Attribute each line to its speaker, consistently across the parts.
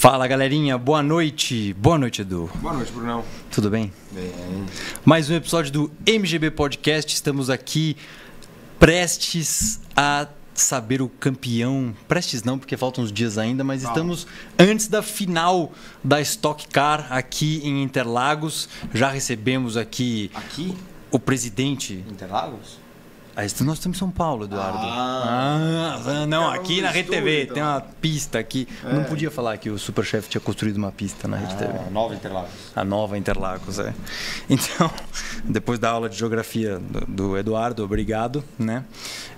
Speaker 1: Fala galerinha, boa noite. Boa noite, Edu.
Speaker 2: Boa noite, Brunão.
Speaker 1: Tudo bem?
Speaker 2: Bem.
Speaker 1: Mais um episódio do MGB Podcast. Estamos aqui prestes a saber o campeão. Prestes não, porque faltam uns dias ainda, mas estamos antes da final da Stock Car aqui em Interlagos. Já recebemos aqui
Speaker 2: Aqui,
Speaker 1: o presidente.
Speaker 2: Interlagos?
Speaker 1: Ah, nós estamos em São Paulo, Eduardo.
Speaker 2: Ah.
Speaker 1: Ah, não,
Speaker 2: Cara,
Speaker 1: aqui na Rede TV
Speaker 2: então.
Speaker 1: tem uma pista aqui. Não podia falar que o Superchef tinha construído uma pista na Rede TV.
Speaker 2: Ah, nova Interlagos.
Speaker 1: A nova Interlagos, é. Então, depois da aula de geografia do, do Eduardo, obrigado, né?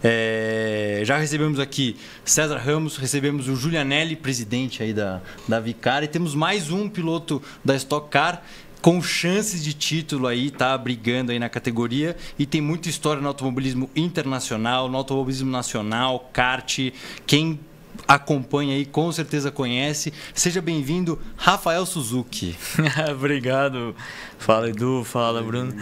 Speaker 1: É, já recebemos aqui César Ramos, recebemos o Julianelli, presidente aí da, da Vicar, e temos mais um piloto da Stock Car com chances de título aí, tá brigando aí na categoria e tem muita história no automobilismo internacional, no automobilismo nacional, kart, quem acompanha aí com certeza conhece. Seja bem-vindo, Rafael Suzuki.
Speaker 3: Obrigado. Fala Edu, fala Bruno.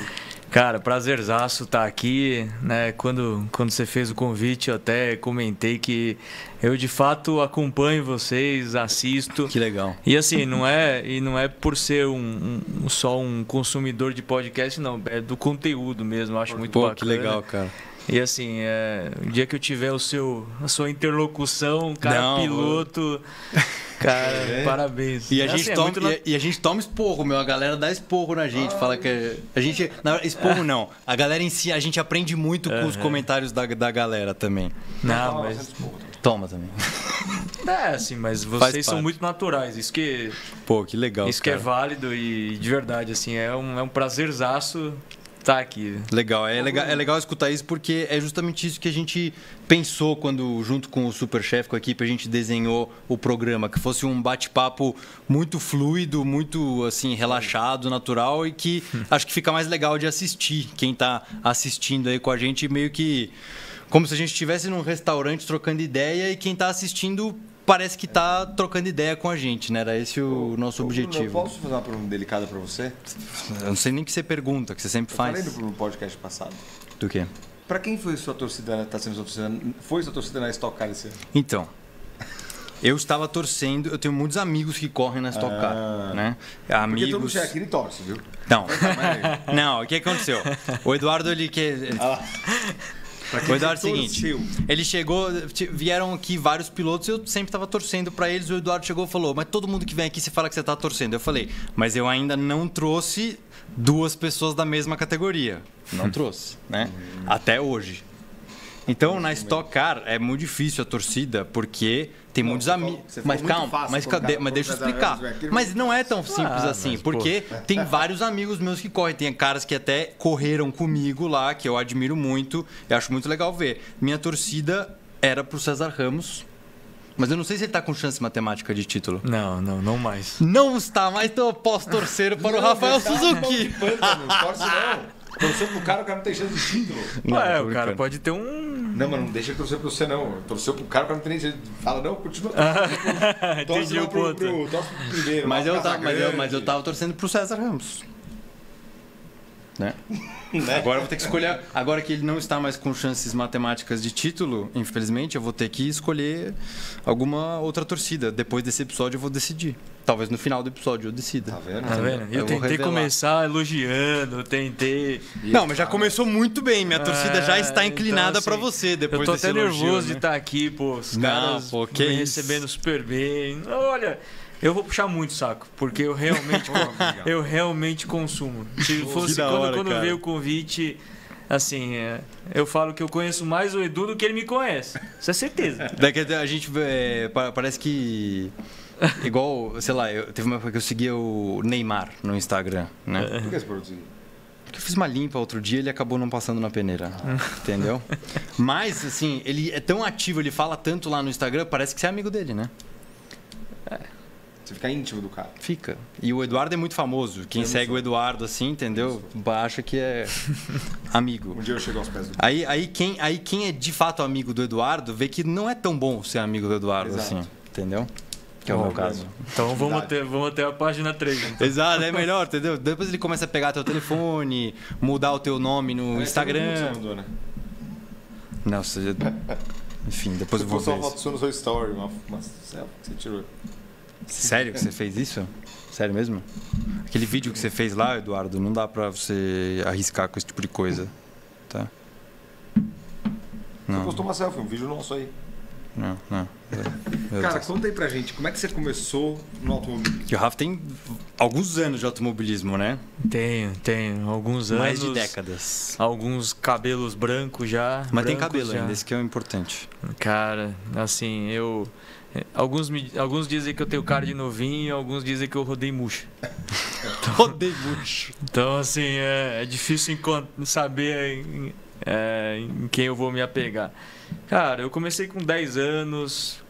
Speaker 3: Cara, prazerzaço estar aqui, né? Quando, quando você fez o convite, eu até comentei que eu de fato acompanho vocês, assisto.
Speaker 1: Que legal.
Speaker 3: E assim, não é, e não é por ser um, um- só um consumidor de podcast, não, é do conteúdo mesmo, acho muito
Speaker 1: Pô,
Speaker 3: bacana.
Speaker 1: que legal, cara.
Speaker 3: E assim, é, o dia que eu tiver o seu, a sua interlocução, cara,
Speaker 1: Não,
Speaker 3: piloto, cara, parabéns.
Speaker 1: E a,
Speaker 3: É
Speaker 1: gente
Speaker 3: assim, é
Speaker 1: toma,
Speaker 3: muito na-
Speaker 1: e, a- e a gente toma esporro, meu. A galera dá esporro na gente. Fala que. é- A gente. Verdade, esporro não. A galera em si, a gente aprende muito com os comentários da, da galera também.
Speaker 3: Não, mas.
Speaker 1: Toma também.
Speaker 3: É, assim, mas vocês são muito naturais. Isso que,
Speaker 1: Pô, que legal.
Speaker 3: isso que é
Speaker 1: cara.
Speaker 3: válido e de verdade, assim, é um, é um prazerzaço estar aqui.
Speaker 1: Legal, é legal, é legal escutar isso porque é justamente isso que a gente pensou quando, junto com o Superchef, com a equipe, a gente desenhou o programa, que fosse um bate-papo muito fluido, muito assim, relaxado, natural e que acho que fica mais legal de assistir. Quem está assistindo aí com a gente, meio que como se a gente estivesse num restaurante trocando ideia e quem está assistindo parece que está trocando ideia com a gente, né? Era esse o nosso objetivo.
Speaker 2: Eu posso fazer uma pergunta delicada pra você?
Speaker 1: Eu não sei nem o que você pergunta, que você sempre
Speaker 2: Eu
Speaker 1: faz.
Speaker 2: falei no podcast passado.
Speaker 1: Do quê?
Speaker 2: Pra quem foi sua torcida, tá sendo sua torcida, foi sua torcida na Stock Car esse ano?
Speaker 1: Então, eu estava torcendo, eu tenho muitos amigos que correm na Stock Car,
Speaker 2: Ah.
Speaker 1: né?
Speaker 2: Porque todo mundo
Speaker 1: Amigos.
Speaker 2: chega aqui e torce, viu?
Speaker 1: Não. Não, o que aconteceu? O Eduardo ele que ele- o Eduardo é o seguinte, ele chegou, vieram aqui vários pilotos, eu sempre estava torcendo para eles, o Eduardo chegou e falou: "Mas todo mundo que vem aqui você fala que você tá torcendo". Eu falei: "Mas eu ainda não trouxe duas pessoas da mesma categoria". Não trouxe, né? Até hoje. Então, na Stock Car é muito difícil a torcida, porque tem
Speaker 2: Não,
Speaker 1: muitos amigos. Mas calma,
Speaker 2: fácil
Speaker 1: mas, cadê- mas deixa eu explicar. Mas não é tão simples
Speaker 3: Ah,
Speaker 1: assim,
Speaker 3: mas, pô.
Speaker 1: porque tem vários amigos meus que correm. Tem caras que até correram comigo lá, que eu admiro muito. Eu acho muito legal ver. Minha torcida era pro César Ramos. Mas eu não sei se ele tá com chance matemática de título.
Speaker 3: Não, não, não mais.
Speaker 1: Não está, mas então eu posso torcer para o Rafael Suzuki.
Speaker 2: Não torce não. Torceu pro cara, o cara não tem chance de título.
Speaker 1: Não, tô
Speaker 3: o cara pode ter um.
Speaker 2: Não, mas não deixa ele torcer pro você, não. Torceu pro cara, o cara não tem nem chance. de- Fala, não, continua. torce
Speaker 3: Entendi o
Speaker 2: pro,
Speaker 3: ponto.
Speaker 2: pro, torce pro primeiro.
Speaker 1: Mas eu, tava, mas, eu, mas eu tava torcendo pro César Ramos. Né?
Speaker 2: Né?
Speaker 1: Agora eu vou ter que escolher. Agora que ele não está mais com chances matemáticas de título, infelizmente, eu vou ter que escolher alguma outra torcida. Depois desse episódio eu vou decidir. Talvez no final do episódio eu decida.
Speaker 2: Tá vendo?
Speaker 3: Tá vendo?
Speaker 1: Eu
Speaker 3: Eu tentei começar elogiando, tentei.
Speaker 1: Não, mas já começou muito bem. Minha torcida já
Speaker 3: É,
Speaker 1: está inclinada
Speaker 3: então,
Speaker 1: pra
Speaker 3: assim,
Speaker 1: você depois
Speaker 3: Eu tô
Speaker 1: desse
Speaker 3: até
Speaker 1: elogio,
Speaker 3: nervoso de
Speaker 1: né?
Speaker 3: estar aqui, pô. Os
Speaker 1: Não,
Speaker 3: caras
Speaker 1: pô, que
Speaker 3: me
Speaker 1: isso.
Speaker 3: recebendo super bem. Olha, eu vou puxar muito o saco, porque eu realmente, eu realmente consumo. Se fosse quando,
Speaker 1: hora,
Speaker 3: quando
Speaker 1: cara.
Speaker 3: veio o convite, assim, é, eu falo que eu conheço mais o Edu do que ele me conhece. Isso é certeza.
Speaker 1: Daqui a gente é, pa- parece que. Igual, sei lá, eu, teve uma época que eu seguia o Neymar no Instagram, né?
Speaker 2: Por que esse produto?
Speaker 1: Porque eu fiz uma limpa outro dia e ele acabou não passando na peneira. Entendeu? Mas, assim, ele é tão ativo, ele fala tanto lá no Instagram, parece que você é amigo dele, né?
Speaker 2: Você fica íntimo do cara.
Speaker 1: Fica. E o Eduardo é muito famoso. Quem
Speaker 2: Eu
Speaker 1: segue o Eduardo, assim, entendeu? Acha que é amigo.
Speaker 2: Um dia eu chego aos pés do
Speaker 1: Aí, aí, quem, aí quem é de fato amigo do Eduardo vê que não é tão bom ser amigo do Eduardo,
Speaker 2: Exato.
Speaker 1: assim. Entendeu? Que é o meu caso.
Speaker 3: Então vamos ter, vamos ter a página 3. Então.
Speaker 1: Exato, é melhor, entendeu? Depois ele começa a pegar teu telefone, mudar o teu nome no
Speaker 2: que
Speaker 1: Instagram.
Speaker 2: Você mandou, né?
Speaker 1: Não, você... Enfim, depois
Speaker 2: Você
Speaker 1: eu vou
Speaker 2: postou
Speaker 1: ver
Speaker 2: uma
Speaker 1: isso.
Speaker 2: foto sua no seu story, uma, uma selfie que você tirou.
Speaker 1: Sério que você fez isso? Sério mesmo? Aquele vídeo que você fez lá, Eduardo, não dá pra você arriscar com esse tipo de coisa. Tá?
Speaker 2: Você
Speaker 1: Não,
Speaker 2: postou uma selfie, um vídeo nosso aí.
Speaker 1: Não, não. Meu
Speaker 2: Cara,
Speaker 1: Deus.
Speaker 2: conta aí pra gente, como é que você começou no automobilismo?
Speaker 1: Que o Rafa tem alguns anos de automobilismo, né?
Speaker 3: Tenho, tenho. Alguns anos.
Speaker 1: Mais de décadas.
Speaker 3: Alguns cabelos brancos já.
Speaker 1: Mas tem
Speaker 3: brancos
Speaker 1: cabelo
Speaker 3: já.
Speaker 1: ainda, esse que é o importante.
Speaker 3: Cara, assim, eu. Alguns, me- alguns dizem que eu tenho cara de novinho, alguns dizem que eu rodei murcho.
Speaker 1: Rodei murcho.
Speaker 3: Então, assim, é, é difícil saber em, é, em quem eu vou me apegar. Cara, eu comecei com 10 anos,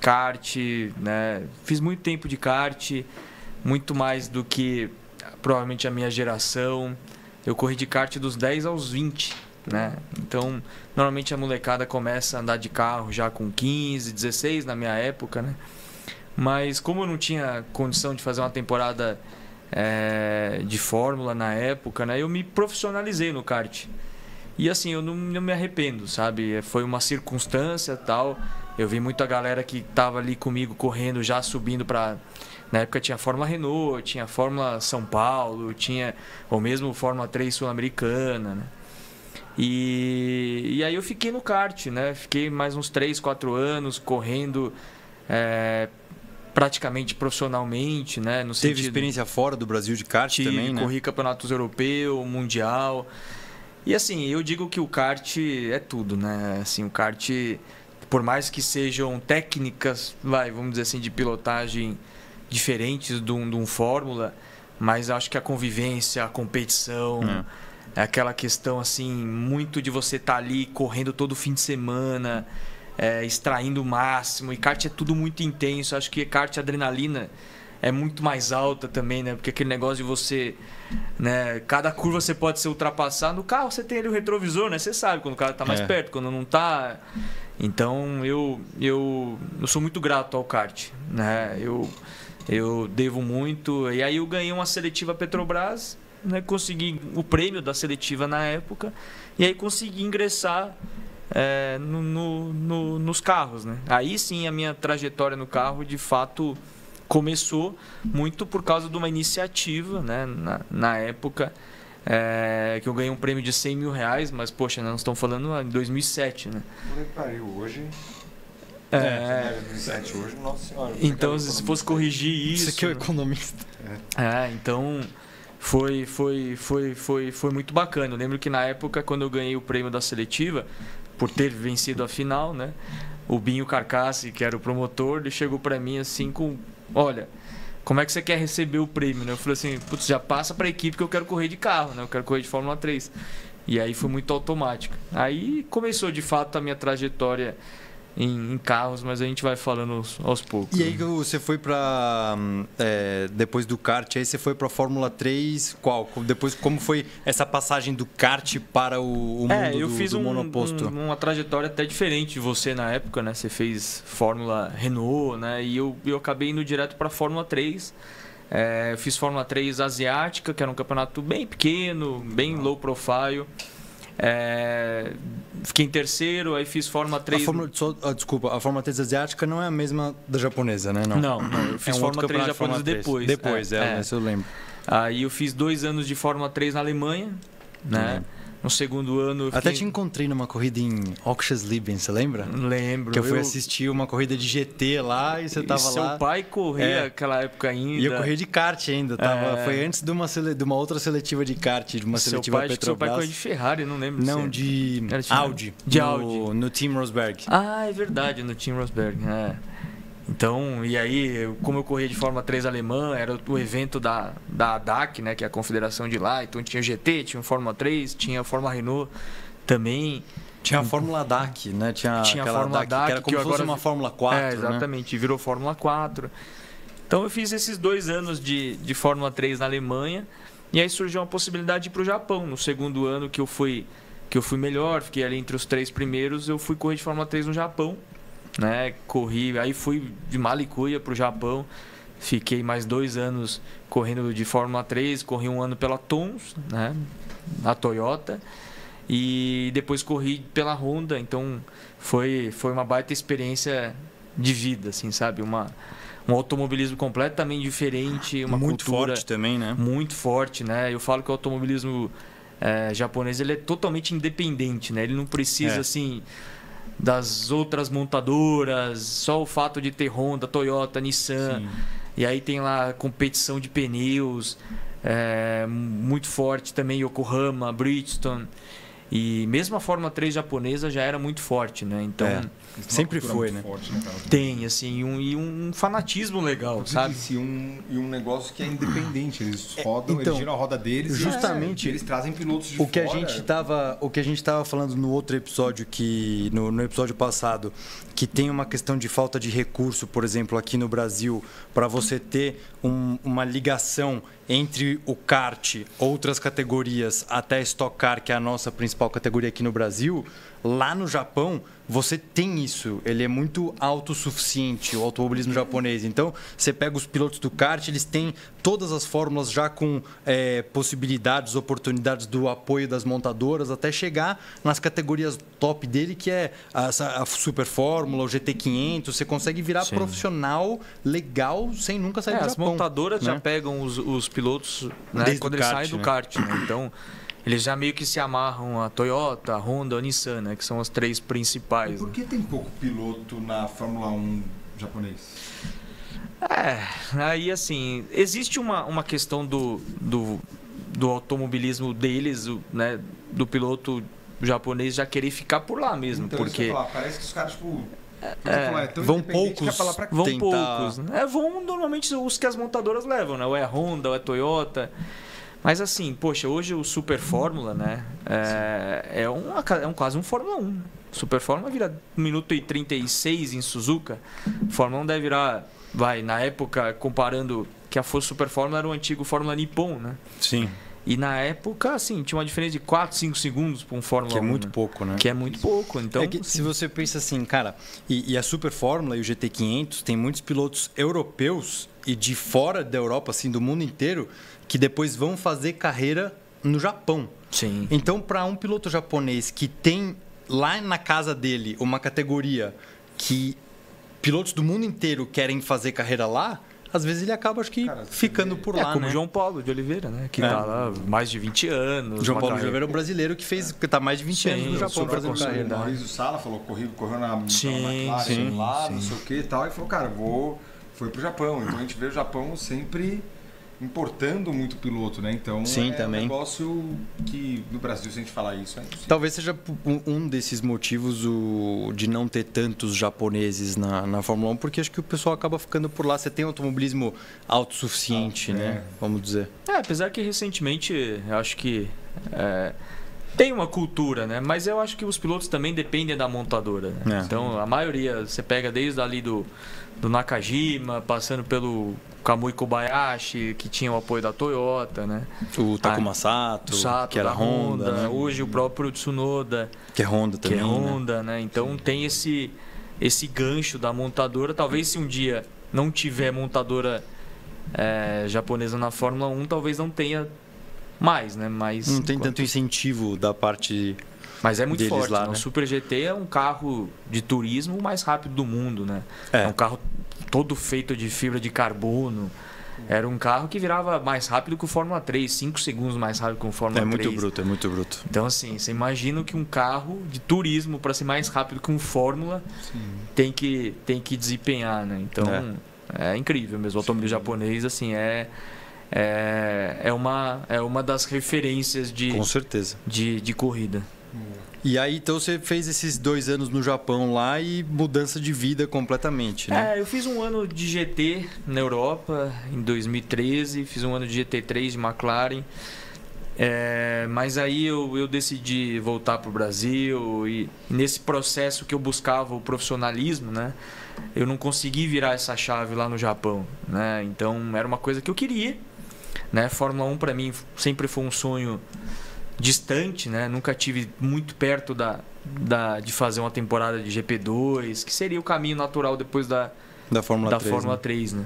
Speaker 3: kart, né? Fiz muito tempo de kart, muito mais do que provavelmente a minha geração. Eu corri de kart dos 10 aos 20, né? Então, normalmente a molecada começa a andar de carro já com 15, 16 na minha época, né? Mas como eu não tinha condição de fazer uma temporada é, de fórmula na época, né? Eu me profissionalizei no kart. E assim, eu não, não me arrependo, sabe? Foi uma circunstância tal. Eu vi muita galera que tava ali comigo correndo, já subindo para na época tinha Fórmula Renault, tinha Fórmula São Paulo, tinha ou mesmo Fórmula 3 Sul-Americana, né? E, e aí eu fiquei no kart, né? Fiquei mais uns 3, 4 anos correndo é, praticamente profissionalmente, né? No
Speaker 1: Teve
Speaker 3: sentido-
Speaker 1: experiência fora do Brasil de kart
Speaker 3: Tive,
Speaker 1: também, né?
Speaker 3: corri campeonatos europeu, mundial. E assim, eu digo que o kart é tudo, né? Assim, o kart, por mais que sejam técnicas, vai, vamos dizer assim, de pilotagem diferentes de um, de um Fórmula, mas acho que a convivência, a competição, é aquela questão assim, muito de você estar ali correndo todo fim de semana, é, extraindo o máximo. E kart é tudo muito intenso. Acho que kart adrenalina é muito mais alta também, né? Porque aquele negócio de você, né? Cada curva você pode ser ultrapassado. No carro você tem ali o retrovisor, né? Você sabe quando o cara tá mais
Speaker 1: É.
Speaker 3: perto, quando não tá. Então eu, eu, eu sou muito grato ao kart, né? Eu, eu devo muito. E aí eu ganhei uma seletiva Petrobras, né? Consegui o prêmio da seletiva na época. E aí consegui ingressar é, no, no- no- nos carros, né? Aí sim a minha trajetória no carro de fato começou muito por causa de uma iniciativa, né? Na, na época é, que eu ganhei um prêmio de 100 mil reais, mas poxa, nós estamos falando em 2007, né?
Speaker 2: Pariu, hoje.
Speaker 3: É,
Speaker 2: 2007, hoje, nossa senhora.
Speaker 3: então se fosse corrigir isso,
Speaker 1: Isso aqui é o
Speaker 3: né?
Speaker 1: economista.
Speaker 3: É, então foi, foi, foi, foi, foi muito bacana. Eu lembro que na época, quando eu ganhei o prêmio da seletiva, por ter vencido a final, né? O Binho Carcassi, que era o promotor, ele chegou pra mim assim com, olha, como é que você quer receber o prêmio, né? Eu falei assim, putz, já passa pra equipe que eu quero correr de carro, né? Eu quero correr de Fórmula 3. E aí foi muito automático. Aí começou de fato a minha trajetória em, em carros, mas a gente vai falando aos, poucos.
Speaker 1: E aí
Speaker 3: né?
Speaker 1: você foi pra. hum, é, depois do kart, aí você foi pra Fórmula 3. Qual? Depois, como foi essa passagem do kart para o, o mundo
Speaker 3: É, eu
Speaker 1: do,
Speaker 3: fiz
Speaker 1: do
Speaker 3: um-
Speaker 1: monoposto?
Speaker 3: um- uma trajetória até diferente de você na época, né? Você fez Fórmula Renault, né? E eu, eu acabei indo direto para Fórmula 3. É, eu fiz Fórmula 3 asiática, que era um campeonato bem pequeno, bem low profile. É, fiquei em terceiro, aí fiz Fórmula
Speaker 1: A
Speaker 3: 3.
Speaker 1: Fórmula, só- ah, desculpa, a Fórmula 3 asiática não é a mesma da japonesa, né? Não,
Speaker 3: Não, não, eu fiz
Speaker 1: É um
Speaker 3: Fórmula 3
Speaker 1: campeonato de Fórmula
Speaker 3: japonesa
Speaker 1: 3.
Speaker 3: depois.
Speaker 1: Depois, é,
Speaker 3: é.
Speaker 1: Isso eu lembro.
Speaker 3: Aí eu fiz dois anos de Fórmula 3 na Alemanha, né?
Speaker 1: lembro.
Speaker 3: No segundo ano eu
Speaker 1: Até te encontrei numa corrida em Oxley, você lembra?
Speaker 3: Lembro.
Speaker 1: Que eu fui assistir uma corrida de GT lá e você tava
Speaker 3: e seu
Speaker 1: lá.
Speaker 3: pai corria
Speaker 1: É.
Speaker 3: aquela época ainda.
Speaker 1: E eu corri de kart ainda. Tava,
Speaker 3: É.
Speaker 1: Foi antes de uma, sele- de uma outra seletiva de kart, de uma
Speaker 3: seu
Speaker 1: seletiva
Speaker 3: pai, que seu pai
Speaker 1: Petrobras.
Speaker 3: corria de Ferrari, não lembro.
Speaker 1: Não, de
Speaker 3: de
Speaker 1: Audi.
Speaker 3: De
Speaker 1: no,
Speaker 3: Audi.
Speaker 1: No Team Rosberg.
Speaker 3: Ah, é verdade, no Team Rosberg. É. Então, e aí, como eu corria de Fórmula 3 alemã, era o evento da, da ADAC, né, que é a confederação de lá. Então tinha o GT, tinha o Fórmula 3, tinha a Fórmula Renault também.
Speaker 1: Tinha a Fórmula DAC, né? Tinha,
Speaker 3: Tinha a Fórmula
Speaker 1: DAC,
Speaker 3: DAC,
Speaker 1: que era como
Speaker 3: que
Speaker 1: se fosse
Speaker 3: agora-
Speaker 1: uma Fórmula 4,
Speaker 3: é,
Speaker 1: né?
Speaker 3: exatamente, virou Fórmula 4. Então eu fiz esses dois anos de, de Fórmula 3 na Alemanha. E aí surgiu uma possibilidade de ir para o Japão. No segundo ano que eu fui que eu fui melhor, fiquei ali entre os três primeiros, eu fui correr de Fórmula 3 no Japão. Né? Corri, aí fui de Malicuia para o Japão. Fiquei mais dois anos correndo de Fórmula 3, corri um ano pela Tons, né? a Toyota. E depois corri pela Honda, então foi, foi uma baita experiência de vida, assim, sabe? Uma, um automobilismo completamente diferente, uma
Speaker 1: muito
Speaker 3: cultura
Speaker 1: forte também, né?
Speaker 3: muito forte, né? Eu falo que o automobilismo é, japonês ele é totalmente independente, né? Ele não precisa
Speaker 1: É.
Speaker 3: assim das outras montadoras, só o fato de ter Honda, Toyota, Nissan.
Speaker 1: Sim.
Speaker 3: E aí tem lá competição de pneus, é, muito forte também Yokohama, Bridgestone. E mesmo a Fórmula 3 japonesa já era muito forte, né? Então
Speaker 1: É. Sempre foi, né?
Speaker 2: Forte, né
Speaker 3: tem assim um, e um fanatismo legal, sabe?
Speaker 2: disse, um, e um negócio que é independente. Eles rodam,
Speaker 1: então,
Speaker 2: eles giram a roda deles. e
Speaker 1: justamente
Speaker 2: eles trazem pilotos de
Speaker 1: o que a
Speaker 2: fora.
Speaker 1: gente tava o que a gente tava falando no outro episódio que no, no episódio passado que tem uma questão de falta de recurso por exemplo aqui no Brasil para você ter um- uma ligação entre o kart outras categorias até Stock Car que é a nossa principal categoria aqui no Brasil lá no Japão você tem isso ele é muito autossuficiente o automobilismo japonês então você pega os pilotos do kart eles têm todas as fórmulas já com é, possibilidades oportunidades do apoio das montadoras até chegar nas categorias top dele que é a, a Super Fórmula o GT500 você consegue virar
Speaker 3: Sim.
Speaker 1: profissional legal sem nunca sair
Speaker 3: É,
Speaker 1: do
Speaker 3: as
Speaker 1: Japão
Speaker 3: montadoras já
Speaker 1: né?
Speaker 3: pegam os, os pilotos né,
Speaker 1: Desde
Speaker 3: quando eles
Speaker 1: kart,
Speaker 3: saem do
Speaker 1: né?
Speaker 3: kart, né? Então, eles já meio que se amarram a Toyota, a Honda, a Nissan, né? Que são as três
Speaker 2: E
Speaker 3: principais.
Speaker 2: por
Speaker 3: né?
Speaker 2: que tem pouco piloto na Fórmula 1 japonês?
Speaker 3: É, aí assim, existe uma, uma questão do, do, do automobilismo deles, o, né? Do piloto japonês já querer ficar por lá mesmo,
Speaker 2: Então,
Speaker 3: porque...
Speaker 2: falar, parece que os caras, tipo.
Speaker 3: É,
Speaker 2: tão
Speaker 1: vão poucos.
Speaker 2: é pra.
Speaker 3: Vão
Speaker 1: tentar-
Speaker 3: poucos. né? É, vão normalmente os que as montadoras levam, né? Ou é a Honda, ou é a Toyota. Mas assim, poxa, hoje o Super Fórmula, né? É, é, uma, é um, quase um Fórmula 1. né? Super Fórmula vira 1 minuto e 36 em Suzuka. Fórmula 1 deve virar, vai, na época, comparando que a Força Super Fórmula era o antigo Fórmula Nippon, né?
Speaker 1: sim
Speaker 3: E na época, assim, tinha uma diferença de 4, 5 segundos para um Fórmula
Speaker 1: que é
Speaker 3: 1.
Speaker 1: muito
Speaker 3: né?
Speaker 1: pouco né
Speaker 3: Que é muito pouco. Então,
Speaker 1: é que se você pensa assim, cara, e, e a Super Fórmula e o GT500 tem muitos pilotos europeus e de fora da Europa, assim, do mundo inteiro, que depois vão fazer carreira no Japão.
Speaker 3: sim.
Speaker 1: Então, para um piloto japonês que tem lá na casa dele uma categoria que pilotos do mundo inteiro querem fazer carreira lá, às vezes ele acaba, acho que,
Speaker 2: Cara,
Speaker 1: ficando por
Speaker 3: É
Speaker 1: lá,
Speaker 3: como
Speaker 1: né?
Speaker 3: o João Paulo de Oliveira, né? Que
Speaker 1: É.
Speaker 3: tá lá mais de 20 anos.
Speaker 1: João Paulo
Speaker 3: carreira-
Speaker 1: Oliveira é um brasileiro que fez, que tá mais de 20
Speaker 3: Sim,
Speaker 1: anos no Japão fazendo carreira.
Speaker 2: O? Maurício Sala falou, correu, correu na,
Speaker 3: Sim,
Speaker 2: na McLaren
Speaker 3: sim,
Speaker 2: lá, não
Speaker 3: sim.
Speaker 2: sei o que e tal, e falou, cara, vou. Foi pro Japão. Então a gente vê o Japão sempre importando muito piloto, né? Então
Speaker 1: Sim,
Speaker 2: é
Speaker 1: também.
Speaker 2: um negócio que no Brasil, se a gente falar isso, é impossível.
Speaker 1: Talvez seja um- desses motivos o, de não ter tantos japoneses na, na Fórmula 1, porque acho que o pessoal acaba ficando por lá. Você tem automobilismo autossuficiente,
Speaker 2: Ah,
Speaker 1: né?
Speaker 2: é.
Speaker 1: Vamos dizer.
Speaker 3: É, apesar que recentemente eu acho que é, tem uma cultura, né? Mas eu acho que os pilotos também dependem da montadora. né?
Speaker 1: É.
Speaker 3: Então a maioria você pega desde ali do, do Nakajima, passando pelo Kamui Kobayashi, que tinha o apoio da Toyota, né?
Speaker 1: O Takuma
Speaker 3: Ah,
Speaker 1: Sato,
Speaker 3: O Sato
Speaker 1: que era
Speaker 3: da
Speaker 1: Honda, né?
Speaker 3: hoje o próprio Tsunoda.
Speaker 1: que é Honda
Speaker 3: que
Speaker 1: também.
Speaker 3: é
Speaker 1: né?
Speaker 3: Honda, né? Então tem esse esse gancho da montadora. Talvez se um dia não tiver montadora é, japonesa na Fórmula 1, talvez não tenha mais, né? Mas
Speaker 1: Não tem tanto incentivo da parte.
Speaker 3: Mas é muito forte.
Speaker 1: lá,
Speaker 3: né? O
Speaker 1: né?
Speaker 3: Super GT é um carro de turismo mais rápido do mundo, né?
Speaker 1: É.
Speaker 3: É um carro todo feito de fibra de carbono. Era um carro que virava mais rápido que o Fórmula 3, 5 segundos mais rápido que o Fórmula
Speaker 1: É muito
Speaker 3: 3.
Speaker 1: bruto, é muito bruto.
Speaker 3: Então, assim, você imagina que um carro de turismo, para ser mais rápido que um Fórmula, tem que, tem que desempenhar, né? Então, é, incrível mesmo. O automobilismo japonês, assim, é, é, é, uma, é uma das referências de,
Speaker 1: Com certeza.
Speaker 3: de, de corrida.
Speaker 1: E aí, então você fez esses dois anos no Japão lá e mudança de vida completamente, né?
Speaker 3: É, eu fiz um ano de GT na Europa em 2013, fiz um ano de GT3 de McLaren. É, mas aí eu, eu decidi voltar para o Brasil e nesse processo que eu buscava o profissionalismo, né? Eu não consegui virar essa chave lá no Japão, né? Então era uma coisa que eu queria, né? Fórmula 1 para mim sempre foi um sonho distante, né? Nunca tive muito perto da, da de fazer uma temporada de GP2, que seria o caminho natural depois da,
Speaker 1: Da Fórmula
Speaker 3: da
Speaker 1: 3.
Speaker 3: Fórmula
Speaker 1: né?
Speaker 3: 3, né?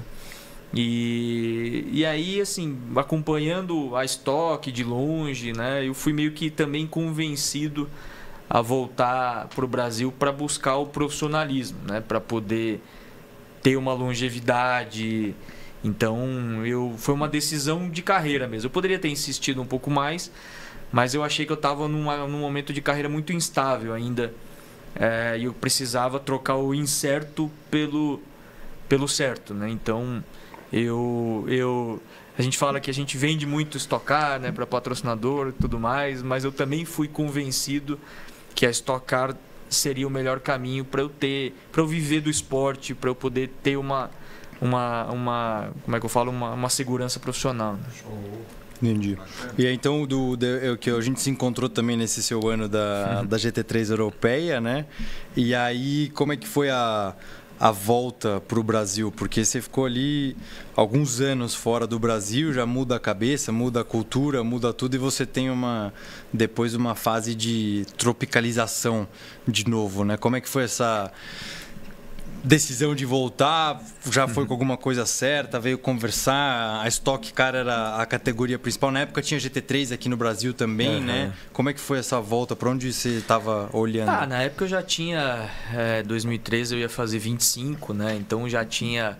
Speaker 3: E, e aí, assim, acompanhando a estoque de longe, né? Eu fui meio que também convencido a voltar para o Brasil para buscar o profissionalismo, né? Para poder ter uma longevidade. Então, eu foi uma decisão de carreira mesmo. Eu poderia ter insistido um pouco mais, mas eu achei que eu estava num momento de carreira muito instável ainda. É, e eu precisava trocar o incerto pelo, pelo certo, né? Então, eu, eu a gente fala que a gente vende muito estocar né, para patrocinador e tudo mais, mas eu também fui convencido que a estocar seria o melhor caminho para eu ter, para eu viver do esporte, para eu poder ter uma, uma, uma, como é que eu falo, uma, uma segurança profissional. Né?
Speaker 1: Entendi. E aí, então, do, do, que a gente se encontrou também nesse seu ano da, uhum. da GT3 europeia, né? E aí, como é que foi a, a volta para o Brasil? Porque você ficou ali alguns anos fora do Brasil, já muda a cabeça, muda a cultura, muda tudo e você tem uma depois uma fase de tropicalização de novo, né? Como é que foi essa decisão de voltar? Já foi uhum. com alguma coisa certa? Veio conversar? A Stock Car era a categoria principal. Na época tinha GT3 aqui no Brasil também, uhum. né? Como é que foi essa volta? Para onde você estava olhando?
Speaker 3: Ah, na época eu já tinha... É, 2013 eu ia fazer 25, né? Então já tinha...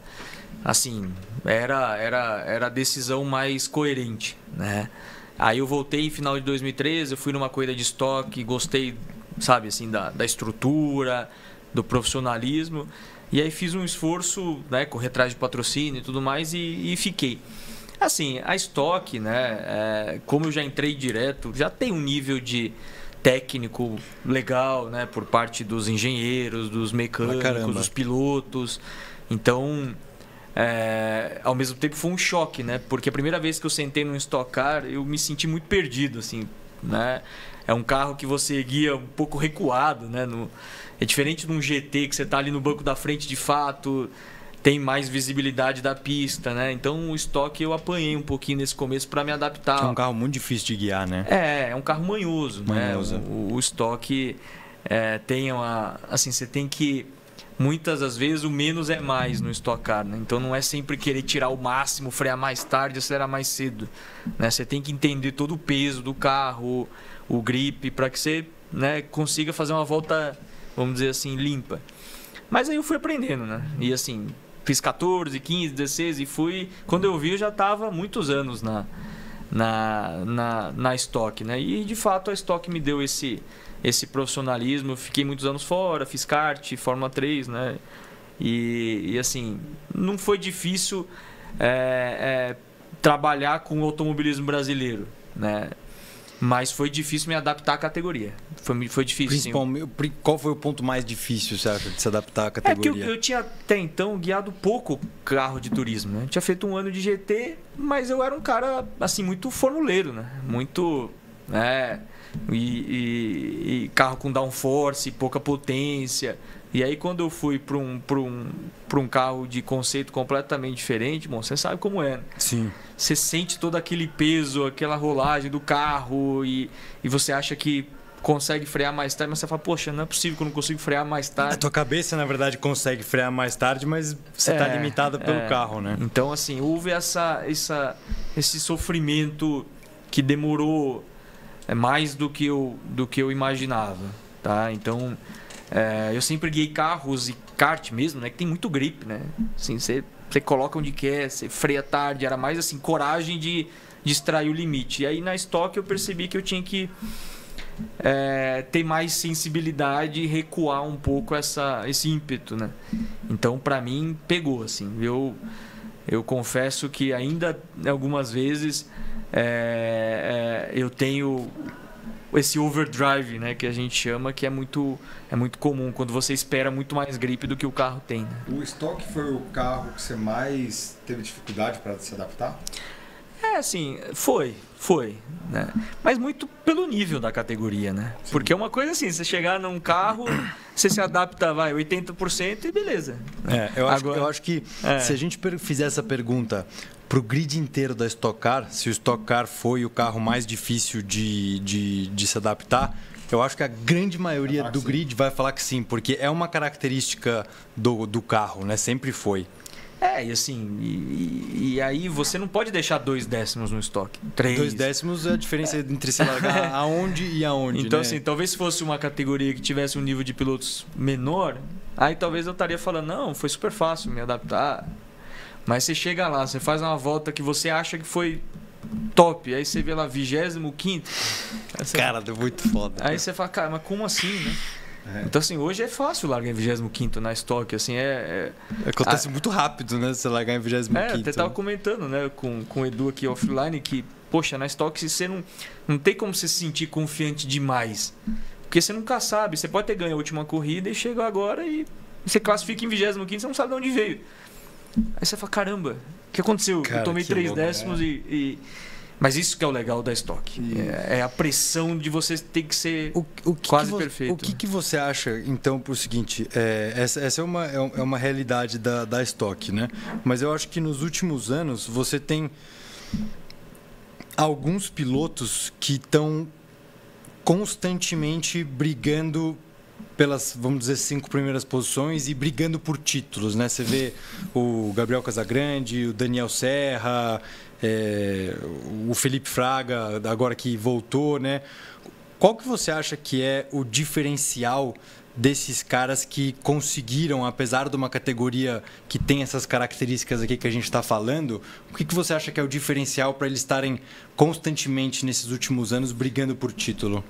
Speaker 3: Assim, era, era, era a decisão mais coerente, né? Aí eu voltei final de 2013, eu fui numa corrida de estoque, gostei, sabe, assim, da, da estrutura, do profissionalismo. E aí fiz um esforço, né, correr atrás de patrocínio e tudo mais e, e fiquei. Assim, a estoque, né, é, como eu já entrei direto, já tem um nível de técnico legal, né, por parte dos engenheiros, dos mecânicos, dos pilotos. Então, é, ao mesmo tempo foi um choque, né, porque a primeira vez que eu sentei no Stock Car, eu me senti muito perdido, assim, né. É um carro que você guia um pouco recuado, né, no, é diferente de um GT que você está ali no banco da frente de fato, tem mais visibilidade da pista, né? Então o estoque eu apanhei um pouquinho nesse começo para me adaptar.
Speaker 1: É um carro muito difícil de guiar, né?
Speaker 3: É, é um carro manhoso, né? manhoso. né? O, o estoque é, tem uma. Assim, você tem que. Muitas das vezes o menos é mais no Stock Car, né? Então não é sempre querer tirar o máximo, frear mais tarde, acelerar mais cedo. Né? Você tem que entender todo o peso do carro, o grip, para que você né, consiga fazer uma volta vamos dizer assim, limpa. Mas aí eu fui aprendendo, né? E assim, fiz 14, 15, 16 e fui. Quando eu vi, eu já estava muitos anos na, na, na, na Stock, né? E de fato a Stock me deu esse, esse profissionalismo. Eu fiquei muitos anos fora, fiz kart, Fórmula 3, né? E, e assim, não foi difícil é, é, trabalhar com o automobilismo brasileiro, né? Mas foi difícil me adaptar à categoria. Foi, foi difícil.
Speaker 1: Qual foi o ponto mais difícil, você acha, de se adaptar à categoria?
Speaker 3: É que eu, eu, tinha até então guiado pouco carro de turismo. Né? Eu tinha feito um ano de GT, mas eu era um cara assim muito formuleiro, né? Muito. Né? E, e, e carro com downforce, pouca potência. E aí quando eu fui para um, um, um carro de conceito completamente diferente, bom, você sabe como é. Né?
Speaker 1: Sim.
Speaker 3: Você sente todo aquele peso, aquela rolagem do carro e, e você acha que consegue frear mais tarde, mas você fala, poxa, não é possível que eu não consigo frear mais tarde.
Speaker 1: A tua cabeça, na verdade, consegue frear mais tarde, mas você está é, limitada pelo é. carro, né?
Speaker 3: Então, assim, houve essa, essa, esse sofrimento que demorou é, mais do que eu, do que eu imaginava, tá? Então, é, eu sempre guiei carros e kart mesmo, né? Que tem muito grip, né? Assim, você, você coloca onde quer, você freia tarde. Era mais assim, coragem de, extrair o limite. E aí na estoque eu percebi que eu tinha que é, ter mais sensibilidade e recuar um pouco essa, esse ímpeto, né? Então, para mim, pegou, assim. Eu, eu confesso que ainda algumas vezes é, é, eu tenho esse overdrive, né, que a gente chama, que é muito, é muito comum quando você espera muito mais gripe do que o carro tem. Né?
Speaker 2: O estoque foi o carro que você mais teve dificuldade para se adaptar?
Speaker 3: É, assim, foi, foi, né? Mas muito pelo nível da categoria, né? Sim. Porque é uma coisa assim, você chegar num carro, você se adapta, vai, 80% e beleza.
Speaker 1: É, eu acho, Agora, eu acho que é. se a gente fizer essa pergunta para o grid inteiro da Stock Car, se o Stock Car foi o carro mais difícil de, de, de se adaptar, eu acho que a grande maioria do grid vai falar que sim, porque é uma característica do, do carro, né? Sempre foi.
Speaker 3: É, e assim, e, e, aí você não pode deixar dois décimos no estoque. Três.
Speaker 1: Dois décimos é a diferença entre se largar aonde e aonde.
Speaker 3: Então,
Speaker 1: né?
Speaker 3: assim, talvez se fosse uma categoria que tivesse um nível de pilotos menor, Aí talvez eu estaria falando, não, foi super fácil me adaptar. Mas você chega lá, você faz uma volta que você acha que foi top, aí você vê lá 25. Você...
Speaker 1: Cara, deu muito foda.
Speaker 3: Aí você fala, cara, mas como assim, né? É. Então, assim, hoje é fácil largar em 25 na estoque, assim, é...
Speaker 1: é... Acontece a... muito rápido, né, você largar em 25
Speaker 3: É, até tava comentando, né, com, com o Edu aqui offline, que, poxa, na estoque você não, não tem como você se sentir confiante demais. Porque você nunca sabe, você pode ter ganho a última corrida e chega agora e você classifica em 25 você não sabe de onde veio. Aí você fala, caramba, o que aconteceu? Cara, eu tomei três louco, décimos é. e, e, Mas isso que é o legal da estoque. É, é, a pressão de você ter que ser o, o que quase
Speaker 1: que
Speaker 3: perfeito.
Speaker 1: O que, que você acha, então, por seguinte, é, essa, essa é, uma, é, é uma realidade da, da estoque, né? Mas eu acho que nos últimos anos você tem alguns pilotos que estão constantemente brigando pelas, vamos dizer, cinco primeiras posições e brigando por títulos, né? Você vê o Gabriel Casagrande, o Daniel Serra, é, o Felipe Fraga, agora que voltou, né? Qual que você acha que é o diferencial desses caras que conseguiram, apesar de uma categoria que tem essas características aqui que a gente está falando, o que, que você acha que é o diferencial para eles estarem constantemente nesses últimos anos brigando por título?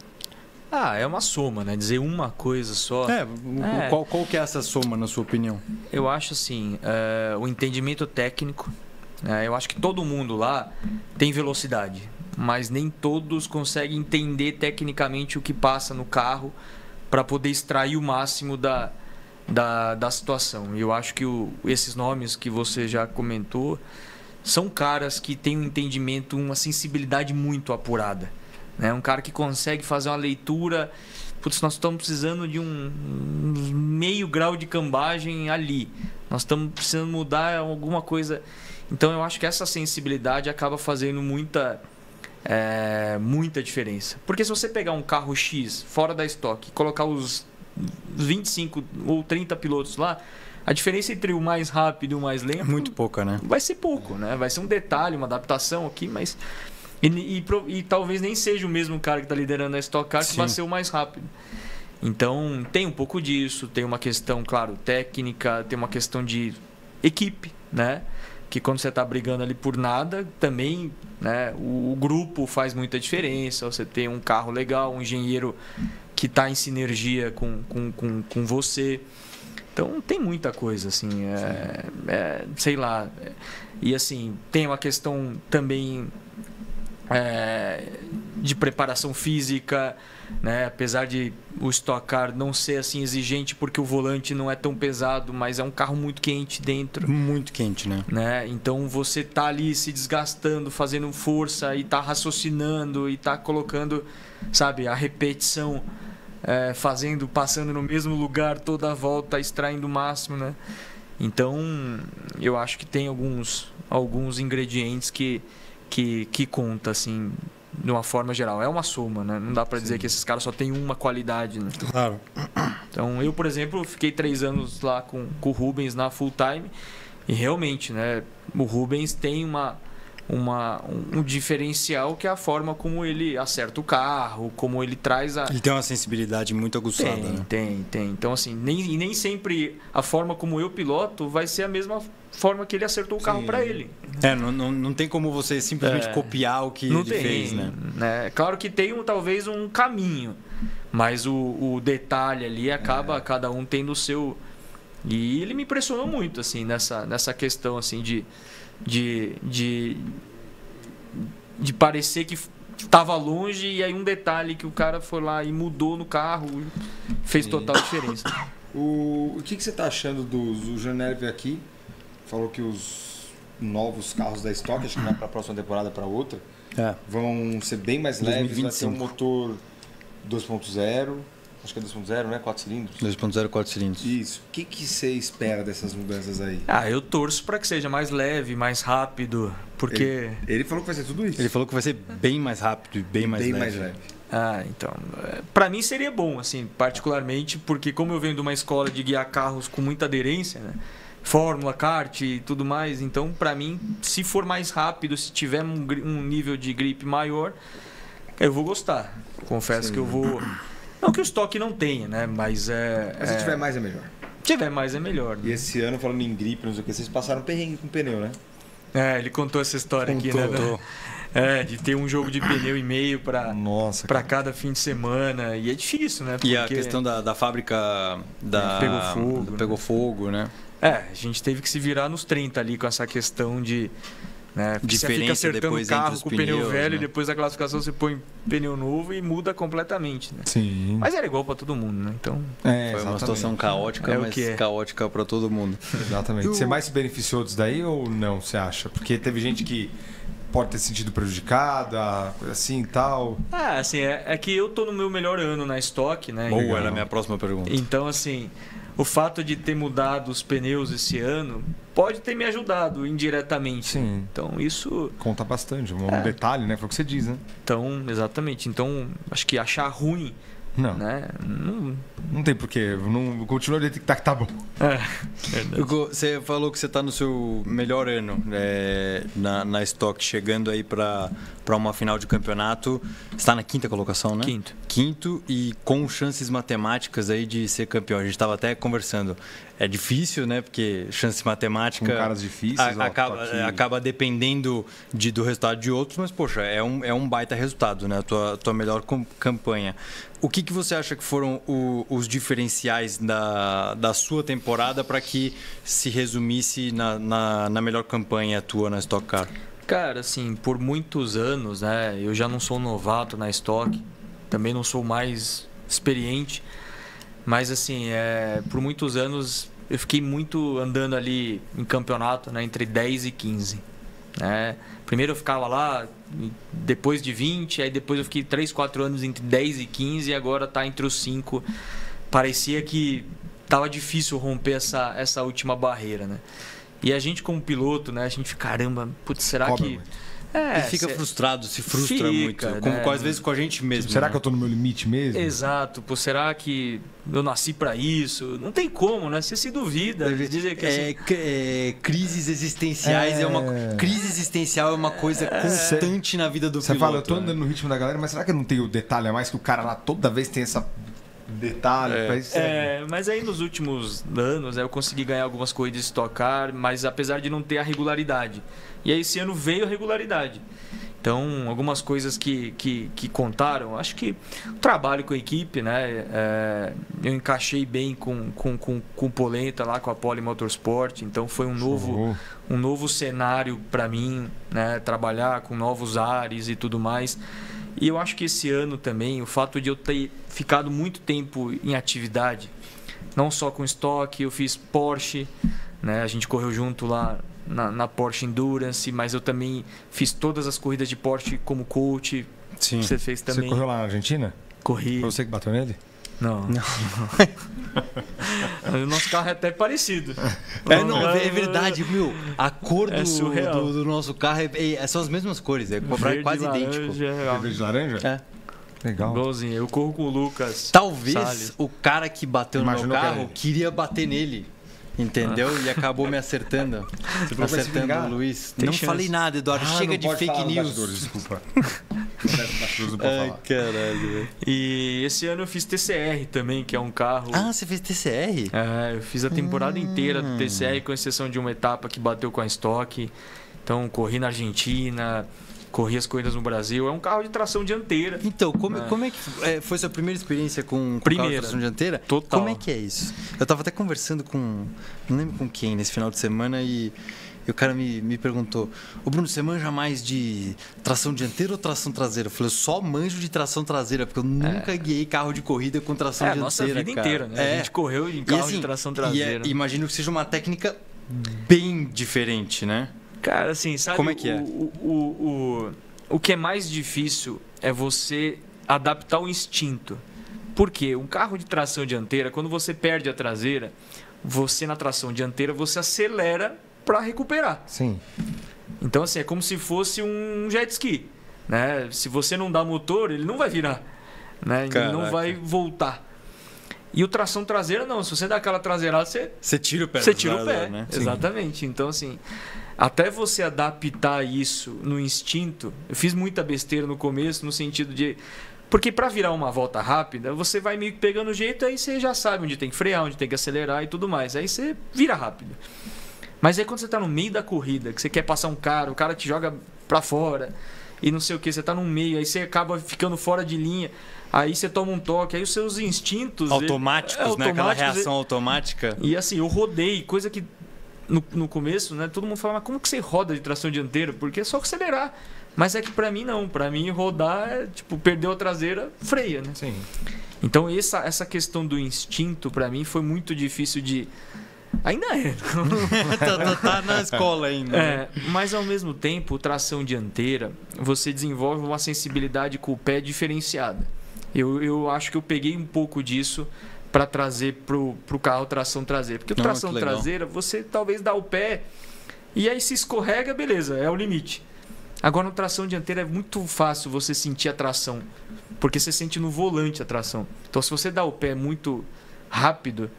Speaker 3: Ah, é uma soma, né? Dizer uma coisa só.
Speaker 1: É, é. Qual, qual que é essa soma, na sua opinião?
Speaker 3: Eu acho assim, uh, o entendimento técnico. Uh, eu acho que todo mundo lá tem velocidade, mas nem todos conseguem entender tecnicamente o que passa no carro para poder extrair o máximo da, da, da situação. E eu acho que o, esses nomes que você já comentou são caras que têm um entendimento, uma sensibilidade muito apurada. Né? Um cara que consegue fazer uma leitura. Putz, nós estamos precisando de um, um meio grau de cambagem ali. Nós estamos precisando mudar alguma coisa. Então eu acho que essa sensibilidade acaba fazendo muita. É, muita diferença. Porque se você pegar um carro X fora da estoque e colocar os 25 ou 30 pilotos lá, a diferença entre o mais rápido e o mais lento. É
Speaker 1: muito pouca, né?
Speaker 3: Vai ser pouco, né? Vai ser um detalhe, uma adaptação aqui, mas e, e, e, talvez nem seja o mesmo cara que está liderando a Stock Car Sim. que vai ser o mais rápido. Então, tem um pouco disso, tem uma questão, claro, técnica, tem uma questão de equipe, né? Que quando você está brigando ali por nada, também né, o, o, grupo faz muita diferença. Você tem um carro legal, um engenheiro que está em sinergia com, com, com, com você. Então tem muita coisa, assim, é, é, sei lá. E assim, tem uma questão também é, de preparação física, né? apesar de o Stock Car não ser assim exigente porque o volante não é tão pesado, mas é um carro muito quente dentro.
Speaker 1: Muito quente, né?
Speaker 3: né? Então você tá ali se desgastando, fazendo força e tá raciocinando e tá colocando, sabe, a repetição, é, fazendo, passando no mesmo lugar toda a volta, extraindo o máximo, né? Então eu acho que tem alguns, alguns ingredientes que que, que conta, assim, de uma forma geral. É uma soma, né? Não dá para dizer que esses caras só têm uma qualidade, né?
Speaker 1: Claro.
Speaker 3: Então, eu, por exemplo, fiquei três anos lá com, com o Rubens na full time e realmente, né? O Rubens tem uma, uma, um, um, diferencial que é a forma como ele acerta o carro, como ele traz a.
Speaker 1: Ele tem uma sensibilidade muito aguçada.
Speaker 3: Tem,
Speaker 1: né?
Speaker 3: tem, tem. Então, assim, nem, nem sempre a forma como eu piloto vai ser a mesma forma que ele acertou o carro para ele.
Speaker 1: É, não, não, não tem como você simplesmente é, copiar o que ele tem, fez, né?
Speaker 3: né? Claro que tem um, talvez um caminho, mas o, o detalhe ali acaba é. cada um tendo o seu. E ele me impressionou muito, assim, nessa, nessa questão, assim, de, de, de, de parecer que estava longe e aí um detalhe que o cara foi lá e mudou no carro fez total diferença.
Speaker 2: O, o que, que você está achando dos o Janerve aqui? falou que os novos carros da Stock, acho que não é para a próxima temporada, para outra, é. vão ser bem mais leves, 2025. vai ter um motor 2.0, acho que é 2.0, né? 4 cilindros.
Speaker 1: 2.0, 4 cilindros.
Speaker 2: Isso. O que, que você espera dessas mudanças aí?
Speaker 3: Ah, eu torço para que seja mais leve, mais rápido, porque...
Speaker 2: Ele, ele, falou que vai ser tudo isso.
Speaker 1: Ele falou que vai ser bem mais rápido e bem mais bem leve. mais leve.
Speaker 3: Ah, então, é, para mim seria bom, assim, particularmente, porque como eu venho de uma escola de guiar carros com muita aderência, né? Fórmula, kart e tudo mais. Então, para mim, se for mais rápido, se tiver um, um, nível de grip maior, eu vou gostar. Confesso Sim. que eu vou. Não que o estoque não tenha, né? Mas é.
Speaker 2: Mas se é... tiver mais é melhor.
Speaker 3: tiver mais é melhor.
Speaker 2: Né? E esse ano, falando em gripe, não sei o que, vocês passaram perrengue com pneu, né?
Speaker 3: É, ele contou essa história contou, aqui, né? É, de ter um jogo de pneu e meio para para cada fim de semana. E é difícil, né?
Speaker 1: Porque... E a questão da, da fábrica da...
Speaker 3: Pegou fogo.
Speaker 1: Pegou né? fogo, né?
Speaker 3: É, a gente teve que se virar nos 30 ali com essa questão de né?
Speaker 1: Diferença você fica acertando o carro com o pneu velho
Speaker 3: né? e depois da classificação você põe pneu novo e muda completamente. Né?
Speaker 1: Sim.
Speaker 3: Mas era igual para todo mundo, né? Então.
Speaker 1: É, foi uma situação caótica, é mas é. caótica para todo mundo.
Speaker 2: Exatamente. Você mais se beneficiou disso daí ou não, você acha? Porque teve gente que pode ter sentido prejudicada, coisa assim e tal.
Speaker 3: Ah, assim, é, é, que eu tô no meu melhor ano na estoque, né?
Speaker 1: Boa, era a minha próxima pergunta.
Speaker 3: Então, assim, o fato de ter mudado os pneus esse ano pode ter me ajudado indiretamente.
Speaker 2: Sim.
Speaker 3: Então isso.
Speaker 2: Conta bastante, um é. detalhe, né? Foi o que você diz, né?
Speaker 3: Então, exatamente. Então, acho que achar ruim
Speaker 2: não.
Speaker 3: Né?
Speaker 2: Não, não tem porquê. Não, continua do que tá, que tá bom.
Speaker 1: É, você falou que você está no seu melhor ano é, na, na Stock, chegando aí para uma final de campeonato. está na quinta colocação, né?
Speaker 3: Quinto.
Speaker 1: Quinto e com chances matemáticas aí de ser campeão. A gente estava até conversando. É difícil, né? Porque chance matemática.
Speaker 2: Com caras difíceis.
Speaker 1: A, acaba, acaba dependendo de, do resultado de outros, mas, poxa, é um, é um baita resultado, né? A tua, tua melhor campanha. O que, que você acha que foram o, os diferenciais da, da sua temporada para que se resumisse na, na, na, melhor campanha tua na Stock Car?
Speaker 3: Cara, assim, por muitos anos, né? Eu já não sou novato na Stock, também não sou mais experiente, mas assim, é, por muitos anos eu fiquei muito andando ali em campeonato, né? Entre 10 e 15. Né? Primeiro eu ficava lá, depois de 20, aí depois eu fiquei 3, 4 anos entre 10 e 15 e agora está entre os 5. Parecia que tava difícil romper essa, essa última barreira, né? E a gente como piloto, né, a gente caramba, putz, será Cobra que muito.
Speaker 1: É, e fica cê... frustrado, se frustra fica, muito. Com, né? com, às vezes com a gente mesmo. Tipo,
Speaker 2: será
Speaker 1: né?
Speaker 2: que eu estou no meu limite mesmo?
Speaker 3: Exato. Pô, será que eu nasci para isso? Não tem como, né? Você se duvida. Dizer que,
Speaker 1: assim... é, é, crises existenciais é... é... uma crise existencial é uma coisa é. constante na vida do Você piloto.
Speaker 2: Você fala, eu tô né? andando no ritmo da galera, mas será que não tem o detalhe a mais que o cara lá toda vez tem essa detalhe.
Speaker 3: É. é, mas aí nos últimos anos eu consegui ganhar algumas corridas de estocar, mas apesar de não ter a regularidade. E aí esse ano veio a regularidade. Então, algumas coisas que, que, que contaram, acho que o trabalho com a equipe, né? É, eu encaixei bem com, com, com, com Polenta lá, com a Poli Motorsport, então foi um novo, um novo cenário para mim, né? Trabalhar com novos ares e tudo mais. E eu acho que esse ano também, o fato de eu ter ficado muito tempo em atividade, não só com estoque, eu fiz Porsche, né? A gente correu junto lá na, na, Porsche Endurance, mas eu também fiz todas as corridas de Porsche como coach.
Speaker 1: Sim.
Speaker 3: Você fez também.
Speaker 2: Você correu lá na Argentina?
Speaker 3: Corri.
Speaker 2: Foi você que bateu nele?
Speaker 3: Não. não. o nosso carro é até parecido.
Speaker 1: É, não, é verdade, meu. A cor é do, do, do, nosso carro é, é, são as mesmas cores, é verde, quase laranja, idêntico.
Speaker 2: É verde laranja?
Speaker 1: É.
Speaker 2: Legal.
Speaker 3: Igualzinho. Eu corro com o Lucas.
Speaker 1: Talvez Salles. o cara que bateu Imaginou no meu carro que queria bater nele. Entendeu? Ah. E acabou me acertando. Você acertando o Luiz. Tem não chance. falei nada, Eduardo. Ah, Chega de fake news.
Speaker 2: Desculpa.
Speaker 1: Ai, caralho.
Speaker 3: E esse ano eu fiz TCR também, que é um carro.
Speaker 1: Ah, você fez TCR?
Speaker 3: É, eu fiz a temporada hum. inteira do TCR, com exceção de uma etapa que bateu com a Stock. Então, corri na Argentina, corri as corridas no Brasil. É um carro de tração dianteira.
Speaker 1: Então, como, é. como é que é, foi sua primeira experiência com, com
Speaker 3: primeira,
Speaker 1: carro de tração dianteira?
Speaker 3: Total.
Speaker 1: Como é que é isso? Eu estava até conversando com, não lembro com quem, nesse final de semana e, e o cara me, me perguntou: Ô Bruno, você manja mais de tração dianteira ou tração traseira? Eu falei: eu só manjo de tração traseira, porque eu nunca é. guiei carro de corrida com tração é, dianteira.
Speaker 3: Nossa vida
Speaker 1: cara.
Speaker 3: inteira, né? É. A gente correu em carro assim, de tração é, traseira.
Speaker 1: imagino que seja uma técnica bem diferente, né?
Speaker 3: Cara, assim, sabe?
Speaker 1: Como é que é?
Speaker 3: O, o, o, o que é mais difícil é você adaptar o instinto. Porque um carro de tração dianteira, quando você perde a traseira, você na tração dianteira você acelera para recuperar.
Speaker 2: Sim.
Speaker 3: Então assim, é como se fosse um jet ski, né? Se você não dá motor, ele não vai virar, né? Ele não vai voltar. E o tração traseira não, se você dá aquela traseirada, você
Speaker 1: você tira o pé.
Speaker 3: Você tira o pé, né? Exatamente. Então assim, até você adaptar isso no instinto, eu fiz muita besteira no começo, no sentido de. Porque para virar uma volta rápida, você vai meio que pegando o jeito, aí você já sabe onde tem que frear, onde tem que acelerar e tudo mais. Aí você vira rápido. Mas aí quando você está no meio da corrida, que você quer passar um cara, o cara te joga para fora e não sei o que, você está no meio, aí você acaba ficando fora de linha, aí você toma um toque, aí os seus instintos.
Speaker 1: Automáticos, ele, é, né? Aquela reação ele, automática.
Speaker 3: E assim, eu rodei, coisa que no, no começo, né? Todo mundo fala, mas como que você roda de tração dianteira? Porque é só acelerar. Mas é que para mim não, para mim rodar é tipo perdeu a traseira, freia, né?
Speaker 2: Sim.
Speaker 3: Então essa essa questão do instinto para mim foi muito difícil de ainda é.
Speaker 1: tá, tá, tá, na escola ainda.
Speaker 3: É, né? mas ao mesmo tempo, tração dianteira, você desenvolve uma sensibilidade com o pé diferenciada. Eu, eu acho que eu peguei um pouco disso para trazer pro, pro carro tração traseira. Porque o tração traseira, você talvez dá o pé e aí se escorrega, beleza, é o limite. Agora, no tração dianteira é muito fácil você sentir a tração, porque você sente no volante a tração. Então, se você dá o pé muito rápido,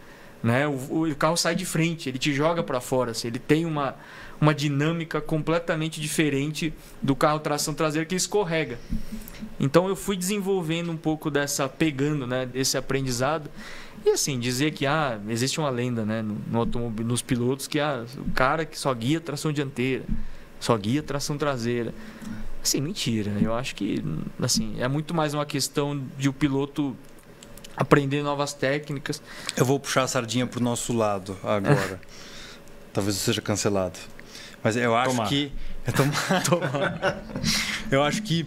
Speaker 3: né, o, o carro sai de frente, ele te joga para fora. Assim, ele tem uma, uma dinâmica completamente diferente do carro tração traseira que escorrega. Então, eu fui desenvolvendo um pouco dessa, pegando né, esse aprendizado. E assim, dizer que ah, existe uma lenda né, no, no nos pilotos que ah, o cara que só guia tração dianteira só guia tração traseira. Assim, mentira. Eu acho que assim, é muito mais uma questão de o piloto aprender novas técnicas.
Speaker 1: Eu vou puxar a sardinha para o nosso lado agora. Talvez eu seja cancelado. Mas eu acho Tomar. que. Tomar. Tomar. eu acho que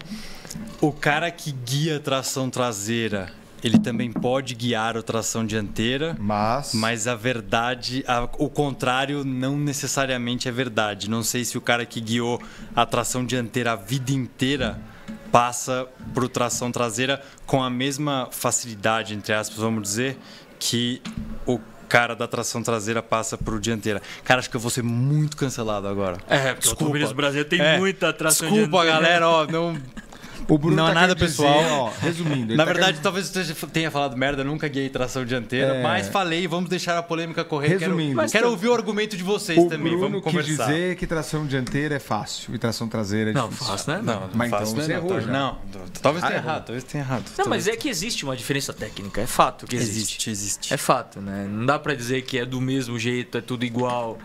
Speaker 1: o cara que guia tração traseira ele também pode guiar a tração dianteira,
Speaker 2: mas,
Speaker 1: mas a verdade, a, o contrário não necessariamente é verdade. Não sei se o cara que guiou a tração dianteira a vida inteira passa para tração traseira com a mesma facilidade, entre aspas, vamos dizer, que o cara da tração traseira passa para o dianteira. Cara, acho que eu vou ser muito cancelado agora.
Speaker 3: É, porque Desculpa. o Brasil tem é, muita tração
Speaker 1: Desculpa,
Speaker 3: dianteira.
Speaker 1: Desculpa, galera, ó, não
Speaker 2: o Bruno
Speaker 1: não
Speaker 2: tá
Speaker 1: é nada pessoal.
Speaker 2: Dizer, ó, resumindo.
Speaker 1: Na tá verdade, querendo... talvez você tenha falado merda, nunca guiei tração dianteira, é... mas falei, vamos deixar a polêmica correr.
Speaker 2: Resumindo.
Speaker 1: Quero, quero ouvir o argumento de vocês
Speaker 2: o
Speaker 1: também.
Speaker 2: Bruno
Speaker 1: vamos conversar.
Speaker 2: quis dizer que tração dianteira é fácil e tração traseira é
Speaker 3: não,
Speaker 2: difícil.
Speaker 3: Não, fácil, né?
Speaker 1: Não,
Speaker 2: mas
Speaker 1: fácil,
Speaker 2: então você errou
Speaker 1: não,
Speaker 2: já.
Speaker 1: Não, talvez tenha ah, errado, talvez tenha errado.
Speaker 3: Não, mas é que existe uma diferença técnica, é fato que existe.
Speaker 1: Existe, existe.
Speaker 3: É fato, né? Não dá para dizer que é do mesmo jeito, é tudo igual.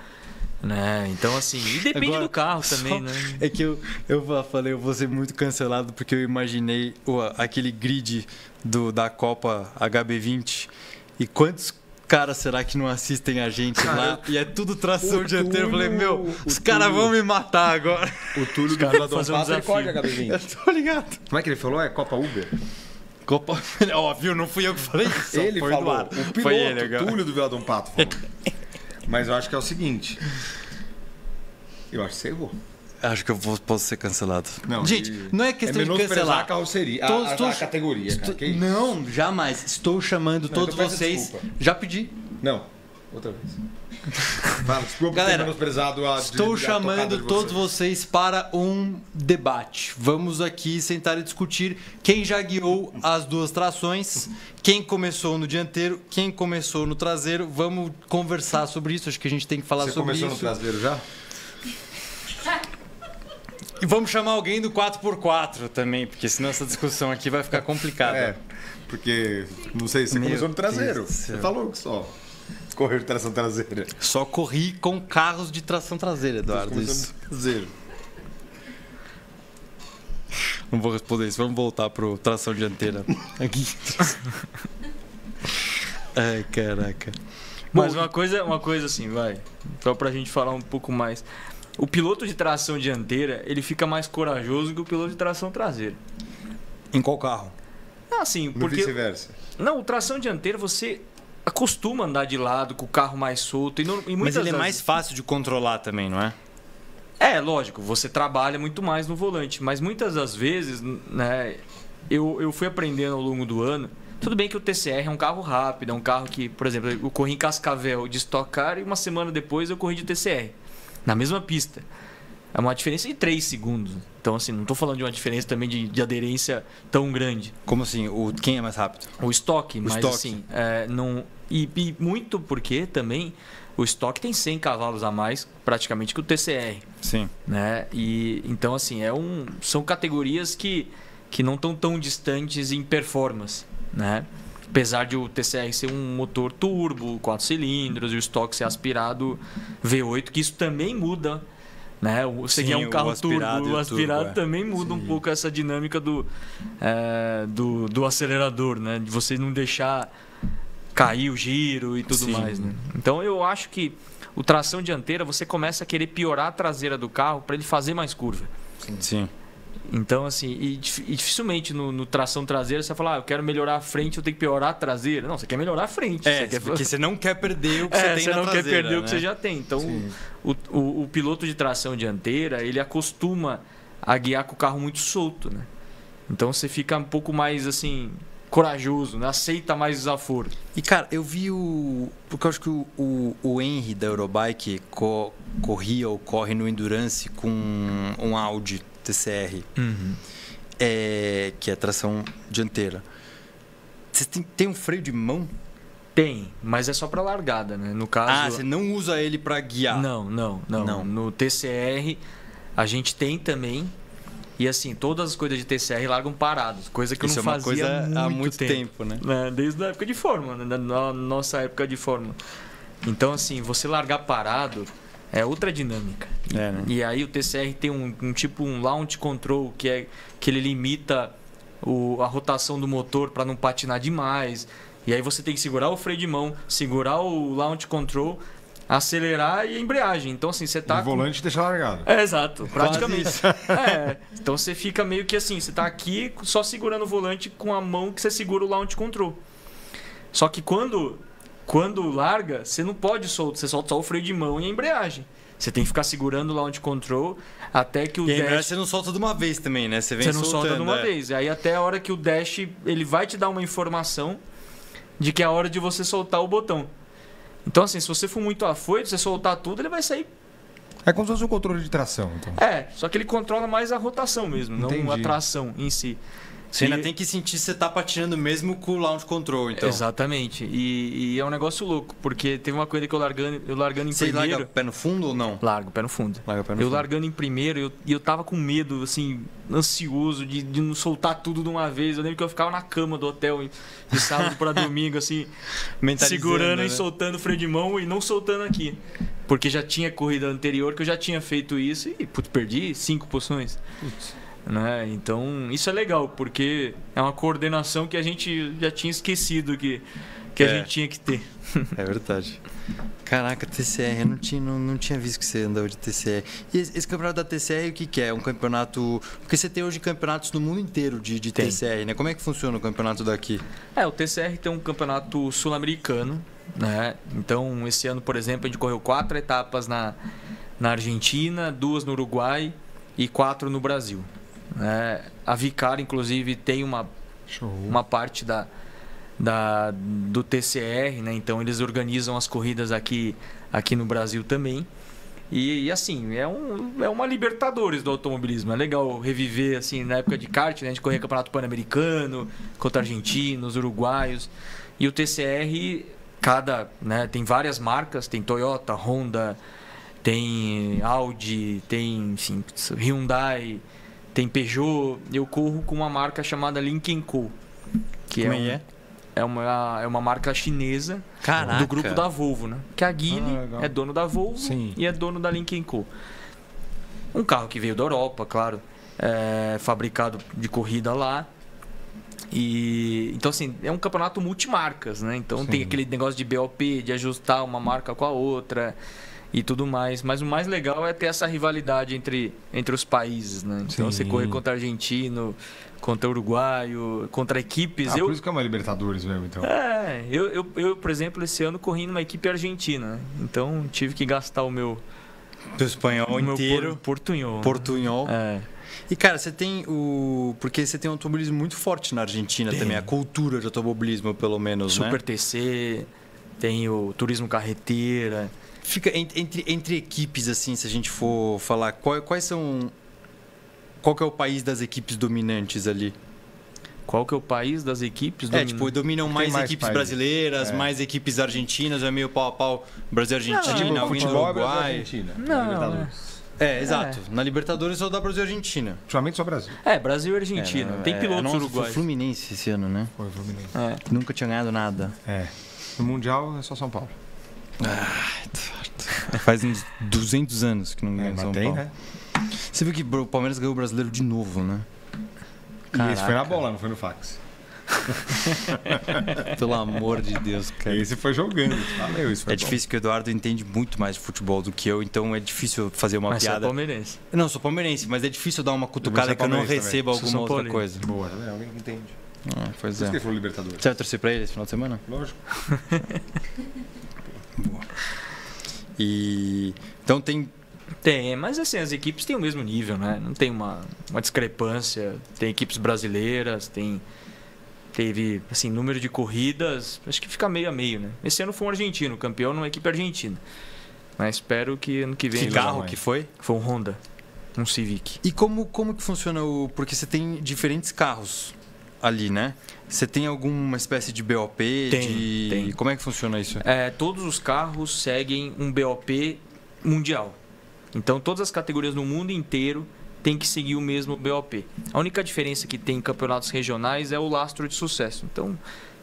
Speaker 3: Né? Então, assim, e depende Agora, do carro também, né?
Speaker 1: É que eu, eu falei, eu vou ser muito cancelado porque eu imaginei o, aquele grid do, da Copa HB20 e quantos caras será que não assistem a gente cara, lá? E é tudo tração dianteira. Eu falei, meu, os caras vão me matar agora.
Speaker 2: O Túlio do Vilador fazer um desafio. HB20.
Speaker 1: Eu tô ligado.
Speaker 2: Como é que ele falou? É Copa Uber?
Speaker 1: Copa... Óbvio, não fui eu que falei isso.
Speaker 2: Ele falou. O piloto, Foi ele, Túlio do Vilador Pato falou. Mas eu acho que é o seguinte. Eu acho que você errou.
Speaker 1: Acho que eu vou, posso ser cancelado.
Speaker 2: Não,
Speaker 1: Gente, não é questão é de cancelar.
Speaker 2: a carroceria, a, estou, a, a categoria.
Speaker 1: Estou, cara, não, jamais. Estou chamando não, todos então vocês. Desculpa. Já pedi.
Speaker 2: Não, outra vez. Fala, desculpa
Speaker 1: Galera, a, estou de, chamando todos vocês para um debate. Vamos aqui sentar e discutir quem já guiou as duas trações, quem começou no dianteiro, quem começou no traseiro. Vamos conversar sobre isso. Acho que a gente tem que falar
Speaker 2: Você
Speaker 1: sobre isso.
Speaker 2: Você começou no traseiro já?
Speaker 1: E vamos chamar alguém do 4x4 também, porque senão essa discussão aqui vai ficar complicada.
Speaker 2: É, porque, não sei, você Meu começou no traseiro. Você falou que só correr de tração traseira.
Speaker 1: Só corri com carros de tração traseira, Eduardo. Isso.
Speaker 2: Traseiro.
Speaker 1: Não vou responder isso. Vamos voltar pro tração dianteira. Aqui. Ai, caraca.
Speaker 3: Mas uma coisa, uma coisa assim, vai. Só pra gente falar um pouco mais o piloto de tração dianteira ele fica mais corajoso que o piloto de tração traseira.
Speaker 1: Em qual carro?
Speaker 3: Ah, sim, porque.
Speaker 2: vice-versa.
Speaker 3: Não, tração dianteira você acostuma andar de lado com o carro mais solto e, não, e
Speaker 1: Mas ele
Speaker 3: é
Speaker 1: mais fácil de controlar também, não é?
Speaker 3: É, lógico, você trabalha muito mais no volante, mas muitas das vezes, né, eu, eu fui aprendendo ao longo do ano. Tudo bem que o TCR é um carro rápido, é um carro que, por exemplo, eu corri em Cascavel de Stock Car e uma semana depois eu corri de TCR na mesma pista. É uma diferença de 3 segundos. Então, assim, não estou falando de uma diferença também de, de, aderência tão grande.
Speaker 1: Como assim? O, quem é mais rápido?
Speaker 3: O estoque, mas stock. assim, é, não. E, e, muito porque também o estoque tem 100 cavalos a mais praticamente que o TCR.
Speaker 1: Sim.
Speaker 3: Né? E, então, assim, é um, são categorias que, que não estão tão distantes em performance, né? Apesar de o TCR ser um motor turbo, quatro cilindros e o estoque ser aspirado V8, que isso também muda né? Você Sim, quer um carro turbo, o aspirado turbo, é. também muda Sim. um pouco essa dinâmica do, é, do, do, acelerador, né? De você não deixar cair o giro e tudo Sim. mais, né? Então eu acho que o tração dianteira você começa a querer piorar a traseira do carro para ele fazer mais curva.
Speaker 1: Sim.
Speaker 3: Então, assim, e, e dificilmente no, no, tração traseira você vai falar, ah, eu quero melhorar a frente, eu tenho que piorar a traseira. Não, você quer melhorar a frente.
Speaker 1: É,
Speaker 3: você quer...
Speaker 1: porque você não quer perder o que é, você tem você na
Speaker 3: não
Speaker 1: traseira,
Speaker 3: quer perder
Speaker 1: né?
Speaker 3: o que você já tem. Então, o, o, o, piloto de tração dianteira, ele acostuma a guiar com o carro muito solto, né? Então, você fica um pouco mais, assim, corajoso, né? aceita mais desaforo.
Speaker 1: E, cara, eu vi o... Porque eu acho que o, o, o Henry da Eurobike co, corria ou corre no Endurance com um Audi TCR,
Speaker 3: uhum.
Speaker 1: é, que é tração dianteira. Você tem, tem um freio de mão?
Speaker 3: Tem, mas é só para largada, né? No caso.
Speaker 1: Ah, você não usa ele para guiar?
Speaker 3: Não, não, não, não. No TCR a gente tem também. E assim, todas as coisas de TCR largam parados, coisa que Isso eu não é fazia
Speaker 1: coisa há muito tempo, tempo né?
Speaker 3: né? Desde a época de Fórmula, né? na nossa época de Fórmula. Então, assim, você largar parado é outra dinâmica.
Speaker 1: É, né?
Speaker 3: E aí o TCR tem um, um, tipo um launch control que é que ele limita o, a rotação do motor para não patinar demais. E aí você tem que segurar o freio de mão, segurar o launch control, acelerar e a embreagem. Então assim, você tá
Speaker 2: o volante com... deixa largado.
Speaker 3: É, exato, praticamente. é, então você fica meio que assim, você tá aqui só segurando o volante com a mão que você segura o launch control. Só que quando quando larga, você não pode soltar, você solta só o freio de mão e a embreagem. Você tem que ficar segurando o launch control até que o
Speaker 1: e
Speaker 3: dash...
Speaker 1: você não solta de uma vez também, né? Você vem
Speaker 3: Você não
Speaker 1: soltando,
Speaker 3: solta de uma
Speaker 1: é.
Speaker 3: vez. Aí até a hora que o dash, ele vai te dar uma informação de que é a hora de você soltar o botão. Então assim, se você for muito afoito, você soltar tudo, ele vai sair
Speaker 2: é como se fosse um controle de tração, então.
Speaker 3: É, só que ele controla mais a rotação mesmo, Entendi. não a tração em si.
Speaker 1: Você ainda tem que sentir que você tá patinando mesmo com o launch control, então.
Speaker 3: Exatamente. E, e, é um negócio louco, porque teve uma coisa que eu largando, eu largando em
Speaker 1: você
Speaker 3: primeiro. Você
Speaker 1: larga pé no fundo ou não?
Speaker 3: Largo pé no fundo.
Speaker 1: Larga pé no
Speaker 3: eu
Speaker 1: fundo.
Speaker 3: largando em primeiro, eu, e eu tava com medo, assim, ansioso de, de não soltar tudo de uma vez. Eu lembro que eu ficava na cama do hotel de sábado para domingo, assim, segurando né? e soltando o freio de mão e não soltando aqui. Porque já tinha corrida anterior que eu já tinha feito isso e, putz, perdi cinco posições. Putz. Né? Então, isso é legal, porque é uma coordenação que a gente já tinha esquecido que, que é. a gente tinha que ter.
Speaker 1: É verdade. Caraca, TCR, eu não tinha, não, não tinha visto que você andava de TCR. E esse, esse campeonato da TCR, o que, que é? Um campeonato. Porque você tem hoje campeonatos no mundo inteiro de, de TCR, né? Como é que funciona o campeonato daqui?
Speaker 3: É, o TCR tem um campeonato sul-americano, né? Então, esse ano, por exemplo, a gente correu quatro etapas na, na Argentina, duas no Uruguai e quatro no Brasil. É, a Vicar, inclusive, tem uma, uma parte da, da, do TCR, né? então eles organizam as corridas aqui, aqui no Brasil também. E, e, assim, é, um, é uma Libertadores do automobilismo. É legal reviver, assim, na época de kart, né? a gente corria Campeonato Pan-Americano contra argentinos, uruguaios. E o TCR, cada, né, tem várias marcas, tem Toyota, Honda, tem Audi, tem enfim, Hyundai, tem Peugeot, eu corro com uma marca chamada Link Co.
Speaker 1: Que Como é, um, é?
Speaker 3: É uma, é uma marca chinesa
Speaker 1: Caraca.
Speaker 3: do grupo da Volvo, né? Que a Guile ah, é dono da Volvo Sim. e é dono da Link Co. Um carro que veio da Europa, claro, é, fabricado de corrida lá. E então assim, é um campeonato multimarcas, né? Então Sim. tem aquele negócio de BOP, de ajustar uma marca com a outra e tudo mais. Mas o mais legal é ter essa rivalidade entre, entre os países, né? Então Sim. você correr contra argentino, contra uruguaio, contra equipes.
Speaker 2: Ah,
Speaker 3: eu...
Speaker 2: por isso que é uma Libertadores mesmo, então.
Speaker 3: É, eu, eu, eu, por exemplo, esse ano corri numa equipe argentina, né? Então tive que gastar o meu.
Speaker 1: Do espanhol o inteiro. Meu
Speaker 3: portunhol.
Speaker 1: Portunhol.
Speaker 3: É.
Speaker 1: E, cara, você tem o. Porque você tem um automobilismo muito forte na Argentina tem. também, a cultura de automobilismo, pelo menos,
Speaker 3: Super
Speaker 1: né?
Speaker 3: TC, tem o turismo carreteira.
Speaker 1: Fica entre, entre equipes, assim, se a gente for falar, quais, quais são. Qual que é o país das equipes dominantes ali?
Speaker 3: Qual que é o país das equipes?
Speaker 1: É, tipo, dominam mais, mais equipes países. brasileiras, é. mais equipes argentinas, é meio pau a pau Brasil-Argentina,
Speaker 2: alguém
Speaker 1: do Uruguai.
Speaker 2: Argentina.
Speaker 3: Não, é.
Speaker 1: É, exato. É. Na Libertadores só dá Brasil e Argentina.
Speaker 2: Ultimamente só Brasil.
Speaker 3: É, Brasil e Argentina. É, Tem pilotos é, uruguaios.
Speaker 1: Foi Fluminense esse ano, né?
Speaker 2: Foi Fluminense.
Speaker 1: É. Nunca tinha ganhado nada.
Speaker 2: É. No Mundial é só São Paulo.
Speaker 1: Ah, faz uns 200 anos que não ganha é, São tem, Paulo. Né? Você viu que o Palmeiras ganhou o brasileiro de novo, né?
Speaker 2: Caraca. E esse foi na bola, não foi no fax.
Speaker 1: Pelo amor de Deus, cara.
Speaker 2: Esse foi jogando. Valeu, isso
Speaker 1: foi é bom. difícil que o Eduardo entende muito mais de futebol do que eu, então é difícil fazer uma
Speaker 3: mas
Speaker 1: piada.
Speaker 3: Mas palmeirense.
Speaker 1: Não, sou palmeirense, mas é difícil dar uma cutucada é que eu não receba também. alguma outra coisa.
Speaker 2: Boa, tá Alguém que entende.
Speaker 1: Ah, pois é.
Speaker 2: que foi o Libertadores.
Speaker 1: Você vai torcer pra ele esse final de semana?
Speaker 2: Lógico.
Speaker 1: Boa. E então tem
Speaker 3: tem, mas assim, as equipes têm o mesmo nível, né? Não tem uma, uma discrepância. Tem equipes brasileiras, tem teve assim número de corridas, acho que fica meio a meio, né? Esse ano foi um argentino, campeão numa equipe argentina. Mas espero que ano que vem.
Speaker 1: Que carro que foi?
Speaker 3: Foi um Honda, um Civic.
Speaker 1: E como como que funciona o? Porque você tem diferentes carros ali, né? Você tem alguma espécie de BOP?
Speaker 3: Tem,
Speaker 1: de...
Speaker 3: tem.
Speaker 1: Como é que funciona isso?
Speaker 3: É, todos os carros seguem um BOP mundial. Então todas as categorias no mundo inteiro tem que seguir o mesmo BOP. A única diferença que tem em campeonatos regionais é o lastro de sucesso. Então,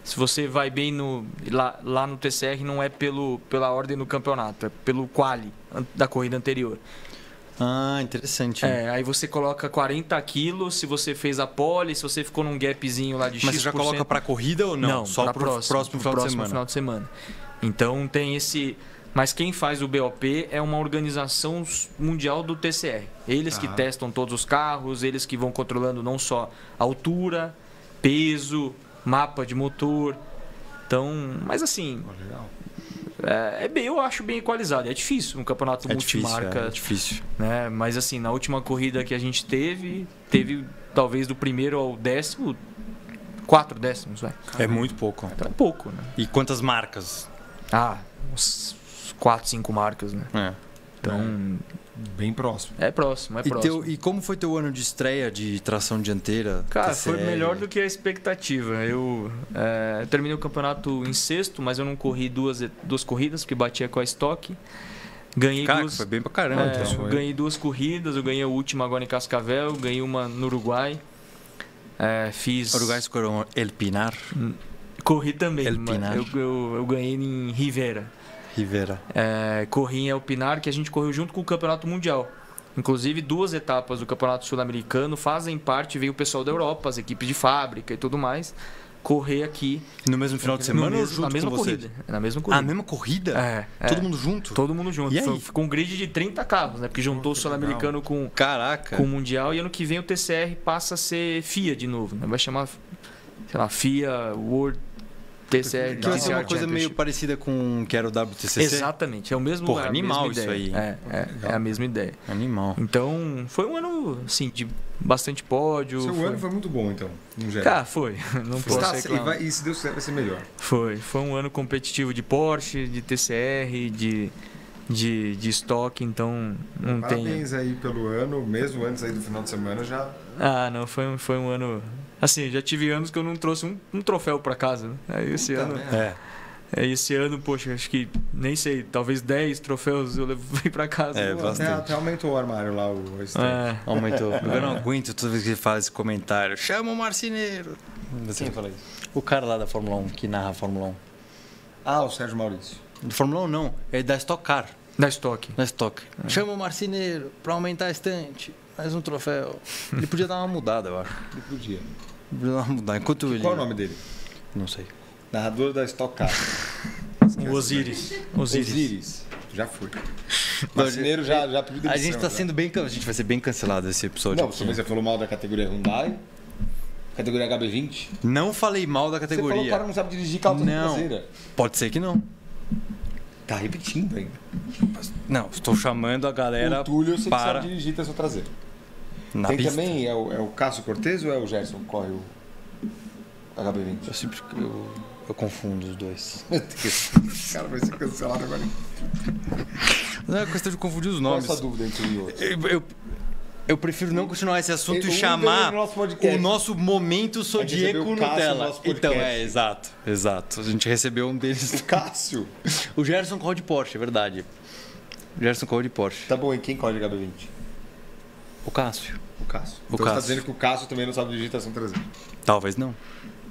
Speaker 3: se você vai bem no, lá, lá no TCR, não é pelo, pela ordem do campeonato, é pelo quali da corrida anterior.
Speaker 1: Ah, interessante.
Speaker 3: É, aí você coloca 40 quilos se você fez a pole, se você ficou num gapzinho lá de
Speaker 1: Mas X%. Mas você já coloca para corrida ou não?
Speaker 3: Não,
Speaker 1: só para o próximo,
Speaker 3: próximo,
Speaker 1: final,
Speaker 3: próximo
Speaker 1: de semana.
Speaker 3: final de semana. Então tem esse mas quem faz o BOP é uma organização mundial do TCR. Eles que testam todos os carros, eles que vão controlando não só altura, peso, mapa de motor. Então, mas assim, é, é, bem, eu acho bem equalizado. É difícil um campeonato
Speaker 1: é
Speaker 3: multimarca.
Speaker 1: Difícil, é, é difícil.
Speaker 3: Né? Mas assim, na última corrida que a gente teve, teve talvez do primeiro ao décimo, quatro décimos. Vai.
Speaker 1: É muito pouco.
Speaker 3: É pouco, né?
Speaker 1: E quantas marcas?
Speaker 3: Ah, uns quatro, cinco marcas, né?
Speaker 1: É.
Speaker 3: Então,
Speaker 2: bem próximo.
Speaker 3: É próximo, é
Speaker 1: e
Speaker 3: próximo.
Speaker 1: Teu, e como foi teu ano de estreia de tração dianteira?
Speaker 3: Cara, foi melhor do que a expectativa. Eu é, terminei o campeonato em sexto, mas eu não corri duas, duas corridas, porque batia com a estoque. Ganhei
Speaker 1: Cara,
Speaker 3: duas.
Speaker 1: Foi bem pra caramba.
Speaker 3: É, então. Ganhei duas corridas, eu ganhei a última agora em Cascavel, ganhei uma no Uruguai. É, fiz.
Speaker 1: Uruguai escolheu El Pinar?
Speaker 3: Corri também.
Speaker 1: El Pinar.
Speaker 3: Eu, eu, eu ganhei em Rivera.
Speaker 1: Rivera.
Speaker 3: É, corri em Elpinar, que a gente correu junto com o Campeonato Mundial. Inclusive, duas etapas do Campeonato Sul-Americano fazem parte, veio o pessoal da Europa, as equipes de fábrica e tudo mais, correr aqui.
Speaker 1: No mesmo final de semana ou junto
Speaker 3: na mesma
Speaker 1: com
Speaker 3: corrida.
Speaker 1: Você?
Speaker 3: Na mesma corrida.
Speaker 1: Ah, mesma corrida?
Speaker 3: É,
Speaker 1: Todo
Speaker 3: é.
Speaker 1: mundo junto?
Speaker 3: Todo mundo junto.
Speaker 1: E aí?
Speaker 3: Ficou um grid de 30 carros, né? Porque juntou o Sul-Americano com,
Speaker 1: Caraca.
Speaker 3: com o Mundial e ano que vem o TCR passa a ser FIA de novo. Né? Vai chamar, sei lá, FIA World TCR.
Speaker 1: Que vai ser uma coisa meio parecida com que era o WTCC?
Speaker 3: Exatamente, é o mesmo
Speaker 1: Porra,
Speaker 3: é
Speaker 1: animal isso aí.
Speaker 3: É, é, é, a mesma ideia.
Speaker 1: Animal.
Speaker 3: Então, foi um ano, assim, de bastante pódio.
Speaker 2: Seu
Speaker 3: foi...
Speaker 2: ano foi muito bom, então, no geral.
Speaker 3: Cara, foi. Não foi. posso
Speaker 2: tá, e, vai, e se Deus quiser, vai ser melhor.
Speaker 3: Foi. Foi um ano competitivo de Porsche, de TCR, de, de, de estoque, então não
Speaker 2: Parabéns
Speaker 3: tem...
Speaker 2: Parabéns aí pelo ano, mesmo antes aí do final de semana já...
Speaker 3: Ah, não, foi, foi um ano Assim, já tive anos que eu não trouxe um, um troféu para casa. Né? Aí esse ano.
Speaker 1: É.
Speaker 3: É, esse ano, poxa, acho que nem sei, talvez 10 troféus eu levei para casa.
Speaker 1: É, bastante.
Speaker 2: Até, até, aumentou o armário lá, o
Speaker 3: é.
Speaker 1: Aumentou. Eu não aguento toda vez que ele faz esse comentário. Chama o marceneiro.
Speaker 2: Você Quem fala isso?
Speaker 1: O cara lá da Fórmula 1, que narra a Fórmula 1.
Speaker 2: Ah, o Sérgio Maurício.
Speaker 1: De Fórmula 1 não, é da Stock Car.
Speaker 3: Da Stock.
Speaker 1: Da Stock. É. Chama o marceneiro para aumentar a estante. Mais um troféu. Ele podia dar uma mudada, eu acho.
Speaker 2: Ele podia.
Speaker 1: Mudar. Enquanto ele...
Speaker 2: Qual é o nome dele?
Speaker 1: Não sei.
Speaker 2: Narrador da Stock Car.
Speaker 3: o Osiris. Osiris.
Speaker 2: Osiris. Já fui. Marceneiro já, já pediu
Speaker 1: A gente tá sendo bem. A gente vai ser bem cancelado esse episódio.
Speaker 2: Não, aqui. você falou mal da categoria Hyundai. Categoria HB20?
Speaker 1: Não falei mal da categoria. Você falou
Speaker 2: que o cara não sabe dirigir carro
Speaker 1: não.
Speaker 2: traseira.
Speaker 1: Pode ser que não.
Speaker 2: Tá repetindo ainda.
Speaker 1: Não, estou chamando a galera
Speaker 2: o Túlio, você
Speaker 1: para...
Speaker 2: sabe dirigir tração traseira.
Speaker 1: Na
Speaker 2: Tem
Speaker 1: pista.
Speaker 2: também, é o, é o Cássio Cortez ou é o Gerson que corre o HB20?
Speaker 1: Eu sempre eu, eu confundo os dois.
Speaker 2: O cara vai ser cancelado agora.
Speaker 1: Não é questão de confundir os nomes.
Speaker 2: Qual é dúvida entre um e outro?
Speaker 1: Eu, eu, eu prefiro não continuar esse assunto
Speaker 2: Eu-
Speaker 1: e chamar
Speaker 2: no nosso
Speaker 1: o nosso momento
Speaker 2: o no
Speaker 1: Nutella.
Speaker 2: nosso
Speaker 1: Então, é, exato, exato. A gente recebeu um deles.
Speaker 2: O Cássio.
Speaker 1: O Gerson corre de Porsche, é verdade. Gerson correu de Porsche.
Speaker 2: Tá bom, e quem corre de HB20?
Speaker 1: O Cássio.
Speaker 2: O Cássio.
Speaker 1: O
Speaker 2: então
Speaker 1: Cássio.
Speaker 2: você tá dizendo que o Cássio também não sabe de digitação traseira.
Speaker 1: Talvez não.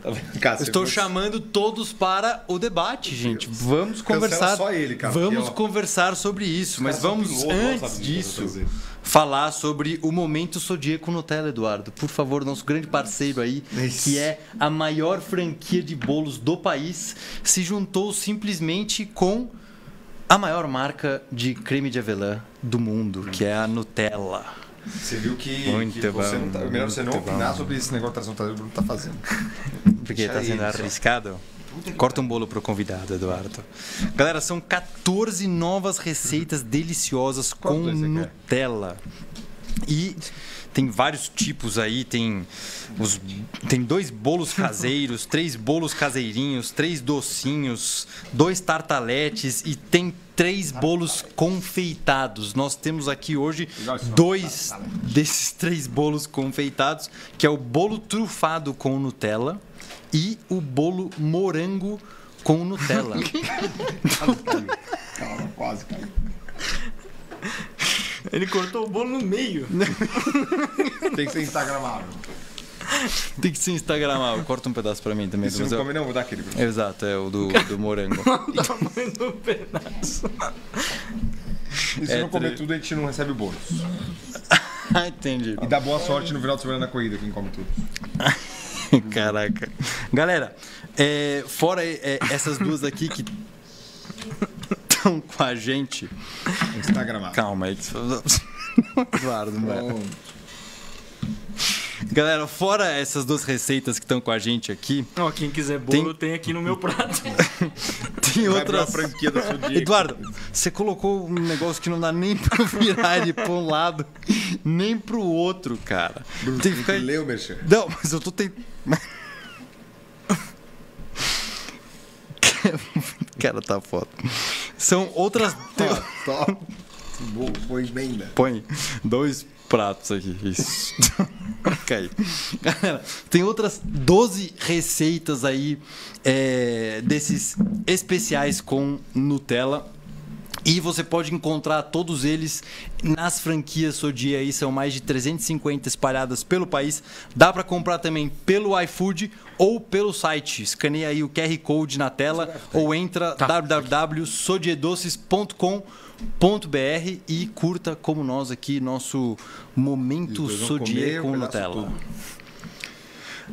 Speaker 2: Tá Cássio?
Speaker 1: Estou
Speaker 2: Você-
Speaker 1: chamando todos para o debate, gente. Vamos
Speaker 2: Cancela
Speaker 1: conversar.
Speaker 2: só ele, cara,
Speaker 1: vamos
Speaker 2: ó,
Speaker 1: conversar sobre isso, mas vamos
Speaker 2: piloto,
Speaker 1: antes disso falar sobre o momento Zodíaco Nutella, Eduardo. Por favor, nosso grande parceiro aí,
Speaker 2: Isso.
Speaker 1: que é a maior franquia de bolos do país, se juntou simplesmente com a maior marca de creme de avelã do mundo, que é a Nutella.
Speaker 2: Você viu que,
Speaker 1: Muito
Speaker 2: que você
Speaker 1: bom,
Speaker 2: não tá, melhor você não opinar
Speaker 1: bom.
Speaker 2: sobre esse negócio de tração traseira, o Bruno tá fazendo.
Speaker 1: Porque
Speaker 2: Deixa
Speaker 1: tá sendo arriscado. Corta um bolo pro convidado, Eduardo. Galera, são 14 novas receitas deliciosas
Speaker 2: Qual
Speaker 1: com
Speaker 2: você?
Speaker 1: Nutella. E tem vários tipos aí, tem os tem dois bolos caseiros, três bolos caseirinhos, três docinhos, dois tartaletes e tem três bolos confeitados. Nós temos aqui hoje dois desses três bolos confeitados, que é o bolo trufado com Nutella e o bolo morango com Nutella.
Speaker 2: Calma, quase caiu.
Speaker 3: Ele cortou o bolo no meio.
Speaker 2: Tem que ser instagramável.
Speaker 1: Tem que ser instagramável. Corta um pedaço pra mim também.
Speaker 2: Se não
Speaker 1: eu-
Speaker 2: come não, vou dar aquele. Bruno.
Speaker 1: Exato, é o do, do morango.
Speaker 3: o tamanho do pedaço.
Speaker 2: E se
Speaker 1: É,
Speaker 2: não comer
Speaker 1: tre-
Speaker 2: tudo, a gente não recebe bônus.
Speaker 1: ah, entendi.
Speaker 2: E dá boa sorte no final de semana na corrida, quem come tudo.
Speaker 1: Caraca. Galera, é, fora é, essas duas aqui que estão com a gente. Calma aí. Eduardo, mano. Galera, fora essas duas receitas que estão com a gente aqui,
Speaker 3: Ó, quem quiser bolo, tem... aqui no meu prato.
Speaker 1: tem outras.
Speaker 2: franquia da.
Speaker 1: Eduardo, você colocou um negócio que não dá nem pra virar ele pra um lado, nem pro outro, cara.
Speaker 2: Bruno,
Speaker 1: Tem
Speaker 2: tem
Speaker 1: que ficar.
Speaker 2: ler o.
Speaker 1: Não, mas eu tô tentando. Cara, tá foda. São outras.
Speaker 2: Tó, tó. Emenda.
Speaker 1: Põe dois pratos aqui. Isso. ok. Galera, tem outras 12 receitas aí é, desses especiais com Nutella. E você pode encontrar todos eles nas franquias Sodia aí, são mais de 350 espalhadas pelo país. Dá para comprar também pelo iFood ou pelo site. Escaneia aí o QR Code na tela ou entra www.sodiedoces.com.br e curta como nós aqui nosso momento
Speaker 2: Depois vão
Speaker 1: Sodie
Speaker 2: comer um
Speaker 1: com Nutella.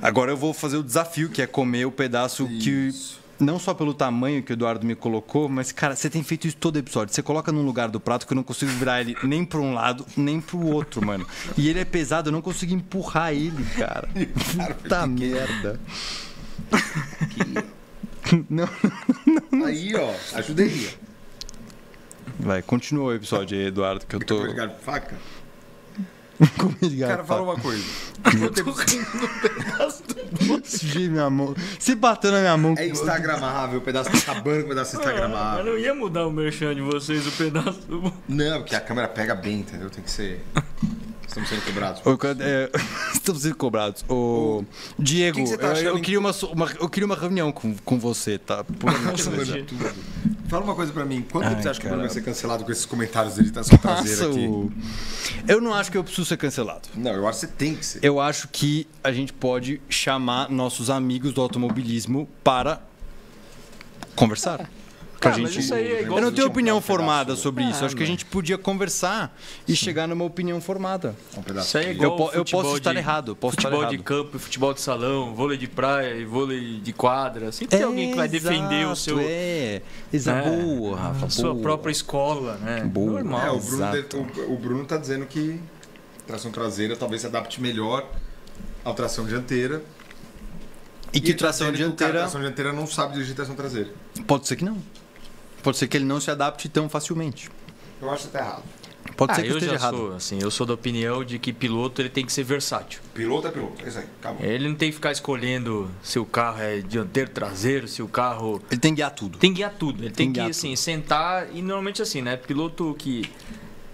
Speaker 1: Agora eu vou fazer o desafio, que é comer o pedaço que. Não só pelo tamanho que o Eduardo me colocou, mas, cara, você tem feito isso todo episódio. Você coloca num lugar do prato que eu não consigo virar ele nem para um lado, nem para o outro, mano. E ele é pesado, eu não consigo empurrar ele, cara. Puta merda. Não,
Speaker 2: Aí, ó, ajudei.
Speaker 1: vai, continua o episódio aí, Eduardo, que eu tô
Speaker 2: Tô... Pegar faca.
Speaker 1: Com medo de
Speaker 2: Cara, fala uma coisa.
Speaker 3: Eu tô rindo do pedaço do.
Speaker 1: Sujei minha mão. Você bateu na minha mão.
Speaker 2: É instagramável, o pedaço tá acabando com o pedaço
Speaker 3: Mas
Speaker 2: instagramável.
Speaker 3: não ia mudar o merchan de vocês, o pedaço do bolo.
Speaker 2: Não, porque a câmera pega bem, entendeu? Tem que ser. Estamos sendo cobrados.
Speaker 1: Quando- é, estamos sendo cobrados. Ô, Diego,
Speaker 2: que que você tá
Speaker 1: eu- eu,
Speaker 2: em-
Speaker 1: queria uma, uma- eu queria uma reunião com, com você, tá? Por
Speaker 2: Mano, tudo. Fala uma coisa pra mim. Quanto tempo
Speaker 1: Ai,
Speaker 2: você acha que o Bruno vai
Speaker 1: cara.
Speaker 2: ser cancelado com esses comentários de editação traseira
Speaker 1: Nossa,
Speaker 2: aqui?
Speaker 1: o- eu não acho que eu preciso ser cancelado.
Speaker 2: Não, eu acho que você tem que ser.
Speaker 1: Eu acho que a gente pode chamar nossos amigos do automobilismo para conversar. Pra
Speaker 3: Ah,
Speaker 1: gente...
Speaker 3: isso aí é igual
Speaker 1: Eu não tenho opinião
Speaker 2: um
Speaker 1: formada sobre isso.
Speaker 3: Ah,
Speaker 1: acho que a
Speaker 3: mano.
Speaker 1: gente podia conversar e chegar numa opinião formada.
Speaker 2: Um.
Speaker 3: Isso aí é igual
Speaker 1: Eu po- eu posso estar
Speaker 3: de-
Speaker 1: errado, eu posso estar
Speaker 3: futebol de
Speaker 1: errado.
Speaker 3: campo, e futebol de salão, vôlei de praia e vôlei de quadra. Sempre tem alguém que vai defender o
Speaker 1: Exato,
Speaker 3: seu,
Speaker 1: É, Exato.
Speaker 3: É,
Speaker 1: boa, Rafa.
Speaker 3: a sua
Speaker 1: boa.
Speaker 3: própria escola, né?
Speaker 1: Boa.
Speaker 3: Normal.
Speaker 2: É, o Bruno,
Speaker 1: Exato.
Speaker 2: de- o, o Bruno tá dizendo que tração traseira talvez se adapte melhor à tração dianteira.
Speaker 1: E que
Speaker 2: ele tá
Speaker 1: tração
Speaker 2: que o cara
Speaker 1: dianteira.
Speaker 2: tração dianteira não sabe dirigir tração traseira.
Speaker 1: Pode ser que não. Pode ser que ele não se adapte tão facilmente.
Speaker 2: Eu acho que tá errado.
Speaker 1: Pode
Speaker 3: Ah,
Speaker 1: ser que
Speaker 3: eu
Speaker 1: esteja
Speaker 3: já
Speaker 1: errado.
Speaker 3: sou, assim, eu sou da opinião de que piloto ele tem que ser versátil.
Speaker 2: Piloto é piloto. É isso aí. Acabou.
Speaker 3: Ele não tem que ficar escolhendo se o carro é dianteiro, traseiro, se o carro
Speaker 1: Ele tem que guiar tudo.
Speaker 3: tem que guiar tudo. Ele tem,
Speaker 1: Tem que
Speaker 3: assim sentar e normalmente assim, né? Piloto que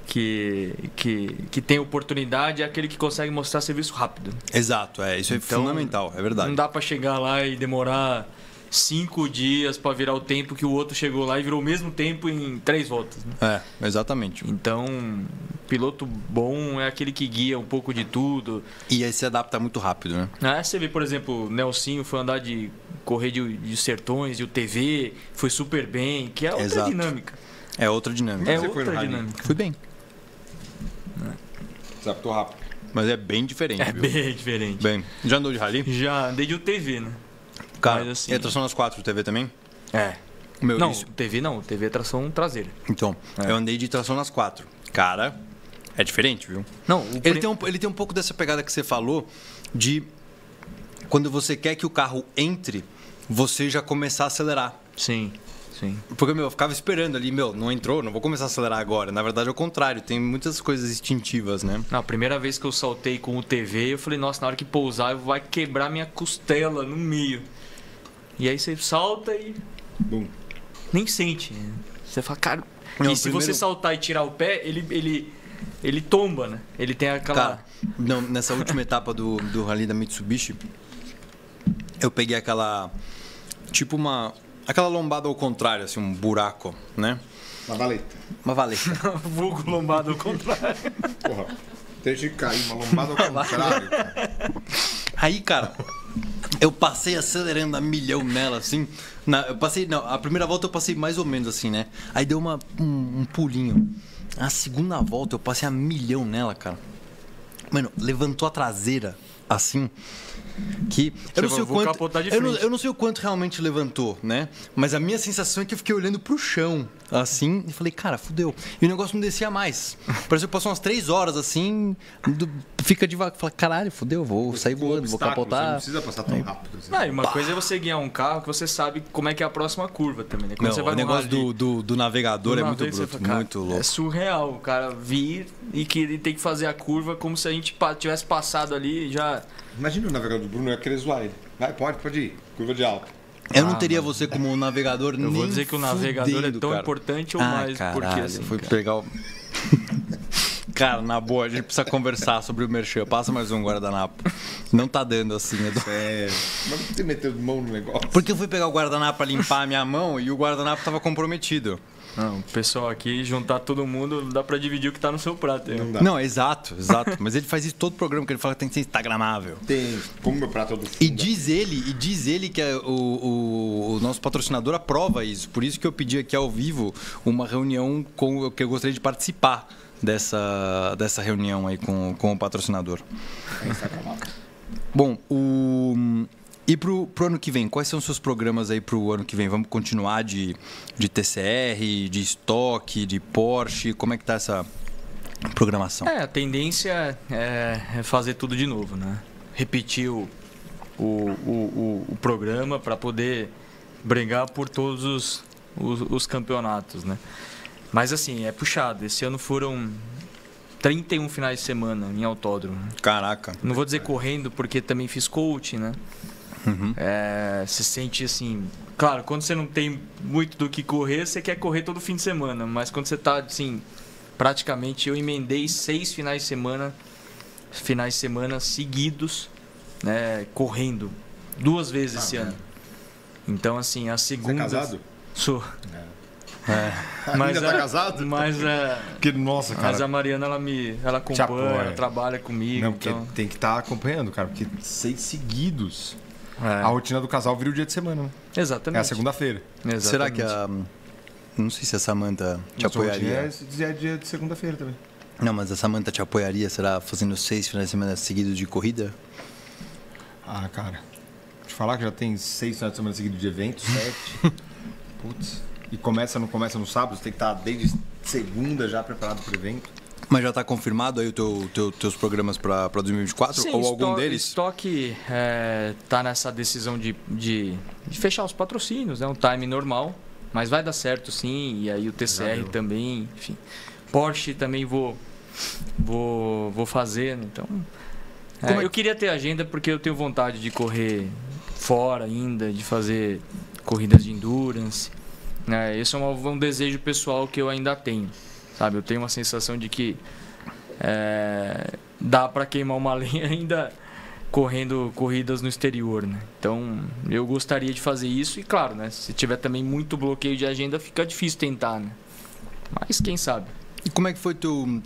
Speaker 3: que que que tem oportunidade é aquele que consegue mostrar serviço rápido.
Speaker 1: Exato, é. Isso é
Speaker 3: Então,
Speaker 1: fundamental, é verdade.
Speaker 3: Não dá pra chegar lá e demorar cinco dias para virar o tempo que o outro chegou lá e virou o mesmo tempo em três voltas.
Speaker 1: Né? É, exatamente.
Speaker 3: Então, piloto bom é aquele que guia um pouco de tudo.
Speaker 1: E aí se adapta muito rápido, né?
Speaker 3: É, você vê, por exemplo, Nelsinho foi andar de correr de, de sertões, de UTV, foi super bem, que é outra Exato. dinâmica.
Speaker 1: É outra dinâmica.
Speaker 3: É outra dinâmica.
Speaker 1: Fui bem.
Speaker 2: Se adaptou rápido.
Speaker 1: Mas é bem diferente.
Speaker 3: É
Speaker 1: viu?
Speaker 3: bem diferente.
Speaker 1: Bem, já andou de rally?
Speaker 3: Já andei de UTV, né?
Speaker 1: Cara, Mas, assim, é tração nas quatro TV também?
Speaker 3: É. Meu, não, isso... TV não, TV é tração traseira.
Speaker 1: Então, é. eu andei de tração nas quatro. Cara, é diferente, viu?
Speaker 3: Não,
Speaker 1: ele, tem um, ele tem um pouco dessa pegada que você falou de quando você quer que o carro entre, você já começar a acelerar.
Speaker 3: Sim. Sim.
Speaker 1: Porque, meu, eu ficava esperando ali, meu, não entrou, não vou começar a acelerar agora. Na verdade, é o contrário, tem muitas coisas instintivas, né?
Speaker 3: Na primeira vez que eu saltei com o TV, eu falei, nossa, na hora que pousar, vai quebrar minha costela no meio. E aí você salta e.
Speaker 2: Bum.
Speaker 3: Nem sente. Você fala, cara. Não, e se primeiro... você saltar e tirar o pé, ele, ele, ele tomba, né? Ele tem aquela. Cara,
Speaker 1: não, nessa última etapa do, do Rally da Mitsubishi, eu peguei aquela. Tipo uma, Aquela lombada ao contrário, assim, um buraco, né?
Speaker 2: Uma valeta.
Speaker 1: Uma valeta.
Speaker 3: Vulgo lombada ao contrário.
Speaker 2: Porra, deixa de cair, uma lombada ao contrário.
Speaker 1: Aí, cara, eu passei acelerando a milhão nela, assim. Na, eu passei, não, a primeira volta eu passei mais ou menos assim, né? Aí deu uma, um, um pulinho. A segunda volta eu passei a milhão nela, cara. Mano, levantou a traseira assim que eu não sei o quanto eu não, eu não, sei o quanto realmente levantou, né? Mas a minha sensação é que eu fiquei olhando pro chão, assim, e falei, cara, fudeu. E o negócio não descia mais. Parece que passou umas três horas assim, fica devagar, fala, caralho, fudeu, vou sair voando, vou capotar.
Speaker 2: Não precisa passar tão rápido.
Speaker 3: Assim. Não, uma coisa é você guiar um carro que você sabe como é que é a próxima curva também, né?
Speaker 1: Quando não, você vai o negócio do, do, do, navegador do é muito bruto, fala, muito louco. É
Speaker 3: surreal o cara vir e que ele tem que fazer a curva como se a gente tivesse passado ali já
Speaker 2: Imagina o navegador do Bruno, ia querer zoar ele. Vai, pode, pode ir. Curva de alta.
Speaker 1: Eu ah, não teria você como um navegador Eu
Speaker 3: vou dizer que o navegador
Speaker 1: fudendo,
Speaker 3: é tão
Speaker 1: cara.
Speaker 3: importante ou ah, mais
Speaker 1: caralho,
Speaker 3: porque assim.
Speaker 1: Fui cara. pegar o. Cara, na boa, a gente precisa conversar sobre o Merchan. Passa mais um guardanapo. Não tá dando assim, Edu.
Speaker 2: É. Mas por que você meteu mão no negócio?
Speaker 1: Porque eu fui pegar o guardanapo pra limpar a minha mão e o guardanapo tava comprometido.
Speaker 3: Não, o pessoal aqui, juntar todo mundo, dá pra dividir o que tá no seu prato.
Speaker 1: Não, dá. não exato, exato. Mas ele faz isso todo programa que ele fala que tem que ser instagramável.
Speaker 2: Tem, como meu prato é do fundo.
Speaker 1: E diz ele, e diz ele que é o, o, o, nosso patrocinador aprova isso. Por isso que eu pedi aqui ao vivo uma reunião com que eu gostaria de participar dessa, dessa reunião aí com, com o patrocinador. É instagramável. Bom, o e pro, pro ano que vem, quais são os seus programas aí pro ano que vem? Vamos continuar de, de TCR, de estoque, de Porsche? Como é que tá essa programação?
Speaker 3: É, a tendência é, é fazer tudo de novo, né? Repetir o, o, o, o programa para poder brigar por todos os, os, os campeonatos, né? Mas assim, é puxado. Esse ano foram 31 finais de semana em autódromo.
Speaker 1: Caraca.
Speaker 3: Não vou dizer correndo, porque também fiz coaching, né? Uhum. É, se sente assim. Claro, quando você não tem muito do que correr, você quer correr todo fim de semana. Mas quando você está assim, praticamente eu emendei seis finais de semana, finais de semana seguidos, né, correndo duas vezes ah, esse é. ano. Então assim, a segunda.
Speaker 2: Você é casado?
Speaker 3: Sou.
Speaker 2: É. É. Mas Ainda tá casado?
Speaker 3: Mas é.
Speaker 2: Que, nossa, cara.
Speaker 3: Mas a Mariana, ela me. Ela acompanha, trabalha comigo. Não, então...
Speaker 2: tem que estar tá acompanhando, cara. Porque seis seguidos. É. A rotina do casal vira o dia de semana, né?
Speaker 3: Exatamente.
Speaker 2: É a segunda-feira.
Speaker 1: Será que a. Não sei se a Samanta te Mas apoiaria.
Speaker 2: É, é dia de segunda-feira também.
Speaker 1: Não, mas a Samanta te apoiaria, será, fazendo seis finais de semana seguidos de corrida?
Speaker 2: Ah, cara. Te falar que já tem seis finais de semana seguidos de evento, sete. Putz. E começa, não começa no sábado, você tem que estar desde segunda já preparado para o evento.
Speaker 1: Mas já está confirmado aí os teu, teu, teus programas para 2024?
Speaker 3: Sim,
Speaker 1: ou
Speaker 3: algum
Speaker 1: deles?
Speaker 3: estoque está é, tá nessa decisão de, de, de, fechar os patrocínios, é né? um time normal, mas vai dar certo sim, e aí o TCR também, enfim. Porsche também vou, vou, vou fazer, né? então... É, é? Eu queria ter agenda porque eu tenho vontade de correr fora ainda, de fazer corridas de endurance. Né? Esse é um, um desejo pessoal que eu ainda tenho sabe? Eu tenho uma sensação de que é, dá para queimar uma lenha ainda correndo corridas no exterior, né? Então, eu gostaria de fazer isso e claro, né, se tiver também muito bloqueio de agenda, fica difícil tentar, né? Mas quem sabe.
Speaker 1: E como é que foi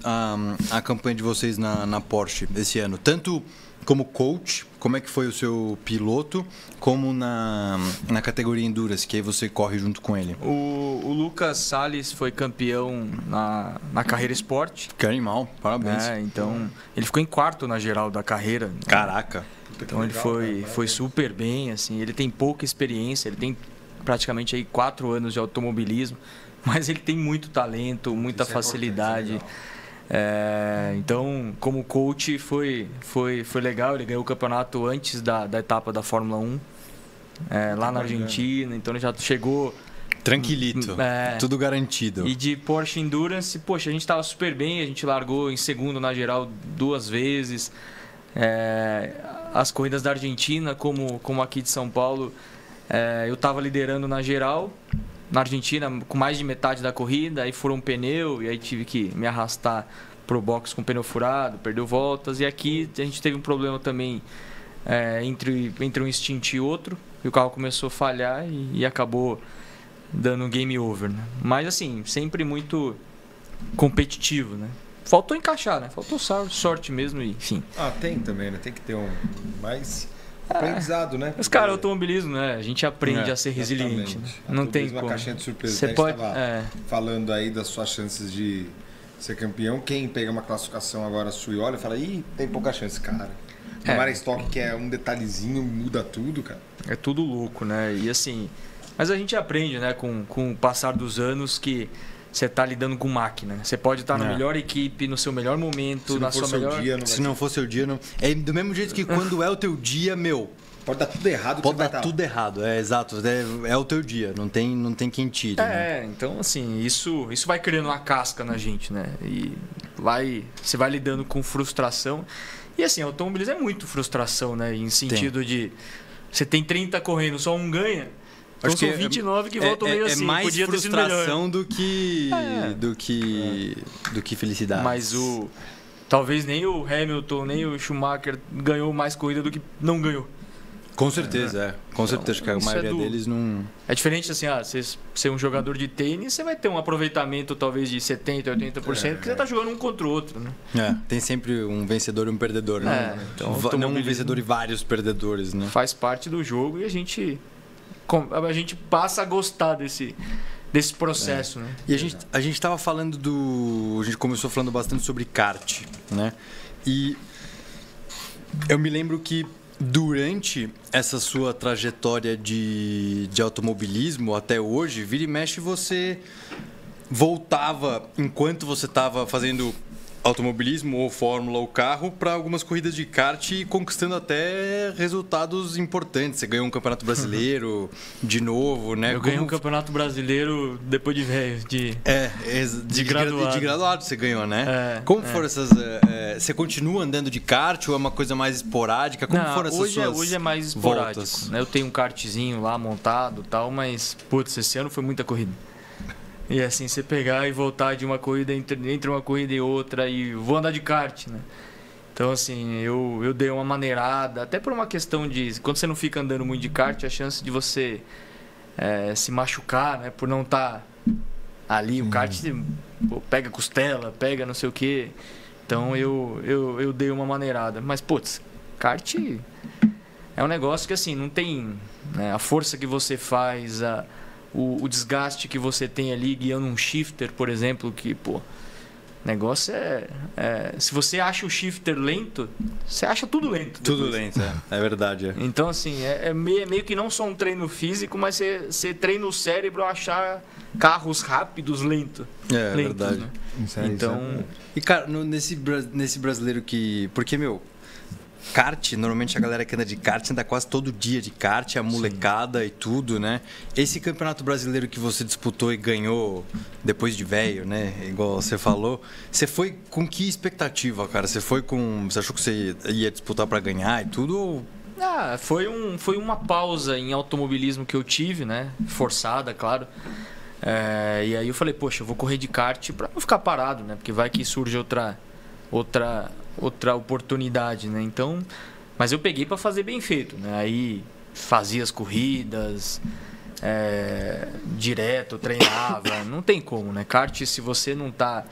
Speaker 1: a, a campanha de vocês na, na Porsche esse ano? Tanto como coach, como é que foi o seu piloto, como na, na categoria Endurance, que aí você corre junto com ele?
Speaker 3: O, o Lucas Salles foi campeão na, na carreira esporte.
Speaker 1: Que animal, parabéns.
Speaker 3: É, então, ele ficou em quarto na geral da carreira.
Speaker 1: Caraca.
Speaker 3: Então ele foi, foi super bem, assim, ele tem pouca experiência, ele tem praticamente aí quatro anos de automobilismo, mas ele tem muito talento, muita Isso é facilidade. É então, como coach, foi, foi, foi legal. Ele ganhou o campeonato antes da, da etapa da Fórmula 1, é, lá na Argentina. Então, ele já chegou.
Speaker 1: Tranquilito, é, tudo garantido.
Speaker 3: E de Porsche Endurance, poxa, a gente estava super bem. A gente largou em segundo na geral duas vezes. É, as corridas da Argentina, como, como aqui de São Paulo, é, eu estava liderando na geral na Argentina com mais de metade da corrida, aí furou um pneu e aí tive que me arrastar pro box com pneu furado, perdeu voltas. E aqui a gente teve um problema também é, entre, entre um stint e outro, e o carro começou a falhar e, e acabou dando um game over. Né? Mas assim, sempre muito competitivo, né? Faltou encaixar, né? Faltou sorte mesmo e enfim.
Speaker 2: Ah, tem também, né? Tem que ter um mais aprendizado, né?
Speaker 3: Mas, cara, automobilismo, né? A gente aprende é, a ser resiliente. Né? Não tem
Speaker 2: uma
Speaker 3: como.
Speaker 2: caixinha de surpresa. Você pode... É. falando aí das suas chances de ser campeão. Quem pega uma classificação agora sua e olha fala, ih, tem pouca chance, cara. É. Marestock, que é um detalhezinho, muda tudo, cara.
Speaker 3: É tudo louco, né? E assim... Mas a gente aprende, né? Com, com o passar dos anos que você está lidando com máquina. Você pode estar tá na é. melhor equipe, no seu melhor momento, Se na sua melhor.
Speaker 1: Dia, não Se não for seu dia, não. É do mesmo jeito que quando é o teu dia, meu.
Speaker 2: Pode dar tudo errado.
Speaker 1: Pode dar tudo errado, é exato. É, é, o teu dia, não tem, não tem quem tire.
Speaker 3: É, né? então assim, isso, isso vai criando uma casca na gente, né? E vai, você vai lidando com frustração. E assim, automobilismo é muito frustração, né? Em sentido tem. de você tem 30 correndo, só um ganha. Então Acho são 29 que, é, voltam é, meio é, assim.
Speaker 1: É mais Podia frustração do que, é. do que do que felicidade.
Speaker 3: Mas o talvez nem o Hamilton nem o Schumacher ganhou mais corrida do que não ganhou.
Speaker 1: Com certeza, é. Com então, certeza que a maioria é do... deles não.
Speaker 3: É diferente assim, ah, você ser um jogador de tênis, você vai ter um aproveitamento talvez de 70, 80%, é, porque você tá jogando um contra o outro, né?
Speaker 1: É, tem sempre um vencedor e um perdedor, né? É, então, não um vencedor e vários perdedores, né?
Speaker 3: Faz parte do jogo e a gente a gente passa a gostar desse, desse processo, é. né?
Speaker 1: E a gente a gente estava falando do, a gente começou falando bastante sobre kart, né? E eu me lembro que durante essa sua trajetória de, de automobilismo até hoje, vira e mexe você voltava enquanto você estava fazendo automobilismo ou fórmula ou carro para algumas corridas de kart e conquistando até resultados importantes. Você ganhou um campeonato brasileiro de novo, né?
Speaker 3: Eu ganhei Como... um campeonato brasileiro depois de velho, de
Speaker 1: é, de, de, graduado. De graduado você ganhou, né? É, Como é. foram essas? É, você continua andando de kart ou é uma coisa mais esporádica? Como
Speaker 3: Não,
Speaker 1: foram essas
Speaker 3: hoje
Speaker 1: é,
Speaker 3: suas é, hoje é mais esporádico. Né? Eu tenho um kartzinho lá montado, tal, mas putz, esse ano foi muita corrida. E assim, você pegar e voltar de uma corrida entre, entre uma corrida e outra e vou andar de kart, né? Então, assim, eu, eu dei uma maneirada, até por uma questão de. Quando você não fica andando muito de kart, a chance de você é, se machucar, né? Por não estar tá ali, o kart pô, pega costela, pega não sei o quê. Então, eu, eu, eu dei uma maneirada. Mas, putz, kart é um negócio que, assim, não tem. Né? A força que você faz, a o, o, desgaste que você tem ali guiando um shifter, por exemplo, que, pô, negócio é, é, Se você acha o shifter lento, você acha tudo lento.
Speaker 1: Depois. Tudo lento, é, é verdade. É.
Speaker 3: Então, assim, é, é meio, é meio, que não só um treino físico, mas você, você treina o cérebro a achar carros rápidos lento.
Speaker 1: É, é verdade.
Speaker 3: Né? Então.
Speaker 1: E, cara, no, nesse, nesse brasileiro que. Porque, meu, kart, normalmente a galera que anda de kart anda quase todo dia de kart, a molecada Sim. e tudo, né? Esse campeonato brasileiro que você disputou e ganhou depois de velho, né? Igual você falou, você foi com que expectativa, cara? Você foi com, você achou que você ia disputar para ganhar e tudo? Ou...
Speaker 3: Ah, foi um, foi uma pausa em automobilismo que eu tive, né? Forçada, claro. É, e aí eu falei, poxa, eu vou correr de kart para não ficar parado, né? Porque vai que surge outra outra outra oportunidade, né? Então, Mas eu peguei para fazer bem feito, né? Aí fazia as corridas, é, direto, treinava. não tem como, né? Kart, se você não tá.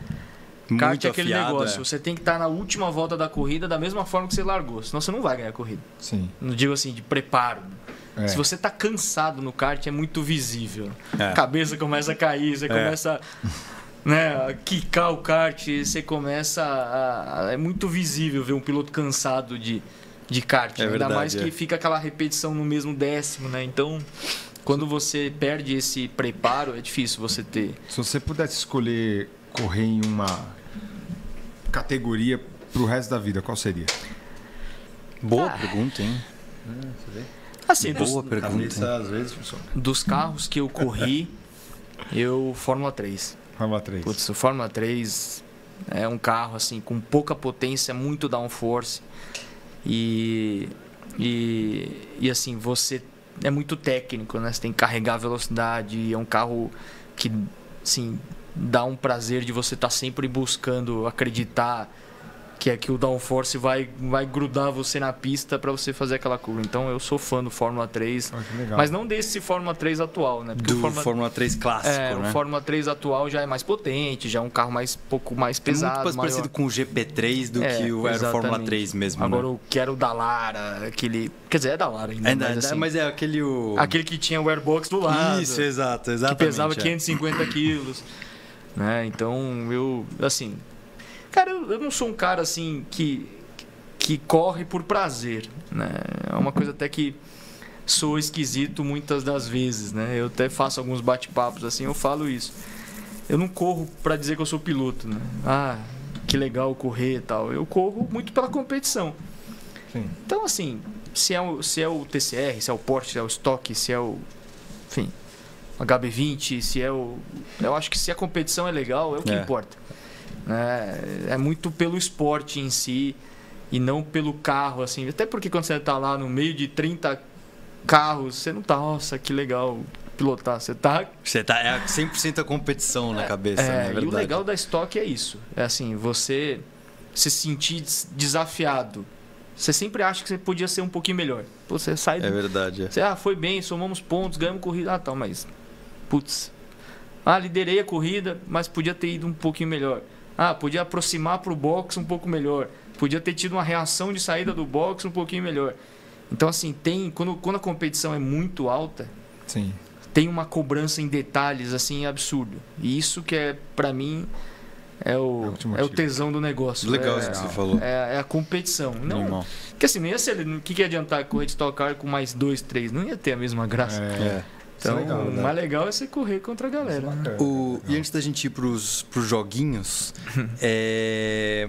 Speaker 3: Muito kart é aquele afiado, negócio, é. você tem que estar tá na última volta da corrida da mesma forma que você largou, senão você não vai ganhar a corrida.
Speaker 2: Sim.
Speaker 3: Não digo assim, de preparo. É. Se você tá cansado no kart, é muito visível. É. A cabeça começa a cair, você é. começa né, quicar o kart, você começa a, a, É muito visível ver um piloto cansado de, de kart. É ainda verdade, mais que é. fica aquela repetição no mesmo décimo, né? Então, quando você perde esse preparo, é difícil você ter.
Speaker 2: Se você pudesse escolher correr em uma categoria para o resto da vida, qual seria?
Speaker 1: Boa ah. pergunta, hein?
Speaker 3: Assim, boa dos, pergunta.
Speaker 2: às vezes
Speaker 3: Dos carros que eu corri, eu Fórmula 3.
Speaker 2: Fórmula 3.
Speaker 3: Putz, o Fórmula 3 é um carro assim com pouca potência, muito downforce. E, e, e assim, você é muito técnico, né? Você tem que carregar a velocidade, é um carro que, assim, dá um prazer de você estar tá sempre buscando acreditar que é que o downforce vai, vai grudar você na pista para você fazer aquela curva. Então eu sou fã do Fórmula 3, oh, mas não desse Fórmula 3 atual, né?
Speaker 1: Porque do Fórmula, Fórmula 3 clássico,
Speaker 3: é,
Speaker 1: né?
Speaker 3: O Fórmula 3 atual já é mais potente, já é um carro mais pouco mais pesado, é muito
Speaker 1: mais parecido com o GP3 do é, que o era o Fórmula 3 mesmo,
Speaker 3: Agora
Speaker 1: né?
Speaker 3: eu quero o da Lara, aquele, quer dizer, é da Lara ainda,
Speaker 1: ainda mas, assim, mas é aquele o...
Speaker 3: aquele que tinha o airbox do lado.
Speaker 1: Isso, exato, exatamente.
Speaker 3: Que pesava é. 550 quilos. Né? Então, eu, assim, Cara, eu, eu não sou um cara assim que, que corre por prazer. Né? É uma coisa até que sou esquisito muitas das vezes. Né? Eu até faço alguns bate-papos assim, eu falo isso. Eu não corro para dizer que eu sou piloto. Né? Ah, que legal correr e tal. Eu corro muito pela competição. Sim. Então, assim, se é, o, se é o TCR, se é o Porsche, se é o Stock, se é o. Enfim, HB20, se é o. Eu acho que se a competição é legal, é o que é. importa. É, é muito pelo esporte em si e não pelo carro, assim. Até porque quando você está lá no meio de 30 carros, você não tá, nossa, que legal pilotar. Você tá.
Speaker 1: Você tá. É 100% a competição na é, cabeça, é,
Speaker 3: né? E o legal da Stock é isso. É assim, você se sentir desafiado. Você sempre acha que você podia ser um pouquinho melhor. Você sai.
Speaker 1: É verdade. É.
Speaker 3: Você, ah, foi bem, somamos pontos, ganhamos corrida. Ah, tal, mas. Putz. Ah, liderei a corrida, mas podia ter ido um pouquinho melhor. Ah, podia aproximar para o box um pouco melhor. Podia ter tido uma reação de saída do box um pouquinho melhor. Então, assim, tem. Quando, quando a competição é muito alta,
Speaker 2: Sim.
Speaker 3: tem uma cobrança em detalhes, assim, absurdo. E isso que é, para mim, é o, é, o tesão do negócio.
Speaker 1: Legal
Speaker 3: é,
Speaker 1: isso que você falou.
Speaker 3: É, é a competição. Não, porque assim, não ia ser. O que, que ia adiantar correr de Stock Car com mais dois, três? Não ia ter a mesma graça.
Speaker 1: É. é.
Speaker 3: Então, legal, o né? mais legal é você correr contra a galera. Né?
Speaker 1: O, e antes da gente ir pros, pros joguinhos, é,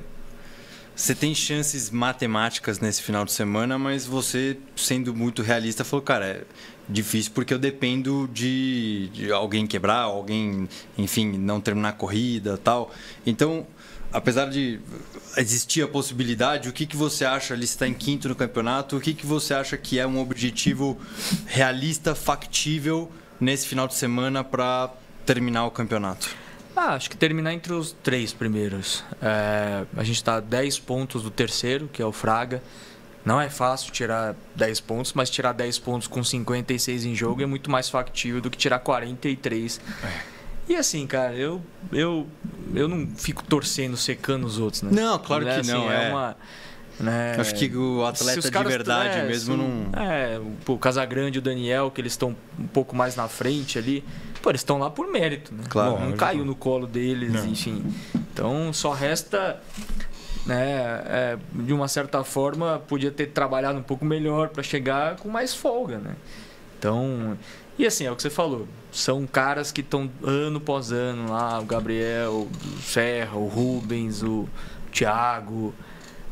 Speaker 1: você tem chances matemáticas nesse final de semana, mas você, sendo muito realista, falou, cara, é difícil porque eu dependo de, de alguém quebrar, alguém, enfim, não terminar a corrida tal. Então, apesar de existir a possibilidade, o que, que você acha, ele está em quinto no campeonato, o que, que você acha que é um objetivo realista, factível nesse final de semana para terminar o campeonato?
Speaker 3: Ah, acho que terminar entre os três primeiros. É, a gente está a 10 pontos do terceiro, que é o Fraga. Não é fácil tirar 10 pontos, mas tirar 10 pontos com 56 em jogo é muito mais factível do que tirar 43. É e assim, cara, eu, eu, eu não fico torcendo, secando os outros, né?
Speaker 1: Não, claro que assim, não. É, é uma.
Speaker 3: Né?
Speaker 1: Acho que o atleta de verdade é, mesmo não.
Speaker 3: É, o Casagrande e o Daniel, que eles estão um pouco mais na frente ali. Pô, eles estão lá por mérito, né?
Speaker 1: Claro.
Speaker 3: Não, não caiu no colo deles, não. enfim. Então só resta. Né, é, de uma certa forma, podia ter trabalhado um pouco melhor para chegar com mais folga, né? Então, e assim, é o que você falou. São caras que estão ano após ano lá, o Gabriel, o Serra, o Rubens, o Thiago.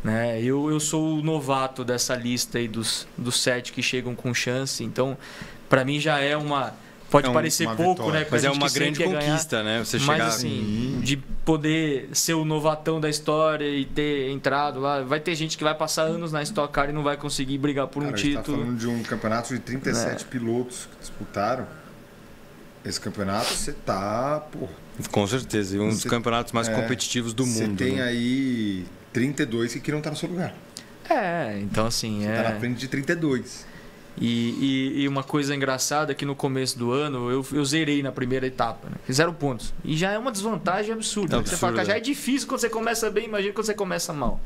Speaker 3: Né? Eu, eu sou o novato dessa lista aí dos, dos sete que chegam com chance. Então, para mim já é uma. Pode é um, parecer pouco, vitória. né?
Speaker 1: Mas é uma grande conquista, ganhar, né? Você
Speaker 3: chegar. Mas assim, de poder ser o novatão da história e ter entrado lá. Vai ter gente que vai passar anos na Stock Car e não vai conseguir brigar por
Speaker 2: Cara,
Speaker 3: um título. A gente tá
Speaker 2: falando de um campeonato de 37 é. pilotos que disputaram. Esse campeonato você tá, pô.
Speaker 1: Com certeza, e um dos campeonatos mais é, competitivos do mundo.
Speaker 2: Você tem né? aí 32 que queriam estar no seu lugar.
Speaker 3: É, então assim.
Speaker 2: Você
Speaker 3: é...
Speaker 2: tá na frente de 32.
Speaker 3: E, e, e, uma coisa engraçada é que no começo do ano eu, eu zerei na primeira etapa, né? Zero pontos. E já é uma desvantagem absurda. É você fala, já é difícil quando você começa bem, imagina quando você começa mal.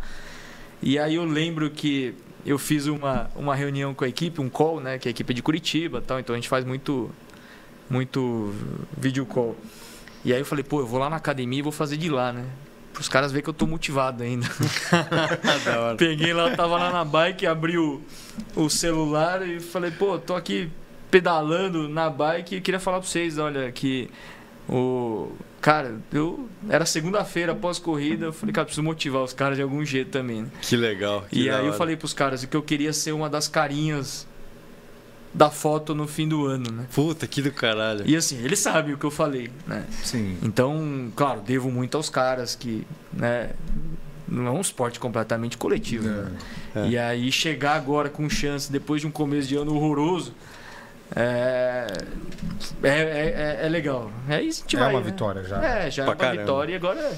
Speaker 3: E aí eu lembro que eu fiz uma, uma reunião com a equipe, um call, né? Que é a equipe de Curitiba tal, então a gente faz muito, muito video call. E aí eu falei, pô, eu vou lá na academia e vou fazer de lá, né? Os caras verem que eu tô motivado ainda. Peguei lá, tava lá na bike, abri o, o celular e falei, pô, tô aqui pedalando na bike e queria falar para vocês, olha, que o cara, eu era segunda-feira após corrida, eu falei, cara, preciso motivar os caras de algum jeito também. Né?
Speaker 1: Que legal. Que
Speaker 3: e aí eu falei para os caras que eu queria ser uma das carinhas da foto no fim do ano, né?
Speaker 1: Puta, que do caralho.
Speaker 3: E assim, ele sabe o que eu falei, né?
Speaker 2: Sim.
Speaker 3: Então, claro, devo muito aos caras que, né? Não é um esporte completamente coletivo. Né? É. E aí chegar agora com chance, depois de um começo de ano horroroso, é, é, é, é legal. É isso
Speaker 2: É
Speaker 3: vai,
Speaker 2: uma
Speaker 3: né?
Speaker 2: vitória já.
Speaker 3: É, já é uma caramba. vitória e agora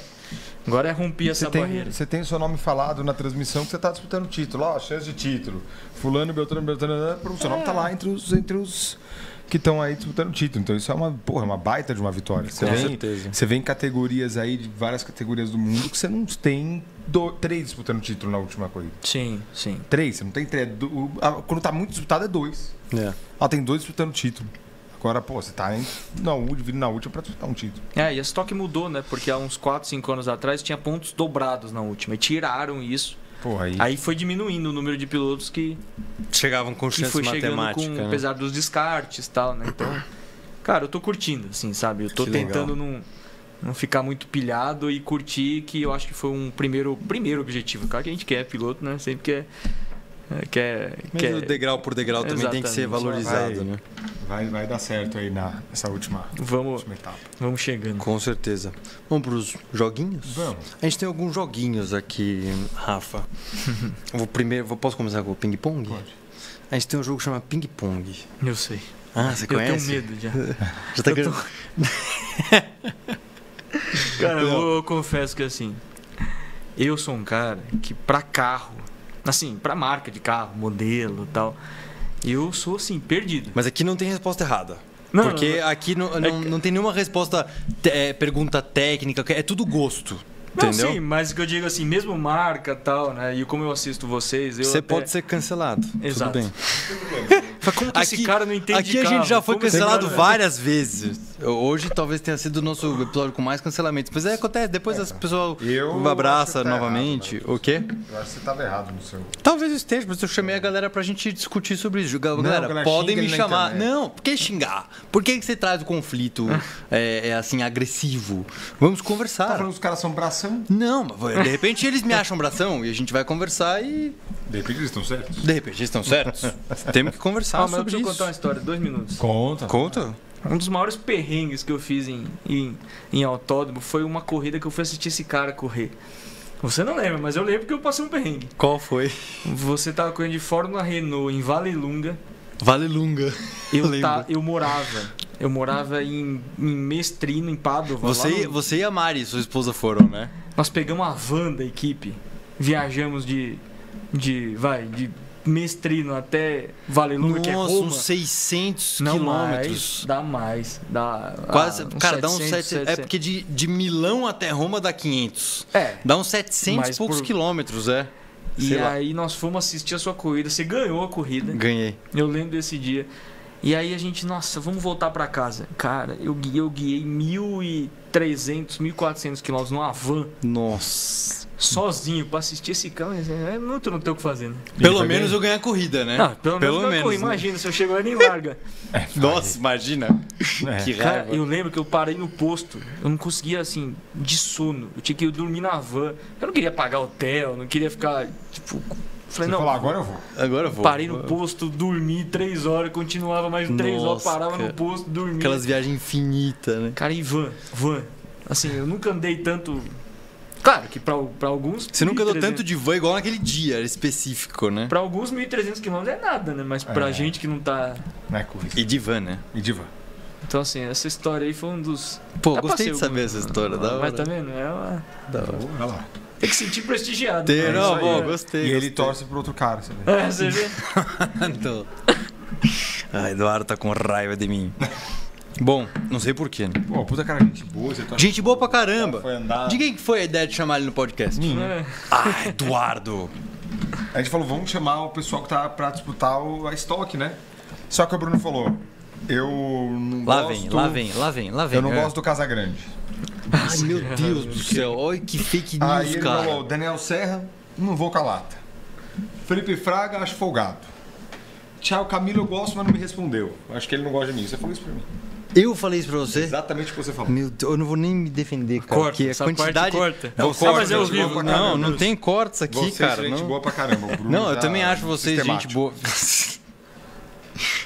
Speaker 3: Agora é romper essa
Speaker 2: tem,
Speaker 3: barreira.
Speaker 2: Você tem o seu nome falado na transmissão que você está disputando título. Ó, chance de título. Fulano, Beltrano, Beltrano. O seu nome está lá entre os, entre os que estão aí disputando título. Então isso é uma, porra, uma baita de uma vitória. Você
Speaker 1: Com
Speaker 2: vem,
Speaker 1: certeza.
Speaker 2: Você vem em categorias aí, de várias categorias do mundo, que você não tem do, três disputando título na última corrida.
Speaker 3: Sim, sim.
Speaker 2: Três, você não tem três. Do, quando está muito disputado é dois.
Speaker 1: É.
Speaker 2: Ah, tem dois disputando título. Agora, pô, você tá em, na, vindo na última para disputar um título.
Speaker 3: É, e a estoque mudou, né? Porque há uns 4, 5 anos atrás tinha pontos dobrados na última. E tiraram isso.
Speaker 2: Porra, aí...
Speaker 3: aí foi diminuindo o número de pilotos que
Speaker 1: chegavam com chance que foi matemática, com,
Speaker 3: né? apesar dos descartes e tal, né? Então, cara, eu tô curtindo, assim, sabe? Eu tô que tentando não, não ficar muito pilhado e curtir, que eu acho que foi um primeiro, primeiro objetivo. Claro que a gente quer piloto, né? Sempre quer é,
Speaker 1: Mas
Speaker 3: quer...
Speaker 1: o degrau por degrau também Exatamente. tem que ser valorizado,
Speaker 2: vai,
Speaker 1: né?
Speaker 2: Vai, vai dar certo aí na, nessa última,
Speaker 3: vamos,
Speaker 2: última etapa.
Speaker 3: Vamos chegando.
Speaker 1: Com certeza. Vamos para os joguinhos?
Speaker 2: Vamos.
Speaker 1: A gente tem alguns joguinhos aqui, Rafa. vou primeiro, vou, posso começar com o ping-pong?
Speaker 2: Pode.
Speaker 1: A gente tem um jogo que chama ping-pong.
Speaker 3: Eu sei.
Speaker 1: Ah, você conhece?
Speaker 3: Eu tenho medo já.
Speaker 1: já tá
Speaker 3: eu tô... Cara, eu, eu confesso que assim, eu sou um cara que para carro Assim, para marca de carro, modelo tal. Eu sou, assim, perdido.
Speaker 1: Mas aqui não tem resposta errada. Não, Porque não, aqui não, não, é... não tem nenhuma resposta, é, pergunta técnica, é tudo gosto. Não, entendeu?
Speaker 3: sim, mas o que eu digo assim, mesmo marca tal, né? E como eu assisto vocês, eu
Speaker 1: Você
Speaker 3: até...
Speaker 1: pode ser cancelado. Exato. Tudo bem.
Speaker 3: como que aqui, esse cara não entende
Speaker 1: Aqui a gente já foi como cancelado várias vezes. Hoje talvez tenha sido o nosso episódio com mais cancelamentos. Mas é, acontece, depois é. as pessoas eu abraça tá novamente. Errado,
Speaker 2: o
Speaker 1: quê?
Speaker 2: Eu acho que você estava errado no seu.
Speaker 1: Talvez esteja, mas eu chamei a galera pra gente discutir sobre isso. Galera, não, podem me chamar. Não, por que xingar? Por que você traz o conflito é, é, assim, agressivo? Vamos conversar. Tá
Speaker 2: falando que os caras são bração?
Speaker 1: Não, de repente eles me acham bração e a gente vai conversar e.
Speaker 2: De repente eles estão certos.
Speaker 1: De repente eles estão certos. Temos que conversar ah, sobre
Speaker 3: mas
Speaker 1: isso.
Speaker 3: eu contar uma história, dois minutos.
Speaker 2: Conta.
Speaker 1: Conta.
Speaker 3: Um dos maiores perrengues que eu fiz em, em, em autódromo foi uma corrida que eu fui assistir esse cara correr. Você não lembra, mas eu lembro que eu passei um perrengue.
Speaker 1: Qual foi?
Speaker 3: Você tava correndo de Fórmula Renault em Valelunga.
Speaker 1: Valelunga.
Speaker 3: Eu, eu, tá, eu morava. Eu morava em, em Mestrino, em Padova.
Speaker 1: Você, no... você e a Mari, sua esposa, foram, né?
Speaker 3: Nós pegamos a van da equipe. Viajamos de. de. vai, de Mestrino até Valelunga,
Speaker 1: Nossa,
Speaker 3: que é Roma.
Speaker 1: uns 600
Speaker 3: Não
Speaker 1: quilômetros.
Speaker 3: Mais, dá mais. Dá,
Speaker 1: Quase,
Speaker 3: ah,
Speaker 1: cara,
Speaker 3: 700,
Speaker 1: dá uns 700. 700. É porque de, de Milão até Roma dá 500.
Speaker 3: É.
Speaker 1: Dá uns 700 e poucos por... quilômetros, é.
Speaker 3: Sei e lá. aí nós fomos assistir a sua corrida. Você ganhou a corrida.
Speaker 1: Ganhei.
Speaker 3: Eu lembro desse dia. E aí a gente, nossa, vamos voltar para casa. Cara, eu guiei, eu guiei 1.300, 1.400 quilômetros numa van.
Speaker 1: Nossa
Speaker 3: sozinho pra assistir esse carro, é muito não ter o que fazer, né?
Speaker 1: Pelo menos eu ganhei a corrida, né?
Speaker 3: Não, pelo, pelo menos. menos né? Imagina, se eu chego lá nem larga.
Speaker 1: É, Nossa, imagina.
Speaker 3: É. Que raiva. Cara, eu lembro que eu parei no posto, eu não conseguia, assim, de sono. Eu tinha que ir dormir na van. Eu não queria pagar hotel, não queria ficar, tipo,
Speaker 2: Falei, Você não. Falou, agora eu vou.
Speaker 1: Agora eu vou.
Speaker 3: Parei no posto, dormi três horas, continuava mais Nossa, três horas, parava cara. no posto, dormia.
Speaker 1: Aquelas viagens infinitas, né?
Speaker 3: Cara, e van, van. Assim, eu nunca andei tanto Claro que para alguns.
Speaker 1: Você nunca andou tanto de van igual naquele dia específico, né?
Speaker 3: Para alguns, 1.300 km é nada, né? Mas para é. gente que não tá.
Speaker 2: Não é.
Speaker 1: E de van, né?
Speaker 2: E de van.
Speaker 3: Então, assim, essa história aí foi um dos.
Speaker 1: Pô, gostei de saber essa história, da hora.
Speaker 3: Mas também não é uma.
Speaker 1: Da hora.
Speaker 2: Olha lá.
Speaker 3: Tem que sentir prestigiado.
Speaker 1: Tem, é não, bom, gostei.
Speaker 2: E
Speaker 1: gostei.
Speaker 2: ele torce pro outro cara,
Speaker 3: você vê. É, você vê.
Speaker 1: ah, Eduardo tá com raiva de mim. Bom, não sei porquê, né?
Speaker 2: Pô, puta cara, gente boa. Você
Speaker 1: tá gente boa pra caramba. De quem que foi a ideia de chamar ele no podcast?
Speaker 3: Minha. É.
Speaker 1: Ah, Eduardo.
Speaker 2: A gente falou, vamos chamar o pessoal que tá pra disputar a estoque, né? Só que o Bruno falou, eu não
Speaker 1: lá
Speaker 2: gosto...
Speaker 1: Vem, lá vem, lá vem, lá vem.
Speaker 2: Eu não é. gosto do Casagrande.
Speaker 1: Ai, meu Deus do céu. Olha que fake news, Aí ele cara. falou,
Speaker 2: Daniel Serra, não vou com a lata. Felipe Fraga, acho folgado. Tchau, Camilo, eu gosto, mas não me respondeu. Acho que ele não gosta de mim. Você falou isso pra mim.
Speaker 1: Eu falei isso pra você?
Speaker 2: Exatamente o que você falou.
Speaker 1: Meu Deus, eu não vou nem me defender, cara.
Speaker 3: Corta, porque a quantidade. Corta.
Speaker 1: Não, corta, mas eu vivo. Não, não tem cortes aqui,
Speaker 2: vocês
Speaker 1: cara.
Speaker 2: gente
Speaker 1: não.
Speaker 2: boa pra caramba.
Speaker 1: não, eu também acho vocês gente boa.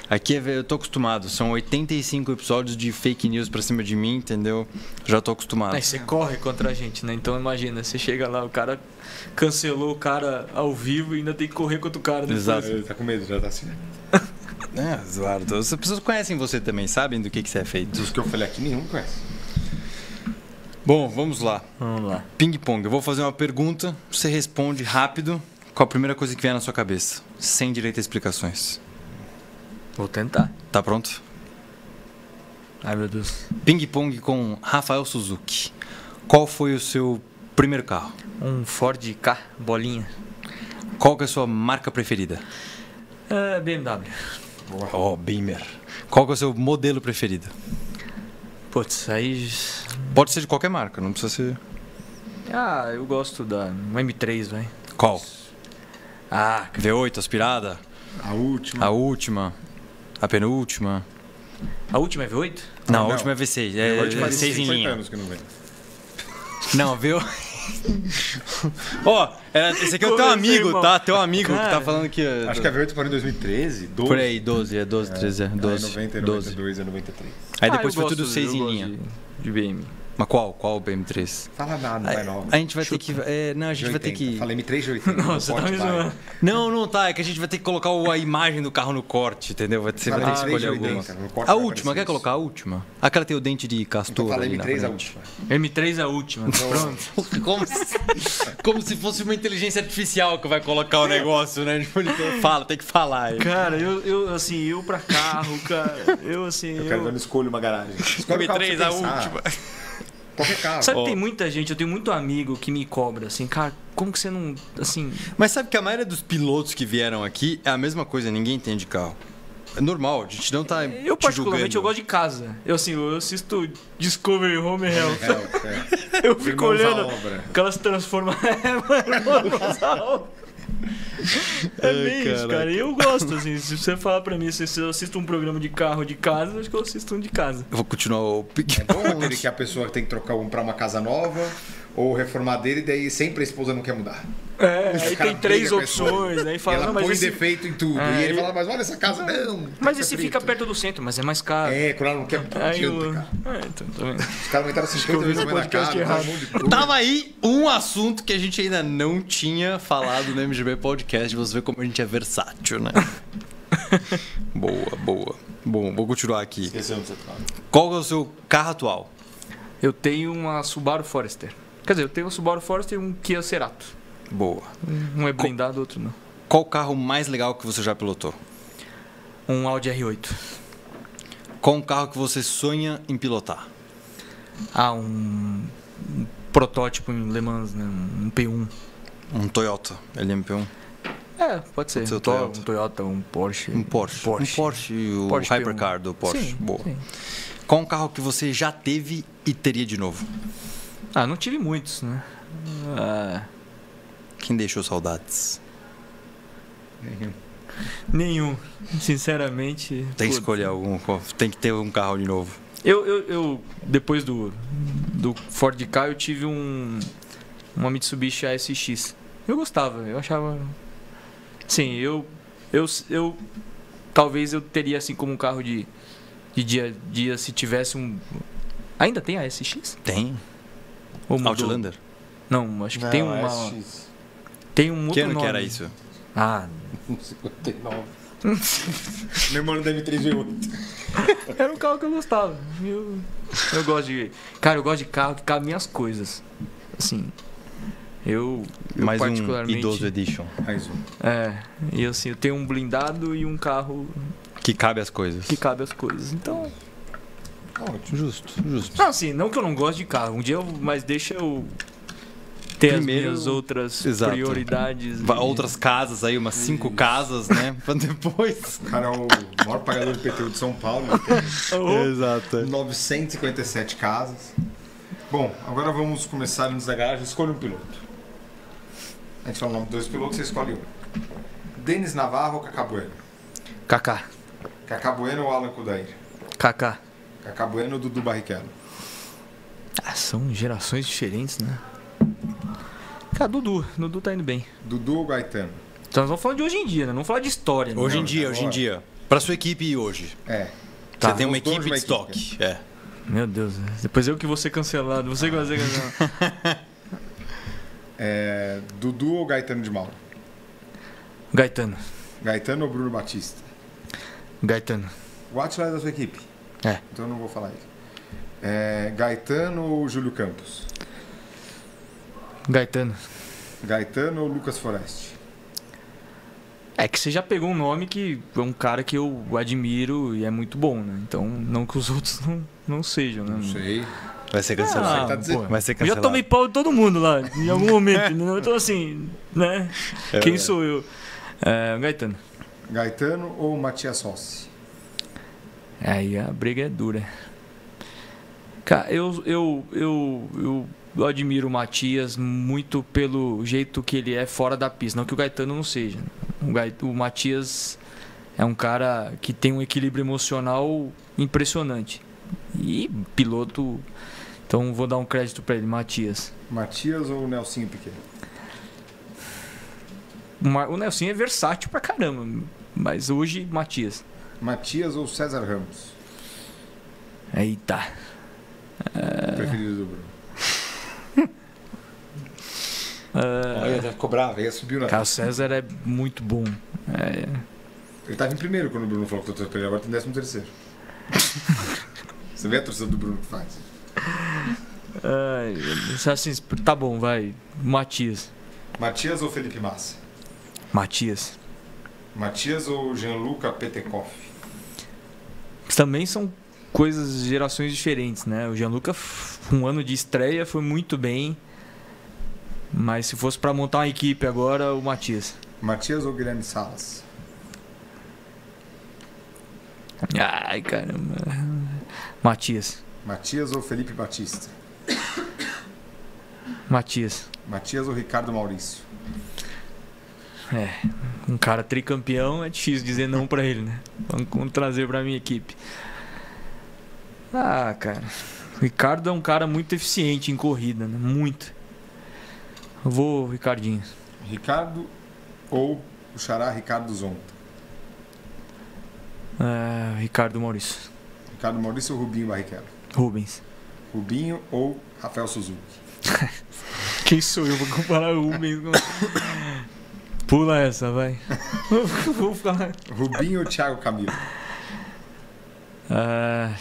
Speaker 1: Aqui eu tô acostumado. São 85 episódios de fake news pra cima de mim, entendeu? Já tô acostumado.
Speaker 3: Aí você corre contra a gente, né? Então imagina, você chega lá, o cara cancelou o cara ao vivo e ainda tem que correr contra o cara depois.
Speaker 2: Exato. Ele tá com medo, já tá assim.
Speaker 1: É, Eduardo, as pessoas conhecem você também, sabem do que, que você é feito.
Speaker 2: Dos que eu falei aqui, nenhum conhece.
Speaker 1: Bom, vamos lá.
Speaker 3: Vamos lá.
Speaker 1: Ping-pong. Eu vou fazer uma pergunta, você responde rápido. Qual a primeira coisa que vier na sua cabeça? Sem direito a explicações.
Speaker 3: Vou tentar.
Speaker 1: Tá pronto?
Speaker 3: Ai, meu Deus.
Speaker 1: Ping-pong com Rafael Suzuki. Qual foi o seu primeiro carro?
Speaker 3: Um Ford K, bolinha.
Speaker 1: Qual que é a sua marca preferida?
Speaker 3: É, BMW.
Speaker 1: Oh, Beamer. Qual que é o seu modelo preferido?
Speaker 3: Putz, aí.
Speaker 1: Pode ser de qualquer marca, não precisa ser.
Speaker 3: Ah, eu gosto da M3, vai.
Speaker 1: Qual?
Speaker 3: Ah,
Speaker 1: V8 aspirada?
Speaker 2: A última.
Speaker 1: A última. A penúltima.
Speaker 3: A última é V8?
Speaker 1: Não, ah, a última é V6. É, é V6 em linha. anos que não vem. Não, viu? Ó, oh, esse aqui é o teu amigo, tá? Teu amigo Cara, que tá falando que.
Speaker 2: Acho que a V8 parou em 2013, 12.
Speaker 1: Por aí, 12, é 12, 13, é 12.
Speaker 2: É 90, 92, é 93.
Speaker 1: Aí depois ah, foi tudo 6 em linha. De,
Speaker 3: de BM.
Speaker 1: Mas qual? Qual o BM3?
Speaker 2: Fala nada, não é nova.
Speaker 1: A gente vai Chuta. ter que. É, não, a gente vai ter que.
Speaker 2: Falei M3 de 80.
Speaker 3: Nossa, tá me
Speaker 1: Não, não tá. É que a gente vai ter que colocar a imagem do carro no corte, entendeu? Vai ter, vai ter que escolher alguma. A última, quer colocar a última? Aquela tem o dente de castor.
Speaker 2: Eu falei M3 a última.
Speaker 3: M3 a última. Pronto.
Speaker 1: como, se, como se fosse uma inteligência artificial que vai colocar o negócio, né? Tipo, fala, tem que falar aí.
Speaker 3: Cara, eu, eu assim, eu pra carro, cara. Eu assim.
Speaker 2: Eu, eu... quero dar uma escolha uma garagem. Escolhe
Speaker 1: M3 a última.
Speaker 2: Qualquer carro.
Speaker 3: Sabe, oh. tem muita gente, eu tenho muito amigo que me cobra, assim, cara, como que você não. Assim.
Speaker 1: Mas sabe que a maioria dos pilotos que vieram aqui é a mesma coisa, ninguém entende carro. É normal, a gente não tá.
Speaker 3: Eu, particularmente,
Speaker 1: julgando.
Speaker 3: eu gosto de casa. Eu, assim, eu assisto Discovery Home Health. É, é. eu fico Irmãos olhando aquelas transformações. É bem Ai, isso, cara. E eu gosto, assim. Se você falar pra mim, se eu assisto um programa de carro de casa, acho que eu assisto um de casa.
Speaker 1: Eu vou continuar o
Speaker 2: É bom aquele que a pessoa tem que trocar um pra uma casa nova ou reformar dele, daí sempre a esposa não quer mudar.
Speaker 3: É, aí tem três opções, aí fala,
Speaker 2: ela
Speaker 3: não,
Speaker 2: mas
Speaker 3: põe
Speaker 2: esse... defeito em tudo. É, e ele fala, mas olha essa casa não.
Speaker 3: Mas esse fica perto do centro, mas é mais caro.
Speaker 2: É, quando ela não quer
Speaker 3: aí eu... cara. É, então, tá?
Speaker 2: Os caras aumentaram 50 vezes mais na casa,
Speaker 1: um Tava aí um assunto que a gente ainda não tinha falado no MGB Podcast, você vê como a gente é versátil, né? boa, boa. Bom, vou continuar aqui. Tá. Qual é o seu carro atual?
Speaker 3: Eu tenho uma Subaru Forester. Quer dizer, eu tenho um Subaru Forester e um Kia Cerato.
Speaker 1: Boa.
Speaker 3: Um é blindado, outro não.
Speaker 1: Qual o carro mais legal que você já pilotou?
Speaker 3: Um Audi R8.
Speaker 1: Qual um carro que você sonha em pilotar?
Speaker 3: Ah, um, um protótipo em Le Mans, né? um P1.
Speaker 1: Um Toyota LMP1?
Speaker 3: É, pode ser.
Speaker 1: Pode ser
Speaker 3: um,
Speaker 1: Toyota.
Speaker 3: um Toyota, um Porsche.
Speaker 1: Um Porsche.
Speaker 3: Porsche.
Speaker 1: Um Porsche, o Porsche Hypercar P1. do Porsche.
Speaker 3: Sim,
Speaker 1: Boa.
Speaker 3: Sim.
Speaker 1: Qual um carro que você já teve e teria de novo?
Speaker 3: Ah, não tive muitos, né? Ah.
Speaker 1: Quem deixou saudades?
Speaker 3: Nenhum. Nenhum. Sinceramente.
Speaker 1: Tem que escolher algum. Tem que ter um carro de novo.
Speaker 3: Eu, eu, eu depois do, do Ford Ka, eu tive um uma Mitsubishi ASX. Eu gostava, eu achava. Sim, eu, eu, eu talvez eu teria assim como um carro de, de dia a dia se tivesse um. Ainda tem a SX?
Speaker 1: Tem. Ou Outlander?
Speaker 3: Não, acho que Não, tem uma. SX. Tem um outro
Speaker 1: que ano
Speaker 3: nome.
Speaker 1: que era isso?
Speaker 3: Ah.
Speaker 2: 59. Meu irmão deve 38.
Speaker 3: Era um carro que eu gostava. Eu, eu gosto de. Cara, eu gosto de carro que cabe minhas coisas. Assim. Eu,
Speaker 1: eu Mais particularmente... um idoso edition.
Speaker 2: Mais um.
Speaker 3: É, e assim, eu tenho um blindado e um carro...
Speaker 1: Que cabe as coisas.
Speaker 3: Que cabe as coisas, então...
Speaker 1: Ótimo. Justo, justo.
Speaker 3: Não, assim, não que eu não gosto de carro. Um dia eu... Mas deixa eu ter Primeiro, as minhas outras exato. prioridades.
Speaker 1: E... Outras casas aí, umas cinco Isso. casas, né? Pra depois.
Speaker 2: O cara é o maior pagador de PTU de São Paulo.
Speaker 1: Exato.
Speaker 2: 957 casas. Bom, agora vamos começar antes da garagem. Escolha um piloto. A gente fala o nome dos dois pilotos, você escolhe um. Denis Navarro ou Cacá Bueno?
Speaker 3: Cacá.
Speaker 2: Cacá Bueno ou Alan Kudair?
Speaker 3: Cacá.
Speaker 2: Cacá Bueno ou Dudu Barrichello?
Speaker 3: Ah, são gerações diferentes, né? Cara, Dudu. Dudu tá indo bem.
Speaker 2: Dudu ou Gaetano?
Speaker 3: Então nós vamos falar de hoje em dia, né? Não vamos falar de história.
Speaker 1: Né? Hoje em dia, hoje em dia. Pra sua equipe hoje.
Speaker 2: É.
Speaker 1: Tá. Você tem uma equipe de estoque. É.
Speaker 3: Meu Deus. Depois eu que vou ser cancelado. Você que vai ser cancelado.
Speaker 2: é, Dudu ou Gaetano de Mal?
Speaker 3: Gaetano.
Speaker 2: Gaetano ou Bruno Batista?
Speaker 3: Gaetano.
Speaker 2: O Atlas é da sua equipe?
Speaker 3: É.
Speaker 2: Então eu não vou falar isso. É, Gaetano ou Júlio Campos?
Speaker 3: Gaetano.
Speaker 2: Gaetano ou Lucas Forest?
Speaker 3: É que você já pegou um nome que é um cara que eu admiro e é muito bom, né? Então, não que os outros não, não sejam, né?
Speaker 2: Não sei.
Speaker 1: Vai ser cancelado. Ah, tá
Speaker 3: Vai ser cancelado. Eu já tomei pau de todo mundo lá, em algum momento. né? Então, assim, né? É, Quem sou eu? É, Gaetano.
Speaker 2: Gaetano ou Matias Rossi?
Speaker 3: Aí a briga é dura. Cara, eu, eu, eu, eu admiro o Matias muito pelo jeito que ele é fora da pista. Não que o Gaetano não seja. O, o Matias é um cara que tem um equilíbrio emocional impressionante. E piloto. Então vou dar um crédito para ele, Matias.
Speaker 2: Matias ou o Nelsinho Piquet?
Speaker 3: O Nelsinho é versátil pra caramba. Mas hoje, Matias.
Speaker 2: Matias ou César Ramos?
Speaker 3: Eita.
Speaker 2: Preferido do Bruno. Uh, Olha, já ficou bravo, ia subir na.
Speaker 3: Carlos César é muito bom. É...
Speaker 2: Ele estava em primeiro quando o Bruno falou que eu tô agora tem décimo terceiro. Você vê a torcida do Bruno que faz.
Speaker 3: Ai, assim, tá bom, vai. Matias.
Speaker 2: Matias ou Felipe Massa?
Speaker 3: Matias.
Speaker 2: Matias ou Gianluca Petekoff?
Speaker 3: Também são coisas, gerações diferentes, né? O Gianluca, um ano de estreia, foi muito bem. Mas se fosse para montar uma equipe agora, o Matias.
Speaker 2: Matias ou Guilherme Salas?
Speaker 3: Ai, caramba. Matias.
Speaker 2: Matias ou Felipe Batista?
Speaker 3: Matias.
Speaker 2: Matias ou Ricardo Maurício?
Speaker 3: É, um cara tricampeão é difícil dizer não para ele, né? Vamos trazer para minha equipe. Ah, cara. O Ricardo é um cara muito eficiente em corrida, né? Muito. Eu vou, Ricardinho.
Speaker 2: Ricardo ou o xará Ricardo Zonta?
Speaker 3: É, Ricardo Maurício.
Speaker 2: Ricardo Maurício ou Rubinho Barrichello?
Speaker 3: Rubens.
Speaker 2: Rubinho ou Rafael Suzuki?
Speaker 3: Quem sou eu? Vou comparar o Rubens com... Pula essa, vai. Vou falar.
Speaker 2: Rubinho ou Thiago Camilo?
Speaker 3: Ah,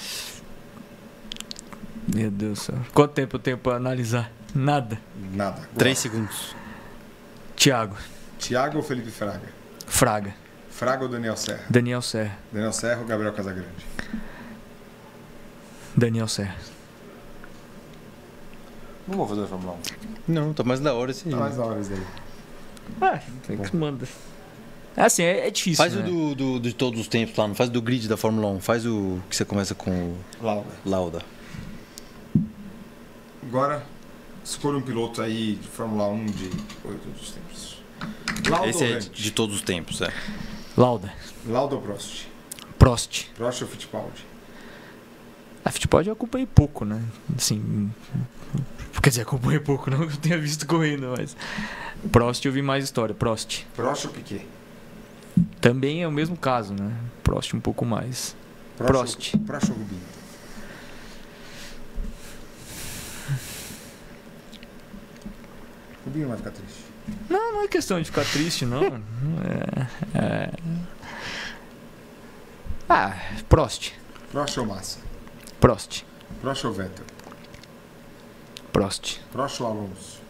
Speaker 3: meu Deus do céu. Quanto tempo eu tenho para analisar? Nada.
Speaker 2: Nada.
Speaker 1: Três segundos.
Speaker 3: Tiago.
Speaker 2: Tiago ou Felipe Fraga?
Speaker 3: Fraga.
Speaker 2: Fraga ou Daniel Serra?
Speaker 3: Daniel Serra.
Speaker 2: Daniel Serra ou Gabriel Casagrande?
Speaker 3: Daniel Serra.
Speaker 2: Não vou fazer a Fórmula
Speaker 1: 1. Não, tá mais da hora esse
Speaker 2: Tá mais da hora esse daí.
Speaker 3: Ah, tem que manda. É assim, é, é difícil.
Speaker 1: Faz
Speaker 3: né?
Speaker 1: o do, do, de todos os tempos lá, não faz do grid da Fórmula 1. Faz o que você começa com o.
Speaker 2: Lauda.
Speaker 1: Lauda.
Speaker 2: Agora, Escolha um piloto aí de Fórmula 1 de todos os tempos. Lauda
Speaker 1: Esse é de todos os tempos, é.
Speaker 3: Lauda.
Speaker 2: Lauda ou Prost?
Speaker 3: Prost.
Speaker 2: Prost ou Fittipaldi?
Speaker 3: A Fittipaldi eu acompanhei pouco, né? Assim, quer dizer, acompanhei pouco, não que eu tenha visto correndo, mas Prost eu vi mais história, Prost.
Speaker 2: Prost ou Piquet?
Speaker 3: Também é o mesmo caso, né? Prost um pouco mais. Prost.
Speaker 2: Prost, Prost ou Rubinho? Rubinho vai ficar triste.
Speaker 3: Não, não é questão de ficar triste, não. É, é... Ah, Prost.
Speaker 2: Prost ou Massa?
Speaker 3: Prost.
Speaker 2: Prost ou Vettel?
Speaker 3: Prost.
Speaker 2: Prost ou Alonso?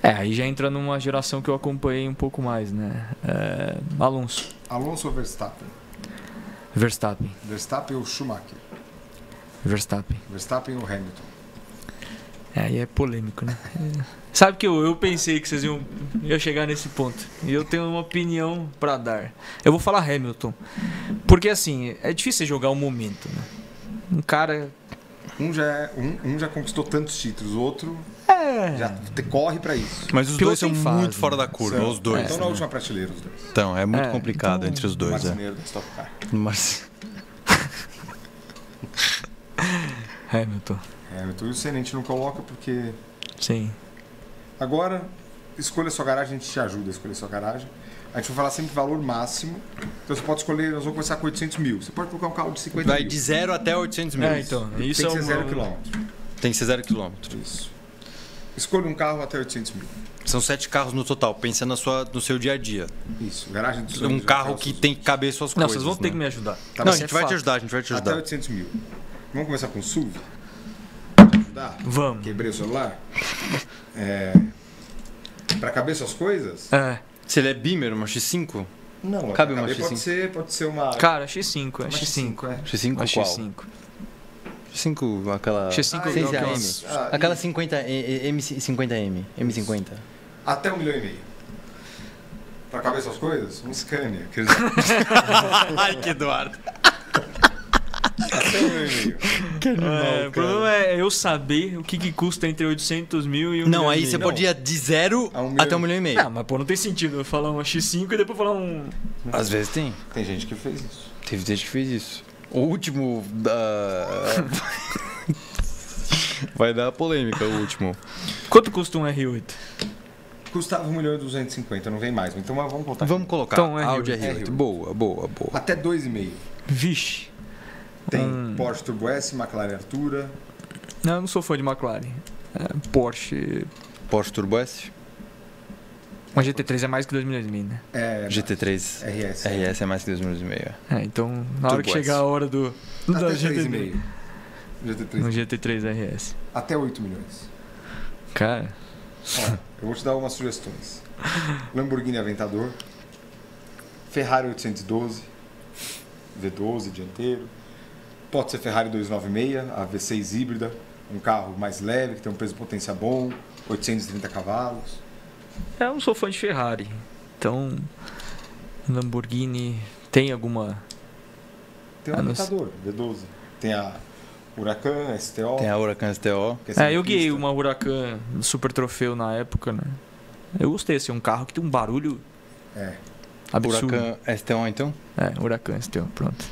Speaker 3: É, aí já entra numa geração que eu acompanhei um pouco mais, né? É, Alonso.
Speaker 2: Alonso ou Verstappen?
Speaker 3: Verstappen.
Speaker 2: Verstappen ou Schumacher?
Speaker 3: Verstappen.
Speaker 2: Verstappen ou Hamilton?
Speaker 3: É, aí é polêmico, né? Sabe que eu, eu pensei que vocês iam, iam chegar nesse ponto. E eu tenho uma opinião para dar. Eu vou falar Hamilton. Porque assim, é difícil jogar o um momento, né? Um cara.
Speaker 2: Um já, é, um, um já conquistou tantos títulos, o outro
Speaker 3: é.
Speaker 2: já te, corre para isso.
Speaker 1: Mas os Piloto dois são fase, muito fora da curva, são, os dois.
Speaker 2: Estão na última prateleira, os dois.
Speaker 1: Então, é muito é, complicado então, entre os dois.
Speaker 2: Marceneiro é. Stop Car.
Speaker 1: Mas...
Speaker 3: Hamilton.
Speaker 2: Hamilton. E o Senna a gente não coloca porque.
Speaker 3: Sim.
Speaker 2: Agora, escolha sua garagem, a gente te ajuda a escolher sua garagem. A gente vai falar sempre valor máximo. Então você pode escolher, nós vamos começar com 800 mil. Você pode colocar um carro de 50
Speaker 1: vai
Speaker 2: mil.
Speaker 1: Vai de 0 até 800 mil.
Speaker 3: É, então. Isso
Speaker 2: Tem que
Speaker 3: é
Speaker 2: ser zero quilômetro.
Speaker 1: Tem que ser zero quilômetro.
Speaker 2: Isso. Escolha um carro até 800 mil.
Speaker 1: São sete carros no total, pensa na sua, no seu dia a dia.
Speaker 2: Isso, garagem
Speaker 1: do Um carro que tem que caber suas
Speaker 3: não,
Speaker 1: coisas.
Speaker 3: Não, vocês vão
Speaker 1: né?
Speaker 3: ter que me ajudar.
Speaker 1: Tá, não, a gente vai te ajudar, a gente vai te ajudar.
Speaker 2: Até 800 mil. Vamos começar com o SUV? ajudar?
Speaker 3: Vamos.
Speaker 2: Quebrei o celular? É... Pra caber suas coisas?
Speaker 3: É.
Speaker 1: Se ele é Beamer, uma X5?
Speaker 2: Não,
Speaker 1: cabe uma X5.
Speaker 2: Pode ser, pode ser uma.
Speaker 3: Cara, X5, é
Speaker 2: uma
Speaker 3: X5.
Speaker 2: X5, é.
Speaker 1: X5
Speaker 3: uma
Speaker 1: qual?
Speaker 3: X5.
Speaker 1: X5, aquela.
Speaker 3: X5
Speaker 1: ah,
Speaker 3: 6AM.
Speaker 1: Ah, aquela 50, M50M. M50.
Speaker 2: Até um milhão e meio. Pra caber suas coisas? Um Scania.
Speaker 1: Ai, que Eduardo.
Speaker 3: Que animal, é, o problema é eu saber o que, que custa entre 800 mil e um
Speaker 1: Não, aí
Speaker 3: você
Speaker 1: pode ir de zero um até um milhão e meio.
Speaker 3: Não, mas pô, não tem sentido eu falar uma X5 e depois falar um.
Speaker 1: Às vezes tem.
Speaker 2: Tem gente que fez isso.
Speaker 1: Teve gente que fez isso. O último da. Vai dar polêmica o último.
Speaker 3: Quanto custa um R8?
Speaker 2: Custava 1 milhão e 250, não vem mais. Então vamos contar.
Speaker 1: Vamos colocar.
Speaker 3: Então,
Speaker 1: Audi R8. R8. Boa, boa, boa.
Speaker 2: Até 2,5.
Speaker 3: Vixe.
Speaker 2: Tem hum. Porsche Turbo S, McLaren Artura.
Speaker 3: Não, eu não sou fã de McLaren. É, Porsche.
Speaker 1: Porsche Turbo S?
Speaker 3: Uma GT3 é mais que 2 milhões e meio, né?
Speaker 1: É. GT3
Speaker 2: RS.
Speaker 1: RS é mais que 2 milhões e meio.
Speaker 3: É, então na Turbo hora que chegar a hora do. do
Speaker 2: Até da GT3.
Speaker 3: GT3. No GT3 RS.
Speaker 2: Até 8 milhões.
Speaker 3: Cara.
Speaker 2: Ó, eu vou te dar umas sugestões. Lamborghini Aventador. Ferrari 812. V12 dianteiro. Pode ser Ferrari 296, a V6 híbrida, um carro mais leve, que tem um peso potência bom, 830 cavalos.
Speaker 3: É, eu não sou fã de Ferrari, então Lamborghini tem alguma.
Speaker 2: Tem um Aventador, V12. Tem a Huracan STO.
Speaker 1: Tem a Huracan STO.
Speaker 3: É, eu guiei uma Huracan Super Troféu na época, né? Eu gostei, assim, um carro que tem um barulho.
Speaker 2: É.
Speaker 3: Absurdo.
Speaker 1: Huracan STO, então?
Speaker 3: É, Huracan STO, pronto.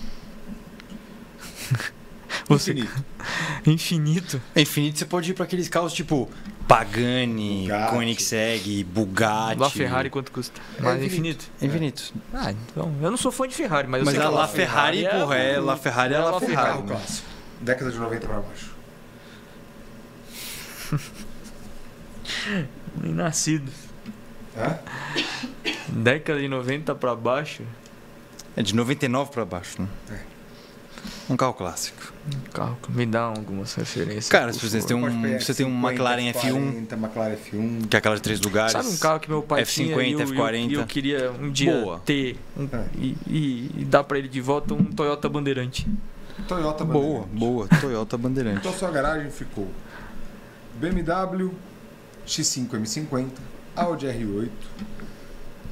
Speaker 2: Você... Infinito.
Speaker 3: Infinito.
Speaker 1: Infinito você pode ir para aqueles carros tipo Pagani, Bugatti. Koenigsegg, Bugatti.
Speaker 3: La Ferrari quanto custa?
Speaker 2: É mas infinito.
Speaker 1: É. Infinito.
Speaker 3: Ah, então. Eu não sou fã de Ferrari, mas eu
Speaker 1: mas
Speaker 3: sei
Speaker 1: a
Speaker 3: que
Speaker 1: La Ferrari, Ferrari, porra, é, La Ferrari é, é La Ferrari. Ferrari
Speaker 2: né? Década de 90 para baixo.
Speaker 3: Nem nascido.
Speaker 2: Hã?
Speaker 3: Década de 90 para baixo.
Speaker 1: É de 99 para baixo, né?
Speaker 2: É.
Speaker 1: Um carro clássico.
Speaker 3: Um carro que me dá algumas referências.
Speaker 1: Cara, se você tem um, você tem um McLaren F1,
Speaker 2: McLaren F1,
Speaker 1: que é aquela de três lugares.
Speaker 3: Sabe um carro que meu pai
Speaker 1: F50,
Speaker 3: tinha e eu,
Speaker 1: F40.
Speaker 3: E eu, eu, queria um dia
Speaker 1: Boa.
Speaker 3: ter um,
Speaker 2: É.
Speaker 3: e, e, e dar para ele de volta um Toyota Bandeirante.
Speaker 2: Toyota
Speaker 1: Boa,
Speaker 2: Bandeirante.
Speaker 1: boa. Toyota Bandeirante.
Speaker 2: Então sua garagem ficou BMW X5 M50, Audi R8,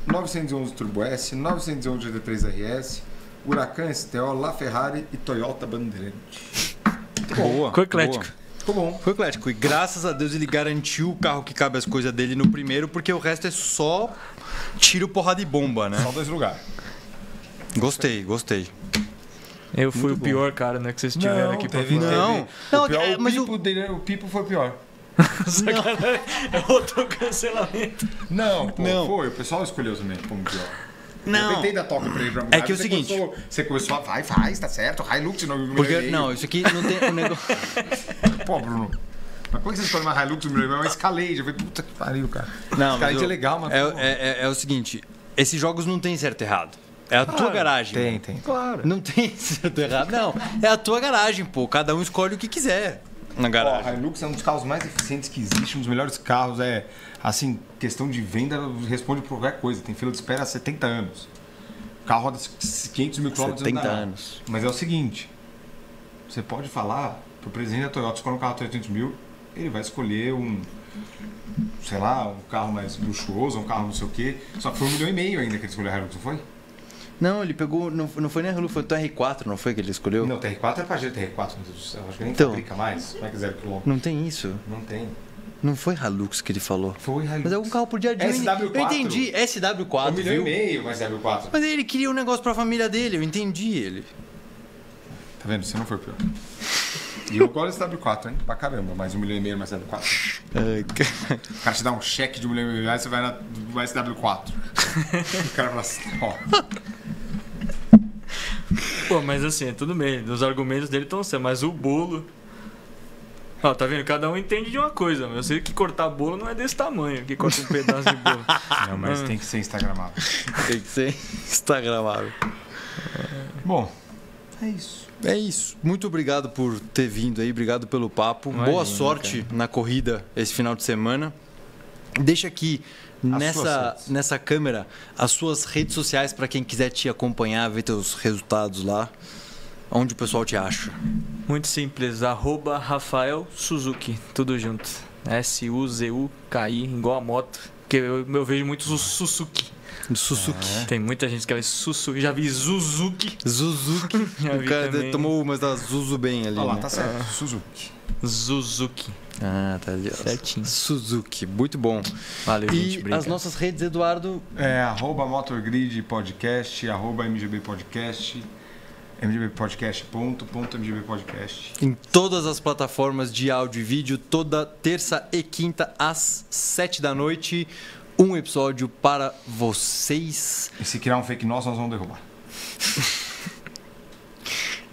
Speaker 2: 911 Turbo S, 911 GT3 RS, Huracan STO, La Ferrari e Toyota Bandeirante.
Speaker 1: Boa.
Speaker 3: Ficou eclético.
Speaker 1: boa.
Speaker 2: Ficou bom.
Speaker 1: Foi eclético. E graças a Deus ele garantiu o carro que cabe as coisas dele no primeiro, porque o resto é só tiro, porrada e bomba, né?
Speaker 2: Só dois lugares.
Speaker 1: Gostei, gostei.
Speaker 3: Eu fui
Speaker 1: Muito
Speaker 3: o pior cara, né, que vocês tiveram aqui pra
Speaker 2: teve.
Speaker 1: Não. Não,
Speaker 2: o, pior,
Speaker 1: é,
Speaker 2: o,
Speaker 1: mas
Speaker 2: Pipo dele- o Pipo foi o pior.
Speaker 3: Sacanagem. É outro cancelamento.
Speaker 2: Não, pô,
Speaker 1: Não.
Speaker 2: foi. O pessoal escolheu também como pior. Eu
Speaker 1: Não.
Speaker 2: tentei dar toque pra ele pra
Speaker 1: É que é o seguinte-
Speaker 2: Começou, você começou a. Vai, faz, tá certo. Hilux no milhão
Speaker 1: Porque,
Speaker 2: meio.
Speaker 1: não, isso aqui não tem um negócio.
Speaker 2: Pô, Bruno. Mas como é que você escolhe uma Hilux no e meio? É uma Escalade. Eu falei, puta que pariu, cara.
Speaker 1: Não,
Speaker 2: Escalade é
Speaker 1: o-
Speaker 2: legal, mas.
Speaker 1: É, é, é, é o seguinte: esses jogos não tem certo e errado. É a tua garagem.
Speaker 2: Tem, tem.
Speaker 3: Claro.
Speaker 1: Não tem certo e errado, não. É a tua garagem, pô. Cada um escolhe o que quiser. Na garagem.
Speaker 2: A Hilux é um dos carros mais eficientes que existe, um dos melhores carros. É, assim, questão de venda, responde por qualquer coisa. Tem fila de espera há 70 anos. O carro roda 500 mil quilômetros
Speaker 1: 70 anos.
Speaker 2: Mas é o seguinte, você pode falar pro presidente da Toyota, escolhe um carro de 300 mil, ele vai escolher um, sei lá, um carro mais luxuoso, um carro não sei o quê. Só que foi um milhão e meio ainda que ele escolheu a Hilux, não foi?
Speaker 1: Não, ele pegou. Não, não foi nem a Hilux, foi o TR4, não foi que ele escolheu?
Speaker 2: Não, TR4 é pra gente TR4, meu Deus do céu. Acho que nem então, fabrica mais. Como é que é zero quilômetro?
Speaker 1: Não tem isso?
Speaker 2: Não tem.
Speaker 1: Não foi Hilux que ele falou.
Speaker 2: Foi Hilux.
Speaker 1: Mas é um carro por dia a dia.
Speaker 2: SW4.
Speaker 1: Eu entendi, SW4.
Speaker 2: Um milhão viu? e meio com SW4.
Speaker 1: Mas ele queria um negócio pra família dele, eu entendi ele.
Speaker 2: Tá vendo? Você não foi pior. E eu gosto desse W4, hein? Pra caramba, mais um milhão e meio mais W4. o cara te dá um cheque de um milhão e meio reais, você vai na, no SW4. o cara fala assim, ó.
Speaker 3: Pô, mas assim, tudo bem. Os argumentos dele estão certos, mas o bolo. Ó, tá vendo? Cada um entende de uma coisa, Eu sei que cortar bolo não é desse tamanho, que corta um pedaço de bolo.
Speaker 2: Não, mas tem que ser instagramável.
Speaker 1: tem que ser instagramável.
Speaker 2: Bom, é isso.
Speaker 1: É isso. Muito obrigado por ter vindo aí, obrigado pelo papo. Imagina, Boa sorte cara. na corrida esse final de semana. Deixa aqui nessa, nessa câmera as suas redes sociais para quem quiser te acompanhar, ver teus resultados lá. Onde o pessoal te acha?
Speaker 3: Muito simples, arroba Rafael Suzuki, tudo junto. S-U-Z-U-K-I, igual a moto. Porque eu, eu vejo muitos Suzuki.
Speaker 1: Suzuki.
Speaker 3: É. Tem muita gente que vai Suzuki. Já vi Suzuki.
Speaker 1: Suzuki. o cara também. tomou umas da Zuzu bem ali.
Speaker 2: Olha lá,
Speaker 1: né?
Speaker 2: tá certo. Ah. Suzuki.
Speaker 3: Suzuki.
Speaker 1: Ah, tá ali.
Speaker 3: Certinho.
Speaker 1: Suzuki, muito bom.
Speaker 3: Valeu,
Speaker 1: e
Speaker 3: gente.
Speaker 1: as nossas redes, Eduardo?
Speaker 2: É arroba Motorgrid Podcast, arroba MGB Podcast mgbpodcast.mgbpodcast.
Speaker 1: Em todas as plataformas de áudio e vídeo, toda terça e quinta às sete da noite um episódio para vocês.
Speaker 2: E se criar um fake nosso, nós vamos derrubar.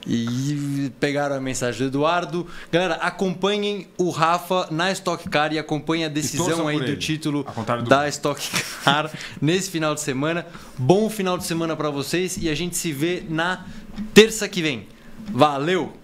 Speaker 1: e pegaram a mensagem do Eduardo. Galera, acompanhem o Rafa na Stock Car e acompanhem a decisão aí do título do da Stock Car nesse final de semana. Bom final de semana para vocês e a gente se vê na terça que vem. Valeu!